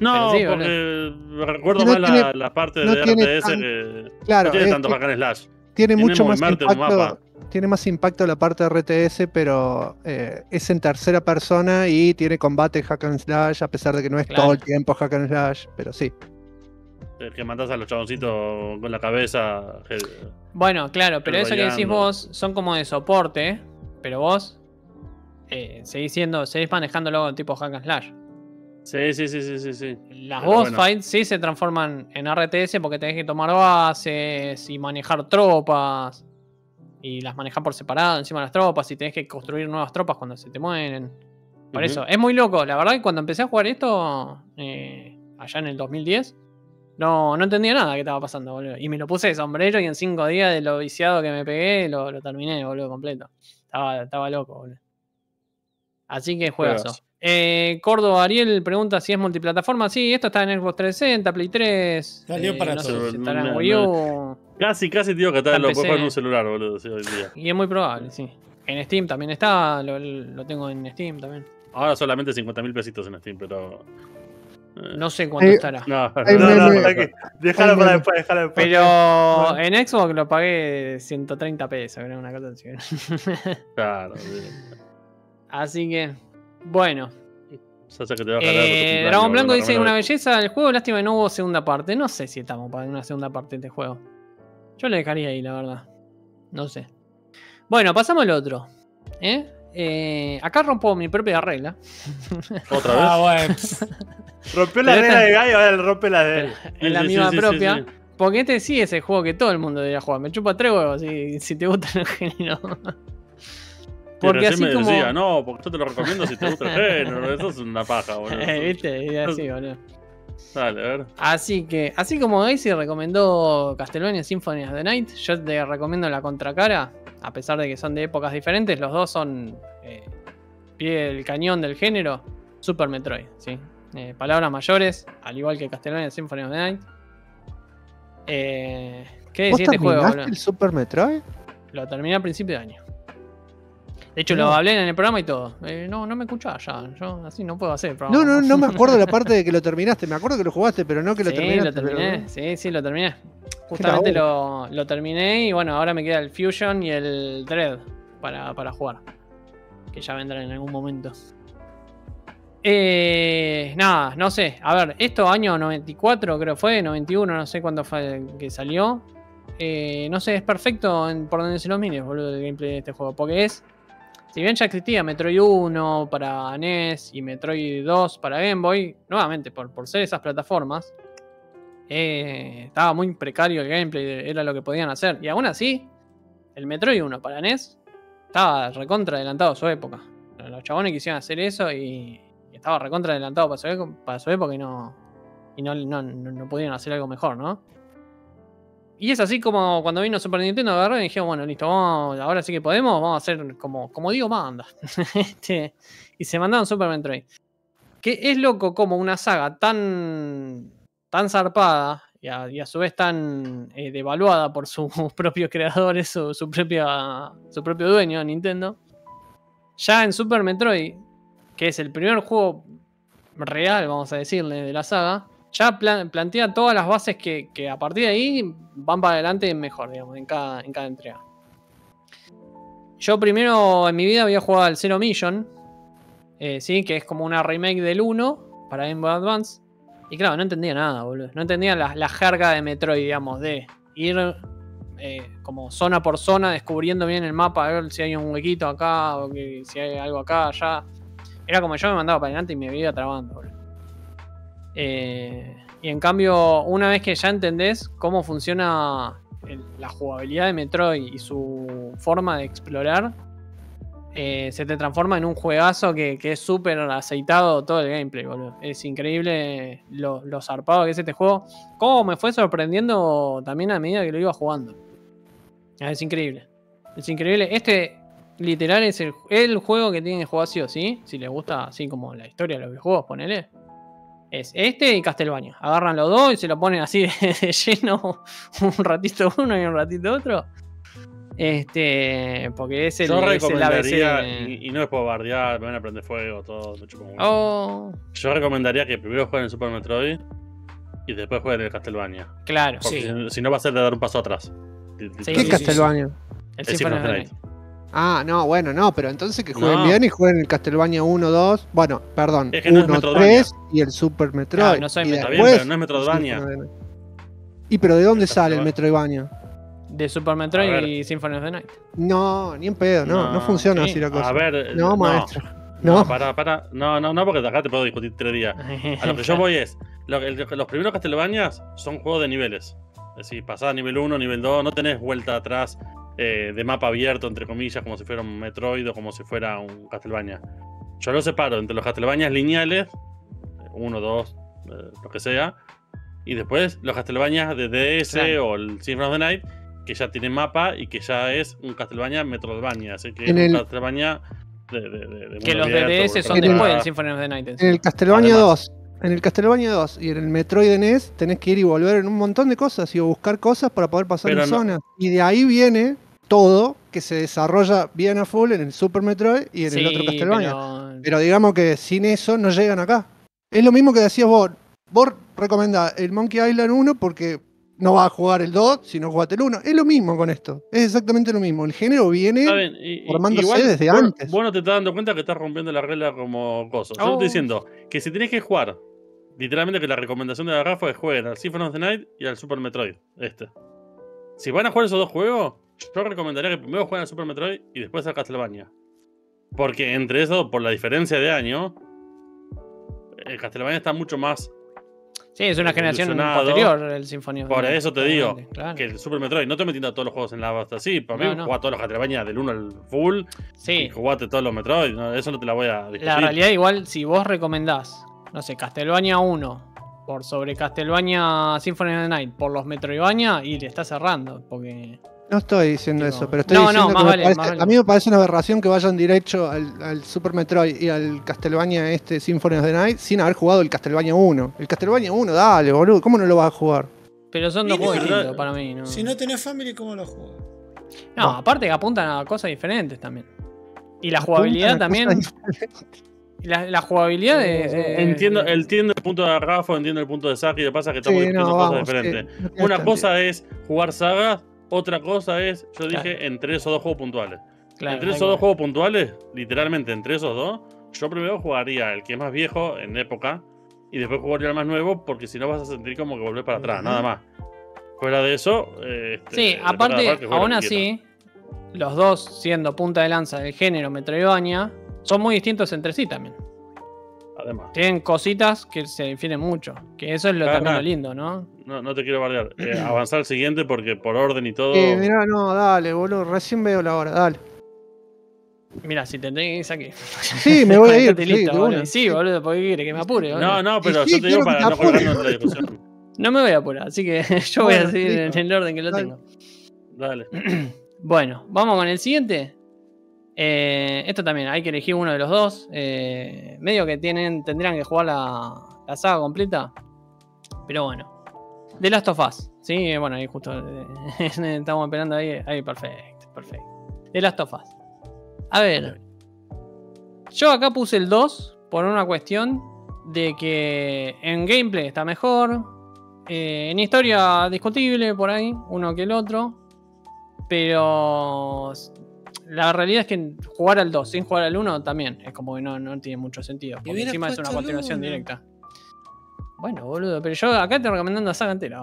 No, sí, porque recuerdo No más la, tiene- la parte no de RTS tan- que. Claro, no tiene es tanto Hack and Slash. tiene tiene mucho más movimiento en un impacto. mapa. Tiene más impacto la parte de RTS, pero eh, es en tercera persona y tiene combate hack and slash, a pesar de que no es Claro. todo el tiempo hack and slash, pero sí. El que mandás a los chaboncitos con la cabeza. Bueno, claro, pero eso que decís vos son como de soporte. Pero vos eh, seguís siendo, seguís manejándolo tipo hack and slash. Sí, sí, sí, sí, sí, sí. Las Pero boss bueno. fights sí se transforman en RTS porque tenés que tomar bases y manejar tropas. Y las manejar por separado encima de las tropas y tenés que construir nuevas tropas cuando se te mueren. Por eso, es muy loco. La verdad que cuando empecé a jugar esto, eh, allá en el 2010, no, no entendía nada que estaba pasando, boludo. Y me lo puse de sombrero y en cinco días de lo viciado que me pegué, lo, lo terminé, boludo, completo. Estaba, estaba loco, boludo. Así que juegazo. Eh, Córdoba Ariel pregunta si es multiplataforma. Sí, esto está en Xbox 360, Play 3. Salió para no sé todo. si estará en No, Wii U. Casi, casi te digo que está, lo en puedes jugar en PC. un celular, boludo, sí, hoy en día. Y es muy probable, sí. En Steam también está, lo, lo tengo en Steam también. Ahora solamente 50 mil pesitos en Steam, pero. eh, No sé cuánto Eh, estará. No, No, no, que- déjalo para después, déjalo después. Pero en Xbox lo pagué 130 pesos, creo, una cosa así. Claro, sí. así que, bueno. Eh, Dragón Blanco dice no una belleza el juego, lástima que no hubo segunda parte. No sé si estamos para una segunda parte de este juego. Yo le dejaría ahí, la verdad. No sé. Bueno, pasamos al otro. ¿Eh? Eh, acá rompo mi propia regla. ¿Otra vez? Ah, bueno. Rompió la regla de Gaio, ahora rompe la de él. en la Sí, sí, misma sí, sí, propia. sí. Porque este sí es el juego que todo el mundo debería jugar. Me chupa tres huevos si, si te gustan los géneros. Y Porque así me como. decía, no, porque yo te lo recomiendo si te gusta el género. Eso es una paja, boludo. Eh, ¿Viste? Y así, boludo. Dale, a ver. Así que, así como Daisy recomendó Castlevania Symphony of the Night, yo te recomiendo la contracara, a pesar de que son de épocas diferentes, los dos son eh, pie del cañón del género, Super Metroid, ¿sí? Eh, palabras mayores, al igual que Castlevania Symphony of the Night. Eh, ¿Qué ¿Vos decía este juego, el Super Metroid? Lo terminé a principio de año. De hecho, No. lo hablé en el programa y todo. Eh, no, no me escuchaba ya. Yo así no puedo hacer el No, programa. no, no me acuerdo la parte de que lo terminaste. Me acuerdo que lo jugaste, pero no que lo sí, terminaste. lo terminé. pero- Sí, sí, lo terminé. Justamente lo, lo terminé y bueno, ahora me queda el Fusion y el Dread para, para jugar. Que ya vendrán en algún momento. Eh, nada, no sé. A ver, esto año 94 creo fue, 91, no sé cuándo fue que salió. Eh, no sé, es perfecto en- por donde se lo mires, boludo, el gameplay de este juego. Porque es, si bien ya existía Metroid 1 para NES y Metroid 2 para Game Boy, nuevamente por, por ser esas plataformas, eh, estaba muy precario el gameplay, era lo que podían hacer. Y aún así, el Metroid 1 para NES estaba recontra adelantado a su época. Los chabones quisieron hacer eso y, estaba recontra adelantado para su, eco- para su época y no, y no, no, no- no pudieron hacer algo mejor, ¿no? Y es así como cuando vino Super Nintendo agarró y dijeron, bueno, listo, ahora sí que podemos, vamos a hacer como, como digo, manda. Este, y se mandaron Super Metroid. Que es loco como una saga tan, tan zarpada y a, y a su vez tan eh, devaluada por sus propios creadores, su, su, propia, su propio dueño, Nintendo. Ya en Super Metroid, que es el primer juego real, vamos a decirle, de la saga, ya plan- plantea todas las bases que, a partir de ahí van para adelante mejor, digamos, en cada, en cada entrega. Yo primero en mi vida había jugado al Zero Mission, eh, sí, que es como una remake del 1 para Game Boy Advance. Y claro, no entendía nada, boludo. No entendía la, la jerga de Metroid, digamos, de ir eh, como zona por zona, descubriendo bien el mapa, a ver si hay un huequito acá, o que, si hay algo acá, allá. Era como yo me mandaba para adelante y me iba trabando, boludo. Eh, y en cambio, una vez que ya entendés cómo funciona la jugabilidad de Metroid y su forma de explorar, eh, se te transforma en un juegazo que, es súper aceitado todo el gameplay, boludo. Es increíble lo, lo zarpado que es este juego. Cómo me fue sorprendiendo también a medida que lo iba jugando. Ah, Es increíble. Es increíble. Este, literal, es el, juego que tiene que jugar sí o sí. Si les gusta así como la historia de los videojuegos, ponele. Es este y Castlevania. Agarran los dos y se lo ponen así de, de lleno un ratito uno y un ratito otro. Este, porque es el, Yo es el ABC. y, y no es por bardear, me van a prender fuego, todo, me huevo. Oh, Yo recomendaría que primero jueguen el Super Metroid y después jueguen el Castlevania. claro. Porque Sí. si, si no va a ser de dar un paso atrás. Sí, ¿Qué sí, Castlevania? El El Symphony Ah, no, bueno, no, pero entonces que jueguen No. bien y jueguen el Castlevania 1, 2. Bueno, perdón, Es que no es 1, Metroidvania. 3 y el Super Metroid. Claro, no soy y Metroid. Está bien, después pero no es Metroidvania. ¿Y pero de dónde sale el. Metroidvania? De Super Metroid ver. y Symphony of the Night. No, ni en pedo, no, no, No, funciona sí. así la cosa. A ver, no, no, maestro. No, No, para, para. No, no, no, porque acá te puedo discutir tres días. A lo que yo voy es. lo que- los primeros Castlevanias son juegos de niveles. Es decir, pasás a nivel 1, nivel 2, no tenés vuelta atrás eh, de mapa abierto, entre comillas, como si fuera un Metroid o como si fuera un Castlevania. yo lo separo entre los Castlevanias lineales, uno, dos, eh, lo que sea, y después los Castlevanias de DS Claro. o el Symphony of the Night, que ya tiene mapa y que ya es un Castlevania Metroidvania, así que En es el- un Castlevania de, de, de- de Que los abierto, DDS son el- después del Symphony of the Night. En encima. el Castlevania Además. 2. En el Castlevania 2 y en el Metroid NES tenés que ir y volver en un montón de cosas y buscar cosas para poder pasar en no- zonas. Y de ahí viene todo que se desarrolla bien a full en el Super Metroid y en el otro Castlevania. pero- Pero digamos que sin eso no llegan acá. Es lo mismo que decías vos. Vos recomendás el Monkey Island 1 porque no vas a jugar el 2, sino jugaste el 1. Es lo mismo con esto. Es exactamente lo mismo. El género viene. Y- formándose igual, desde vos- antes. Vos no te estás dando cuenta que estás rompiendo la regla como cosa. Yo te Oh. estoy diciendo que si tenés que jugar, literalmente que la recomendación de la Rafa es jueguen al Symphony of the Night y al Super Metroid. Este. Si van a jugar esos dos juegos, yo recomendaría que primero jueguen al Super Metroid y después al Castlevania. Porque entre esos, por la diferencia de año, el Castlevania está mucho más Sí, es una generación posterior el the Por eso te digo claro. que el Super Metroid. No estoy metiendo todos los juegos en la basta así. Para No, mí, no. jugar todos los Castlevania del 1 al full y Sí, jugaste todos los Metroid. no, eso no te la voy a discutir. la realidad igual, si vos recomendás, no sé, Castlevania 1 por sobre Castlevania Symphony of the Night por los Metroidvania y le estás cerrando, porque... No estoy diciendo eso, pero estoy no, no, diciendo que vale, parece- vale. a mí me parece una aberración que vayan derecho al, al Super Metroid y al Castlevania este Symphony of the Night sin haber jugado el Castlevania 1. El Castlevania 1, dale, boludo, ¿cómo no lo vas a jugar? Pero son dos juegos no, distintos para mí, ¿no? Si no tenés family, ¿cómo lo juegas? No, aparte que apuntan a cosas diferentes también. Y la jugabilidad también. La, la jugabilidad Eh, es. Entiendo, entiendo el punto de Rafa, entiendo el punto de Saki, lo que pasa es que estamos Sí, discutiendo no, cosas vamos, diferentes. sí, no tiene Una cosa es jugar sagas, otra cosa es, yo Claro. dije, entre esos dos juegos puntuales. claro, entre esos dos juegos puntuales, literalmente entre esos dos, yo primero jugaría el que es más viejo en época y después jugaría el más nuevo porque si no vas a sentir como que volver para atrás, nada más. Fuera de eso, eh, este, Sí, aparte, aún así, los dos siendo punta de lanza del género Metroidvania, son muy distintos entre sí también. Además, Tienen cositas que se difieren mucho. Que eso es lo, Claro, también lo claro. lindo, ¿no? no, no te quiero bardear. Eh, avanzar al siguiente porque por orden y todo. Eh, mirá, no, dale, boludo, recién veo la hora, dale. Mira, si te tenés aquí. Sí, me voy a ir, sí, listo, boludo. Sí, boludo, porque quiere que me apure. boludo. No, no, pero sí, yo te digo para no colgarnos en la discusión. No me voy a apurar, así que yo voy a seguir listo. en el orden que lo Dale. tengo. Dale. Bueno, vamos con el siguiente. Eh, esto también, hay que elegir uno de los dos. Eh, medio que tienen, tendrían que jugar la, saga completa. Pero bueno. The Last of Us. Sí, bueno, ahí justo eh, estamos esperando ahí. Ahí, perfecto, perfecto. The Last of Us. A ver. Yo acá puse el 2 por una cuestión de que en gameplay está mejor. en historia discutible por ahí, uno que el otro. Pero la realidad es que jugar al 2 sin jugar al 1 también es como que no, no tiene mucho sentido. Porque encima es una continuación uno. directa. Bueno, boludo, pero yo acá te recomendando la saga entera.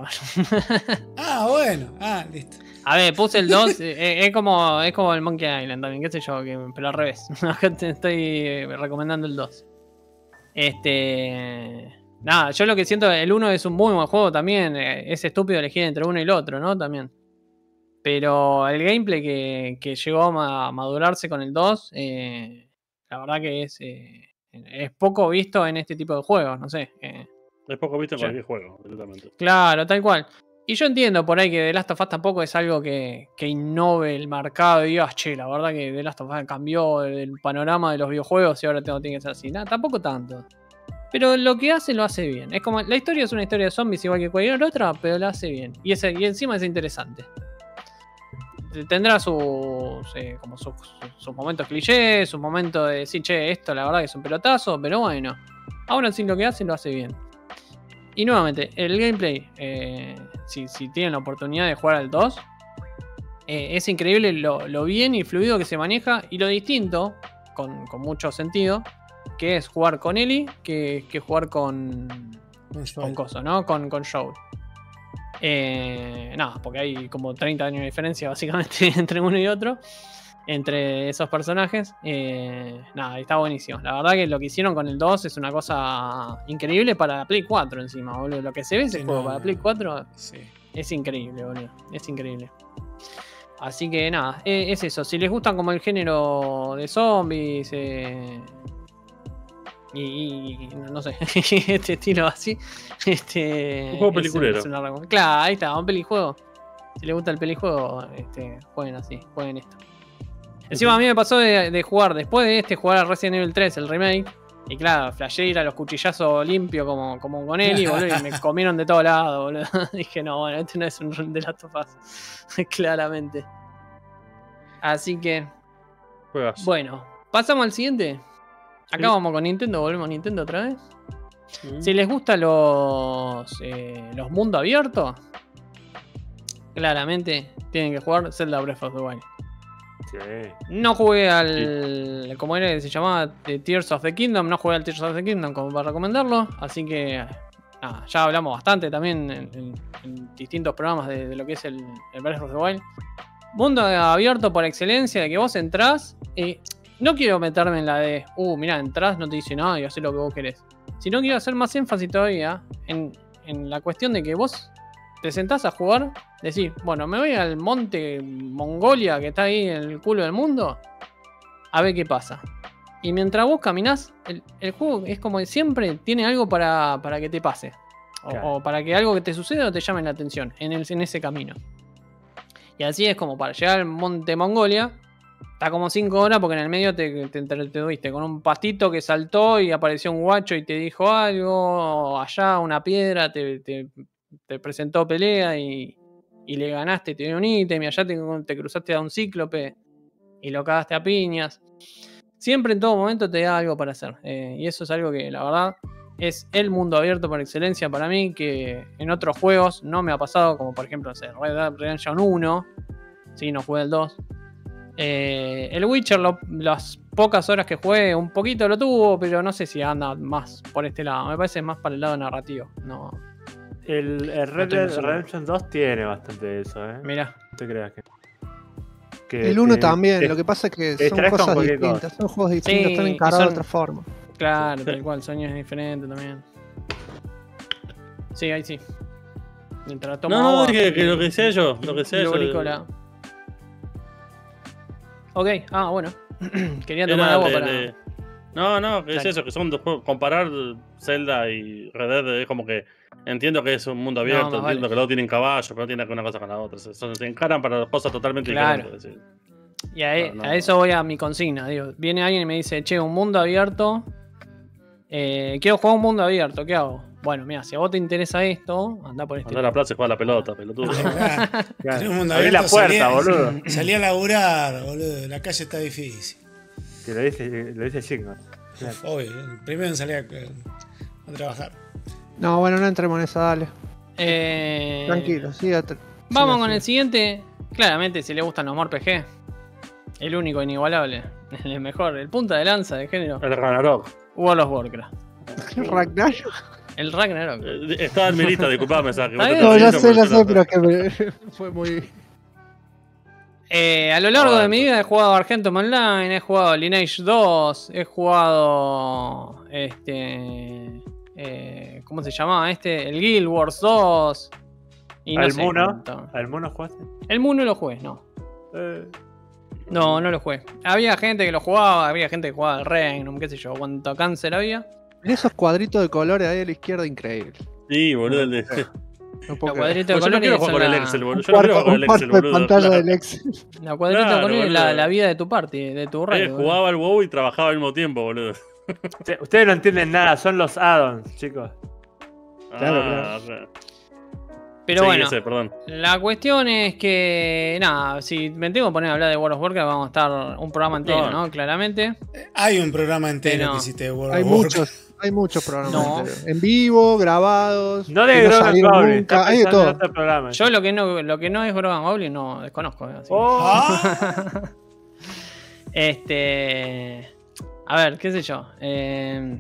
Ah, bueno. Ah, listo. A ver, puse el 2, eh, es, como, es como el Monkey Island también, qué sé yo, que- pero al revés. Acá te estoy recomendando el 2. Este. Nada, yo lo que siento, el 1 es un muy buen juego también. eh, Es estúpido elegir entre uno y el otro, ¿no? También. Pero el gameplay que, que llegó a ma- madurarse con el 2, eh, la verdad que es, eh, es poco visto en este tipo de juegos, no sé. eh. Es poco visto en Sí. cualquier juego, directamente. Claro, tal cual. Y yo entiendo por ahí que The Last of Us tampoco es algo que, que innove el mercado y digas, che, la verdad que The Last of Us cambió el, el panorama de los videojuegos y ahora tengo, tiene que ser así. Nada, tampoco tanto. Pero lo que hace lo hace bien. Es como, la historia es una historia de zombies igual que cualquier otra, pero la hace bien. Y, ese, y encima es interesante. Tendrá sus, eh, como sus, sus- momentos clichés, sus momentos de decir, che, esto la verdad que es un pelotazo, pero bueno. Ahora sí lo que hace lo hace bien. Y nuevamente, el gameplay, eh, si, si tienen la oportunidad de jugar al 2, eh, es increíble lo, lo bien y fluido que se maneja y lo distinto, con, con mucho sentido, que es jugar con Ellie que, que jugar con, con. Coso, ¿no? Con, con Joel. Eh, nada, porque hay como 30 años de diferencia básicamente entre uno y otro. Entre esos personajes. Eh, nada, está buenísimo. La verdad que lo que hicieron con el 2 es una cosa increíble para la Play 4 encima, boludo. Lo que se ve ese Sí, juego no, para no. Play 4 Sí. es increíble, boludo. Es increíble. Así que nada, e- es eso. Si les gustan como el género de zombies, eh, Y, no sé, este estilo así. Este, Un juego peliculero. es una recom- claro, ahí está, un pelijuego. Si les gusta el pelijuego, este, jueguen así, jueguen esto. Encima a mí me pasó de, de jugar, después de este, jugar a Resident Evil 3, el remake. Y claro, flashé ir a los cuchillazos limpios como, como con él y, boludo, y me comieron de todos lados, boludo. Dije, no, bueno, este no es un de Last of Us. Claramente. Así que, Juegas. bueno, pasamos al siguiente. Acá vamos con Nintendo, volvemos a Nintendo otra vez. Mm. Si les gustan los, eh, los mundos abiertos, claramente tienen que jugar Zelda Breath of the Wild. Sí. No jugué al. como era que se llamaba? The Tears of the Kingdom. No jugué al Tears of the Kingdom como para recomendarlo. Así que. nada, ya hablamos bastante también en, en- en distintos programas de, de lo que es el, el Breath of the Wild. Mundo abierto por excelencia, de que vos entrás. y no quiero meterme en la de. Uh, mira, entrás, no te dice nada y haces lo que vos querés. Sino quiero hacer más énfasis todavía en, en la cuestión de que vos te sentás a jugar, decís, bueno, me voy al monte Mongolia que está ahí en el culo del mundo, a ver qué pasa. Y mientras vos caminás, el, el juego es como que siempre tiene algo para, para que te pase. O, Claro. o para que algo que te suceda o te llame la atención en, el, en ese camino. Y así es como para llegar al monte Mongolia. Está como 5 horas porque en el medio te, te, con un pastito que saltó y apareció un guacho y te dijo algo. Allá una piedra te, presentó pelea y, y le ganaste, te dio un ítem y allá te, te cruzaste a un cíclope y lo cagaste a piñas. Siempre en todo momento te da algo para hacer. eh, y eso es algo que la verdad es el mundo abierto por excelencia para mí, que en otros juegos no me ha pasado, como por ejemplo no sé, Red Dead Redemption 1. Sí, no jugué el 2. Eh, el Witcher, lo- las pocas horas que jugué, un poquito lo tuvo, pero no sé si anda más por este lado. Me parece más para el lado narrativo. No, El, el Red Dead. Redemption 2 tiene bastante de eso, ¿eh? mira. No te creas que. que El 1 te- también, te- lo que pasa es que son cosas distintas, cosa. son juegos distintos, Sí, están encarados son- de otra forma. Claro, tal cual, el sueño es diferente también. Sí, ahí sí. Mientras tomo No, no, agua, que, que lo que sea yo, lo que sea yo. Ok, ah, bueno. Quería Era tomar agua de- para. de- No, no, que es Dale. eso, que son dos juegos. Comparar Zelda y Red Dead es como que. Entiendo que es un mundo abierto, entiendo vale. que luego tienen caballos, pero no tiene que una cosa con la otra. Se, se encaran para dos cosas totalmente Claro. diferentes. Y a, e- No, no. a eso voy a mi consigna. Digo, viene alguien y me dice, che, un mundo abierto. eh, quiero jugar un mundo abierto, ¿qué hago? Bueno, mira, si a vos te interesa esto, anda por este. Andá a la plaza y juega la pelota, pelotudo. Ah, Claro. tenés un mundo Abrí la puerta, salí- boludo. Salí a laburar, boludo. La calle está difícil. Que lo dice, lo dice Shingo. Claro. Obvio, primero en salir a, a trabajar. No, bueno, no entremos en esa, dale. Eh, Tranquilo, siga. tr- Vamos siga, con siga. el siguiente. Claramente, si le gustan los MORPG, el único inigualable, el mejor, el punta de lanza de género, El Ragnarok. World of Warcraft. Ragnarok. El Ragnarok. Eh, Estaba en mi lista, disculpame. No, ya sé, ya sé, pero que me- fue muy. Eh, a lo largo de mi vida he jugado Argentum Online, he jugado Lineage 2, he jugado. Este. eh, ¿Cómo se llamaba este? El Guild Wars 2. Y no ¿Al sé Muno? ¿Al mono jugaste? El Moon no lo jugué, no. Eh, No, no lo jugué. Había gente que lo jugaba, había gente que jugaba al Regnum, qué sé yo, cuánto cáncer había. Esos cuadritos de colores ahí a la izquierda, increíble. Sí, boludo. el de- No Los puedo creer. cuadritos de Pues yo no colores quiero jugar son con el la- Excel, boludo. Un Yo no quiero cuarto, jugar con el cuarto Excel, de boludo. pantalla claro. del Excel. La cuadrito Claro, de colores es la, boludo. la vida de tu party, de tu Eh, raid. boludo. jugaba al WoW y trabajaba al mismo tiempo, boludo. Ustedes no entienden nada, son los add-ons, chicos. Claro, Ah, re- Pero sí, bueno, ese, perdón. la cuestión es que, nada, si me tengo que poner a hablar de World of Warcraft, vamos a estar un programa entero, No. ¿no? Claramente. Hay un programa entero Pero- que hiciste de World Hay of Warcraft. muchos, hay muchos programas. No. En vivo, grabados. No de salieron Goblin, nunca, Hay de todo. Yo lo que no, lo que no es Grogan Goblin no desconozco. así Oh, Ah, Este. A ver, qué sé yo. eh,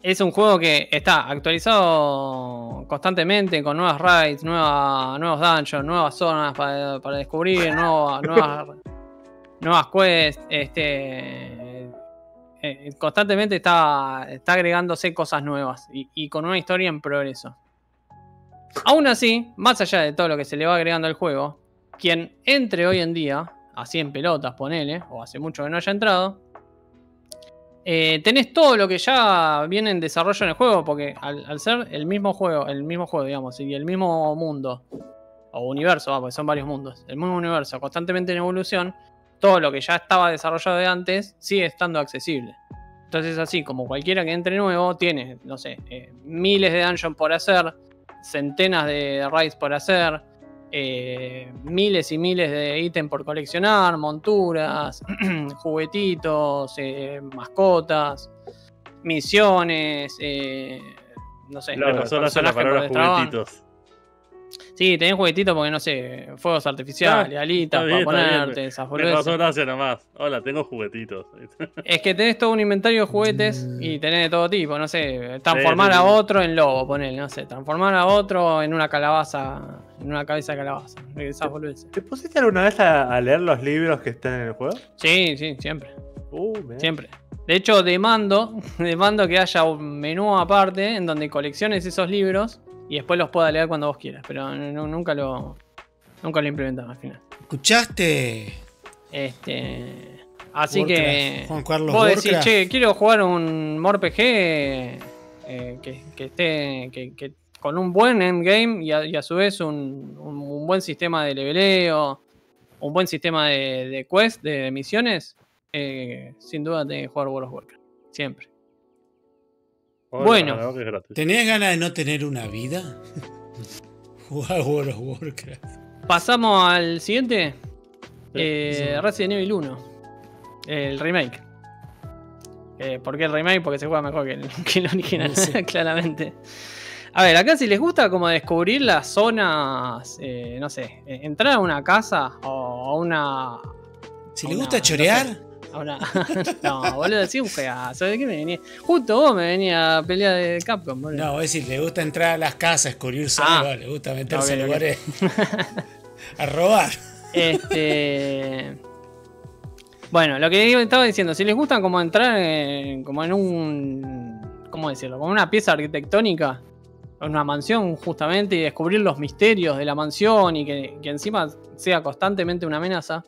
es un juego que está actualizado constantemente con nuevas raids, nueva- nuevos dungeons, nuevas zonas para, para descubrir, nueva- nuevas, nuevas quests. Este. Eh, constantemente está, está agregándose cosas nuevas y, con una historia en progreso. Aún así, más allá de todo lo que se le va agregando al juego, quien entre hoy en día, así en pelotas, ponele, o hace mucho que no haya entrado, Eh, tenés todo lo que ya viene en desarrollo en el juego, porque al, al ser el mismo juego, el mismo juego, digamos, y el mismo mundo, o universo, ah, porque son varios mundos, el mismo universo constantemente en evolución, todo lo que ya estaba desarrollado de antes sigue estando accesible. Entonces, así como cualquiera que entre nuevo, tiene, no sé, eh, miles de dungeons por hacer, centenas de raids por hacer, eh, miles y miles de ítems por coleccionar, monturas, juguetitos, eh, mascotas, misiones, no sé, La persona hace la personajes por palabra destrabar. juguetitos. Sí, tenés juguetitos porque no sé, fuegos artificiales, Ah, alitas bien, para ponerte, esas boludeces. gracia nomás. Hola, tengo juguetitos. Es que tenés todo un inventario de juguetes y tenés de todo tipo, no sé, transformar Sí, a otro en lobo, ponele, no sé, transformar a otro en una calabaza, en una cabeza de calabaza, esas boludeces. ¿Te pusiste alguna vez a, a leer los libros que están en el juego? Sí, sí, siempre, Uh, siempre. De hecho, demando, demando que haya un menú aparte en donde colecciones esos libros y después los puedas leer cuando vos quieras, pero no- nunca lo nunca lo implementamos al final. ¿Escuchaste? Este, así Warcraft, que Juan Carlos vos decís, che, quiero jugar un MORPG eh, que, que esté que, que- con un buen endgame y a, y a su vez un, un- un buen sistema de leveleo, un buen sistema de, de quest, de misiones, eh, sin duda tenés que jugar World of Warcraft. Siempre. Hola, Bueno. ¿Tenés ganas de no tener una vida? Jugar World of Warcraft. Pasamos al siguiente. Eh, sí. Resident Evil 1. El remake. Eh, ¿Por qué el remake? Porque se juega mejor que el, que el original, Sí. claramente. A ver, acá si les gusta como descubrir las zonas, eh, no sé, entrar a una casa o a una... Si a le una- gusta no chorear, sé, a una- no, boludo, sí un juegazo. ¿De qué me venía? Justo vos me venía a pelear de Capcom, boludo. no, es decir, le gusta entrar a las casas, descubrir zonas, Ah. le gusta meterse en lugares a robar. Este. Bueno, lo que estaba diciendo, si les gustan como entrar en, como en un. ¿Cómo decirlo? Como una pieza arquitectónica, en una mansión justamente, y descubrir los misterios de la mansión y que, que encima sea constantemente una amenaza.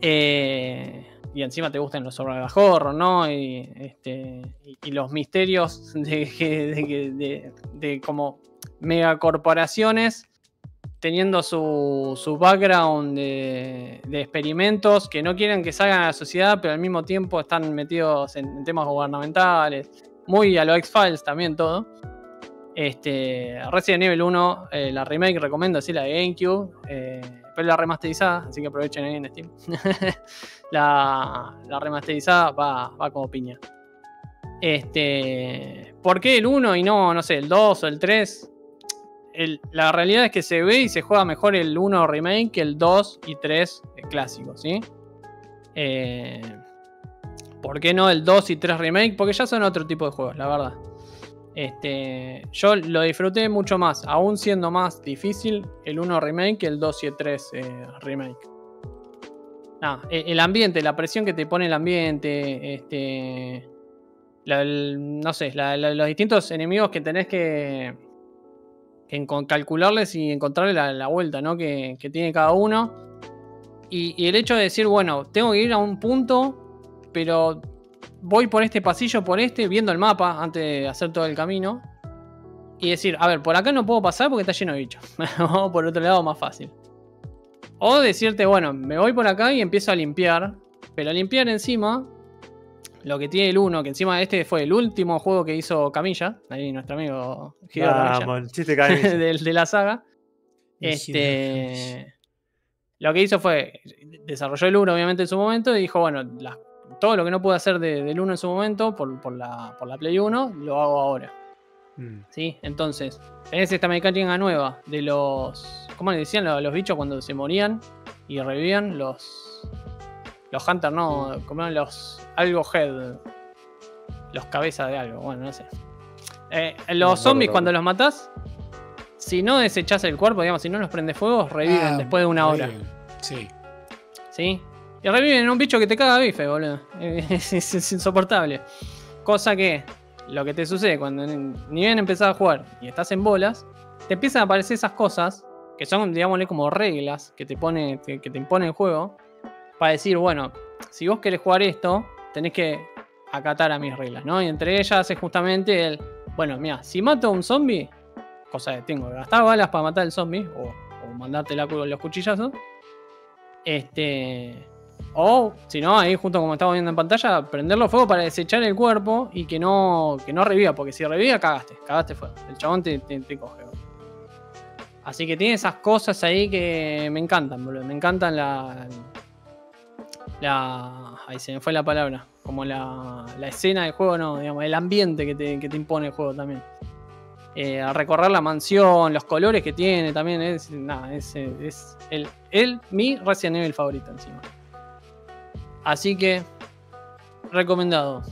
eh, y encima te gusten los survival horror, ¿no? Y, este, y, los misterios de, de, de, de como megacorporaciones teniendo su, su background de, de experimentos que no quieren que salgan a la sociedad, pero al mismo tiempo están metidos en, temas gubernamentales. Muy a lo X-Files también todo. Este, Resident Evil 1, eh, la remake recomiendo, sí, la de GameCube, eh, la remasterizada, así que aprovechen ahí en Steam. la, la remasterizada va, va como piña. Este, ¿Por qué el 1 y no, no sé, el 2 o el 3? el- la realidad es que se ve y se juega mejor el 1 remake que el 2 y 3 clásico, ¿sí? Eh, ¿Por qué no el 2 y 3 remake? Porque ya son otro tipo de juegos, la verdad. Este, yo lo disfruté mucho más, aún siendo más difícil el 1 remake que el 2 y el 3 eh, remake. E- el ambiente, la presión que te pone el ambiente, este, no sé, los distintos enemigos que tenés que, calcularles y encontrarle la, vuelta ¿no? que, tiene cada uno. Y el hecho de decir, bueno, tengo que ir a un punto, pero voy por este pasillo, por este, viendo el mapa antes de hacer todo el camino. Y decir, a ver, por acá no puedo pasar porque está lleno de bichos. Vamos por otro lado más fácil. O decirte, bueno, me voy por acá y empiezo a limpiar. Pero a limpiar encima, lo que tiene el 1, que encima este fue el último juego que hizo Camilla, ahí nuestro amigo Hideo Camilla chiste Camilla. de, de la saga. Este, lo que hizo fue, desarrolló el 1 obviamente en su momento y dijo, bueno, la- todo lo que no pude hacer de- del 1 en su momento por, por la, por la Play 1, lo hago ahora. Mm. ¿sí? Entonces, tenés esta mecánica nueva de los... ¿Cómo le decían los, los bichos cuando se morían y revivían? Los... Los Hunters, no, como los... Algo Head. Los cabezas de algo, bueno, no sé. Eh, los zombies cuando los matás, si no desechás el cuerpo, digamos, si no los prende fuego, reviven Ah, después de una hora. Sí. ¿Sí? Y reviven en un bicho que te caga bife, boludo. Es, insoportable. Cosa que lo que te sucede cuando ni bien empezás a jugar y estás en bolas, te empiezan a aparecer esas cosas que son, digámosle, como reglas que te pone, que, que te impone el juego. Para decir, bueno, si vos querés jugar esto, tenés que acatar a mis reglas, ¿no? Y entre ellas es justamente el, bueno, mira, si mato a un zombie, cosa que tengo que gastar balas para matar al zombie, o, o mandarte la, los cuchillazos, este, o si no, ahí junto como estamos viendo en pantalla, prenderlo fuego para desechar el cuerpo y que no, que no reviva, porque si reviva, cagaste, cagaste fuego. El chabón te, te- coge. Así que tiene esas cosas ahí que me encantan, boludo. Me encantan la. La. Ahí se me fue la palabra. Como la, la escena del juego, no, digamos, el ambiente que te, que te impone el juego también. Eh, a recorrer la mansión, los colores que tiene también, es, nada, es, es el, el, mi Resident Evil favorito encima. Así que, recomendado.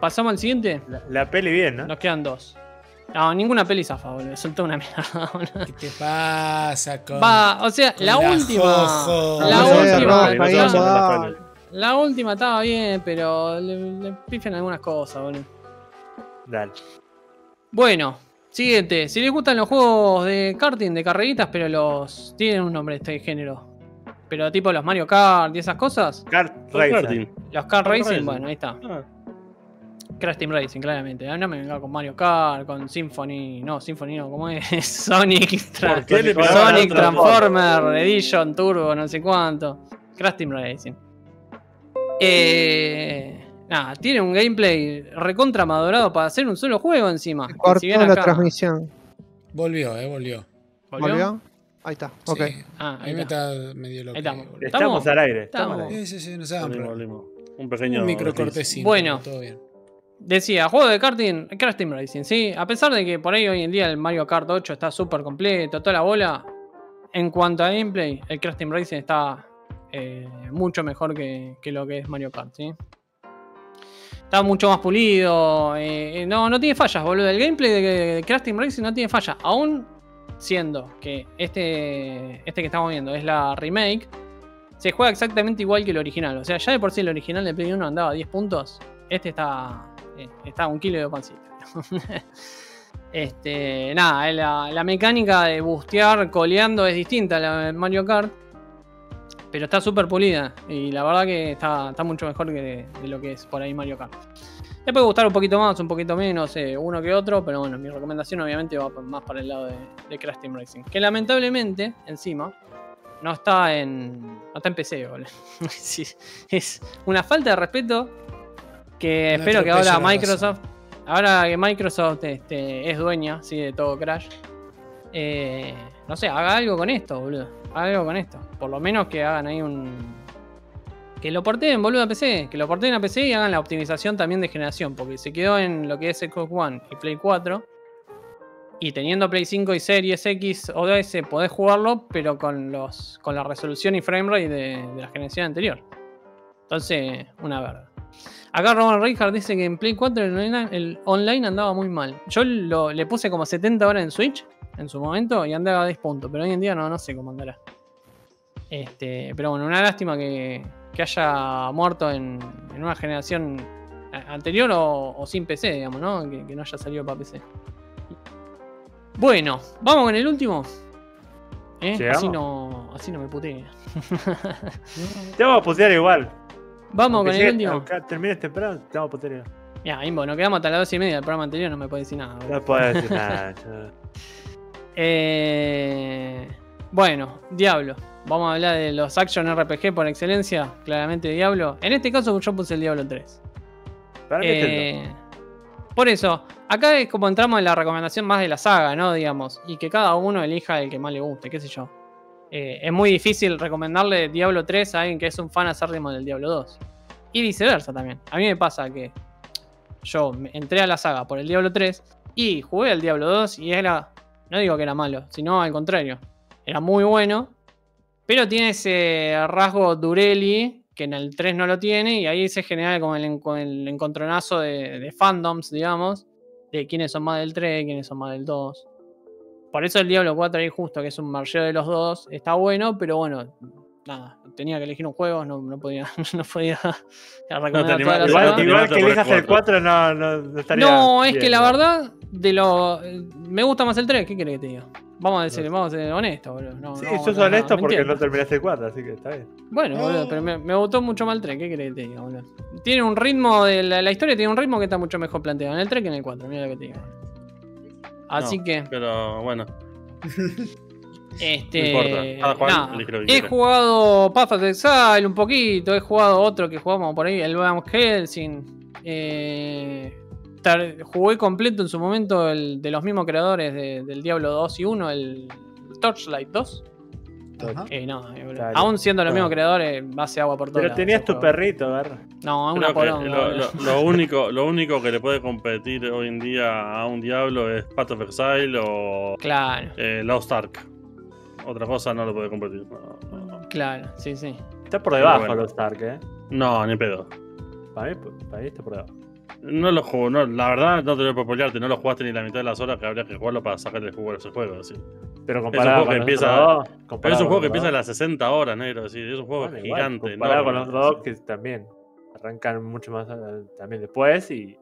¿Pasamos al siguiente? La, la peli bien, ¿no? Nos quedan dos. No, ninguna peli zafa, boludo. Soltó una mierda, boludo. ¿Qué te pasa con.? Va, o sea, con la la última. Jojo? La No última. No la, última estaba bien, pero le, le pifian algunas cosas, boludo. Dale. Bueno, siguiente. Si les gustan los juegos de karting, de carreritas, pero los. tienen un nombre este género. Pero tipo los Mario Kart y esas cosas. Kart karting. Los Kart Racing, Racing. bueno, ahí está. Ah, Crash Team Racing, claramente. Ah, No me venga con Mario Kart, con Symphony. No, Symphony no, ¿cómo es? Sonic. Tra- ¿Por qué le Sonic Transformer Edition Turbo, no sé cuánto. Crash Team Racing. Eh, nada, tiene un gameplay recontra madurado para hacer un solo juego encima. Cortó si la acá- transmisión. Volvió, eh, volvió. ¿Volvió? ¿Volvió? Ahí está, ok. Sí. Ah, ahí me está. está medio loco. Ahí estamos. al aire. Estamos. Sí, sí, sí, no se hagan problema. Un pequeño. Un micro cortesín. Bueno. Todo bien. Decía, juego de karting, Crash Team Racing, sí. A pesar de que por ahí hoy en día el Mario Kart 8 está súper completo, toda la bola. En cuanto a gameplay, el Crash Team Racing está eh, mucho mejor que, que lo que es Mario Kart, ¿sí? Está mucho más pulido. eh, eh, no, no tiene fallas, boludo. El gameplay de, de Crash Team Racing no tiene fallas. Aún siendo que este, este que estamos viendo es la remake, se juega exactamente igual que el original. O sea, ya de por sí el original de Play 1 andaba a 10 puntos. Este está, eh, está a un kilo de pancita. este, nada, eh, la, la mecánica de bustear coleando es distinta a la de Mario Kart. Pero está súper pulida. Y la verdad que está, está mucho mejor que de, de lo que es por ahí Mario Kart. Le puede gustar un poquito más, un poquito menos, eh, uno que otro, pero bueno, mi recomendación obviamente va más para el lado de, de Crash Team Racing. Que lamentablemente, encima, no está en. No está en PC, boludo. Sí, es una falta de respeto que espero que ahora Microsoft. Ahora que Microsoft este, es dueña sí, de todo Crash. eh, no sé, haga algo con esto, boludo. Haga algo con esto. Por lo menos que hagan ahí un. Que lo porten, boludo, a PC. Que lo porten a PC y hagan la optimización también de generación. Porque se quedó en lo que es Xbox One y Play 4. Y teniendo Play 5 y Series X o DS podés jugarlo, pero con los con la resolución y framerate de, la generación anterior. Entonces, una verdad. Acá Roman Reinhardt dice que en Play 4 el online, andaba muy mal. Yo le puse como 70 horas en Switch en su momento y andaba a 10 puntos, pero hoy en día no, no sé cómo andará. Este, pero bueno, una lástima que, que haya muerto en, en una generación a- anterior o, o sin PC, digamos, ¿no? Que, que no haya salido para PC. Bueno, vamos con el último. ¿Eh? Así no, así no me putea. Te vamos a putear igual. Vamos Aunque con el último. termines temprano, te vamos a putear igual. Ya, Imbo, nos quedamos hasta las 12 y media del programa anterior, no me puede decir nada. No puedo decir nada. Eh, bueno, Diablo. Vamos a hablar de los action RPG por excelencia. Claramente Diablo. En este caso yo puse el Diablo 3. Para mí es el Eh, por eso, acá es como entramos en la recomendación más de la saga, ¿no? Digamos. Y que cada uno elija el que más le guste, qué sé yo. Eh, es muy difícil recomendarle Diablo 3 a alguien que es un fan acérrimo del Diablo 2. Y viceversa también. A mí me pasa que yo entré a la saga por el Diablo 3 y jugué al Diablo 2 y era. No digo que era malo, sino al contrario. Era muy bueno. Pero tiene ese rasgo Durelli que en el 3 no lo tiene. Y ahí se genera como el, en- el encontronazo de, de fandoms, digamos. De quiénes son más del 3, quiénes son más del 2. Por eso el Diablo 4 ahí justo, que es un marcheo de los dos, está bueno, pero bueno, nada, tenía que elegir un juego, no, no podía, no podía No, recomendar te toda la anima- saga. Igual, igual que elijas el 4 no, no, no estaría. No, es bien, que la ¿no? verdad, de lo. Me gusta más el 3, ¿qué querés que te diga? Vamos a decir, vamos a ser honestos, boludo. No, Sí, no, sos no, honesto porque no terminaste el 4, así que está bien. Bueno, No. boludo, pero me, me gustó mucho más el 3, ¿qué querés que te diga, boludo? Tiene un ritmo, de la, la historia tiene un ritmo que está mucho mejor planteado en el 3 que en el 4, mira lo que te digo. Así No, que, Pero bueno. este. importa, cada cual lo que he jugado Path of Exile un poquito, he jugado otro que jugamos por ahí, el Van Helsing. Eh, jugué completo en su momento el de los mismos creadores de- del Diablo 2 y 1, el Torchlight 2. Ajá. Eh, no, eh. Dale. aún siendo los No. mismos creadores, hace agua por todo. Pero tenías tu perrito, Garra. No, una lo, boludo. lo- lo único, lo único que le puede competir hoy en día a un Diablo es Path of Exile o Claro, eh, Lost Ark. Otra cosa no lo puede. No, no, claro, sí, sí. Está por debajo bueno. los Stark, eh. No, ni pedo. Para mí, para mí está por debajo. No lo juego, no, la verdad no te lo puedo apoyarte, no lo jugaste ni la mitad de las horas que habría que jugarlo para sacarle el jugo a ese juego. Así. Pero un comparado juego que con los empieza- dos, Pero es un juego que empieza a las 60 horas, negro. Así, es un juego bueno, igual, gigante. comparado con los dos, que también arrancan mucho más eh, también después y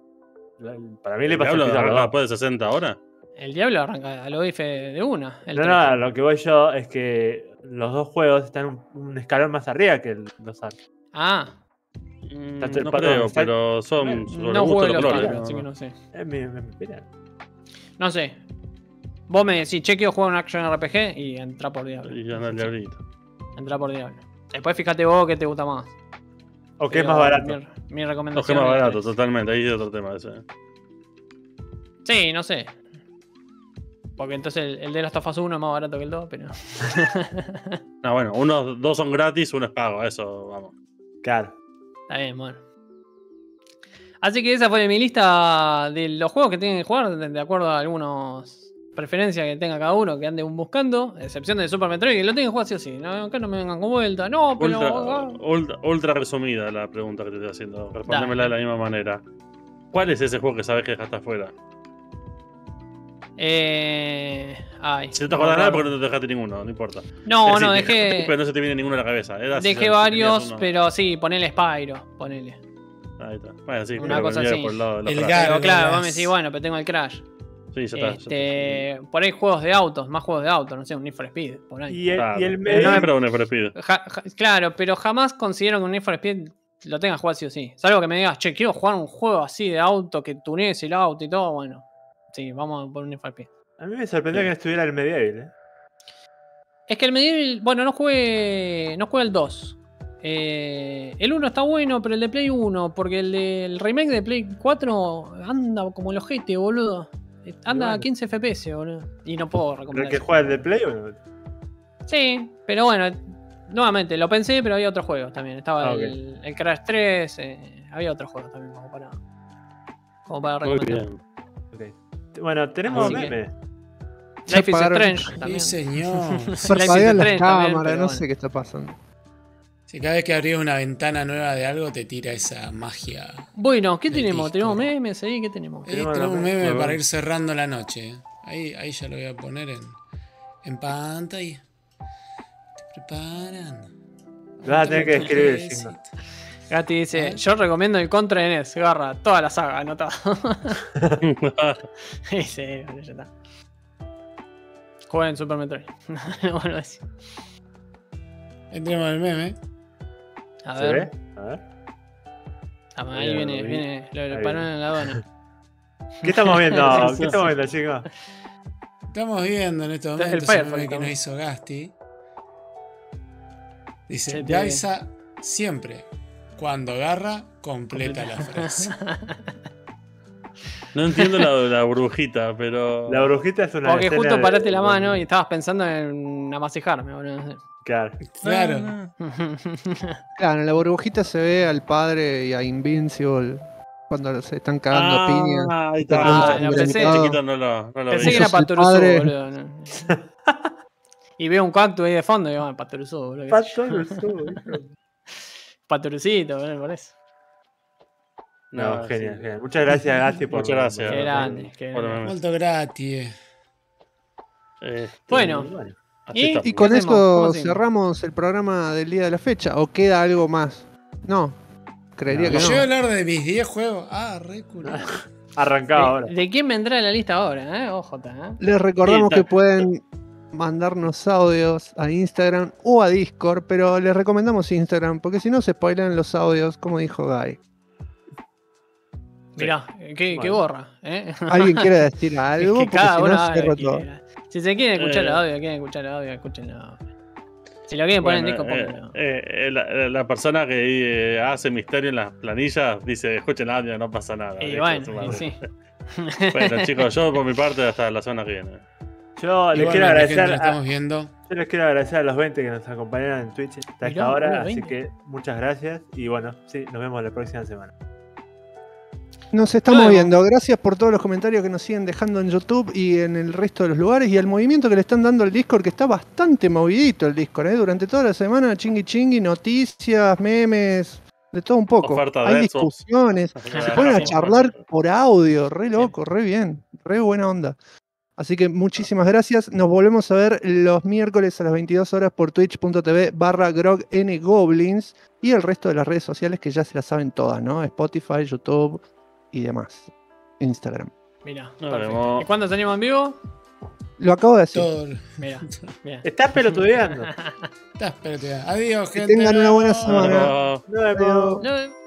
para mí le ¿El pasa a los dos. después de 60 horas? El Diablo arranca a lo bife de una. el No, no, lo que voy yo es que los dos juegos están un, un escalón más arriba que el- los Ark. Ah, Mm, el no creo, está- pero son sobre no gusto los colores. Así que no sé. Es mi, mi opinión. No sé. Vos me decís, che, quiero jugar un action RPG y entra por Diablo. Y anda el diablito. Entra por Diablo. Después fíjate vos qué te gusta más. O que es más barato. Mi, mi recomendación. más es barato, tres. totalmente. Ahí es otro tema ese. Sí, no sé. Porque entonces el, el de Last of Us 1 es más barato que el 2, pero. No, bueno, unos dos son gratis, uno es pago. Eso, vamos. Claro. Está bien, bueno. Así que esa fue mi lista de los juegos que tienen que jugar, de, de acuerdo a algunas preferencias que tenga cada uno, que ande buscando, excepción de Super Metroid, que lo tienen que jugar sí o sí. No, acá no me vengan con vuelta. No, pero. Ultra, ultra, ultra resumida la pregunta que te estoy haciendo. Respóndemela de la misma manera. ¿Cuál es ese juego que sabes que dejaste afuera? Eh. Ay. Si no te acordás nada, porque no te dejaste ninguno, no importa. No, no, sí, dejé. Pero no se te viene ninguno a la cabeza. Era si- si Dejé tenías varios, pero sí, ponele Spyro, ponele. Ahí está. Bueno, sí, Una cosa así. por el lado de El claro, Gárgolas. vos me decís, bueno, pero tengo el Crash. Sí, ya está. ya está. Este, por ahí juegos de autos, más juegos de autos, no sé, un Need for Speed, por ahí. Y el, Claro. y el Eh, medio. no, un Need for Speed. Ja- ja- claro, pero jamás considero que un Need for Speed lo tengas jugado sí o sí. Salvo que me digas, che, quiero jugar un juego así de auto, que tunees el auto y todo, bueno. Sí, vamos por un Speed. A mí me sorprendió que no estuviera el medieval, eh. Es que el Medieval, bueno, no jugué, no jugué el 2. Eh, el 1 está bueno, pero el de Play 1, porque el del remake de Play 4 anda como el ojete, boludo. Anda a Bueno. 15 FPS, boludo. Y no puedo ¿Pero recomendar. el que juega el de Play o no? Sí, pero bueno, nuevamente lo pensé, pero había otros juegos también. Estaba Ah, ok. el, el Crash 3, eh, había otros juegos también como para, como para Muy recomendar. bien. Ok. Bueno, tenemos Así que- memes. Ya Life is Strange Sí, también. señor. Life is Parpadean las también, cámaras, pero no bueno. sé qué está pasando. Si cada vez que abrís una ventana nueva de algo te tira esa magia. Bueno, ¿qué tenemos? disco. ¿Tenemos memes ahí? ¿Qué tenemos? Eh, Tenemos tenemos un la- meme la- para ir cerrando la noche. Ahí, ahí ya lo voy a poner en, en pantalla. ¿Te preparan? Vas a tener que escribir el signo. Gati dice, ¿Eh? yo recomiendo el Contra de NES, garra, toda la saga, anotado. sí, sí, bueno, ya está. Jueguen Super Metroid. bueno, así. Ahí tenemos el meme. A ¿Se ver. ve? A ver. Ah, ahí Ahí viene, viene, lo, lo pararon en la aduana. ¿Qué estamos viendo? ¿Qué estamos viendo, chicos? Estamos viendo en estos el momentos el Firefox meme que nos hizo Gasti. Dice, Daisa siempre, cuando agarra, completa la frase. No entiendo la, la burbujita, pero. La brujita es una. Porque justo de- paraste la mano y estabas pensando en amasijarme, boludo. Claro. Claro. Claro, en la burbujita se ve al padre y a Invincible cuando se están cagando Ah, piña. ahí está. Ah, Ah, no, pensé- chiquito no lo, no lo Pensé vi. que era padre. boludo. ¿no? y veo un cactus ahí de fondo y digo, ah, Paturuzú, boludo. Pato no por eso. No, genial, genial. Muchas gracias, Gasti, por. Muchas gracias. Qué grande, qué Bueno, grande. Molto gratis. Este, Bueno, Y- con esto cerramos el programa del día de la fecha. ¿O queda algo más? No, creería No, que Yo no. voy a hablar de mis 10 juegos. Ah, re. Arrancado ahora. ¿De, quién vendrá la lista ahora? Eh? Ojo, ¿eh? Les recordamos Sí, que pueden mandarnos audios a Instagram o a Discord, pero les recomendamos Instagram porque si no se spoilan los audios, como dijo Guy. Mirá, qué, qué Bueno. gorra. ¿eh? ¿Alguien quiere decir Es algo? que Porque cada si no se quieren escuchar Eh. el audio, quieren escuchar el audio, escúchenlo. Si lo quieren poner en disco, eh, pónganlo. eh, eh, la, la persona que eh, hace misterio en las planillas dice, escuchen audio, no pasa nada. y bueno, y sí. Bueno, chicos, yo por mi parte hasta la semana que viene. Yo les quiero gente, agradecer lo a, estamos viendo. yo les quiero agradecer a los 20 que nos acompañaron en Twitch hasta Mirá, esta hora, hola, así 20. que muchas gracias y bueno, sí, nos vemos la próxima semana. Nos estamos viendo. Gracias por todos los comentarios que nos siguen dejando en YouTube y en el resto de los lugares y al movimiento que le están dando al Discord, que está bastante movidito el Discord. ¿eh? Durante toda la semana, chingui chingui, noticias, memes, de todo un poco. Oferta Hay discusiones. Se ponen a charlar por audio, re loco, re bien, re buena onda. Así que muchísimas gracias. Nos volvemos a ver los miércoles a las 22 horas por twitch.tv barra grognggoblins y el resto de las redes sociales que ya se las saben todas, ¿no? Spotify, YouTube y demás. Instagram. Nos perfecto. vemos. ¿Y cuándo salimos en vivo? Lo acabo de decir. Todo. Mirá, bien. Estás pelotudeando. Está, espérate. Adiós, Que gente. tengan una buena No. semana. Nos vemos. No,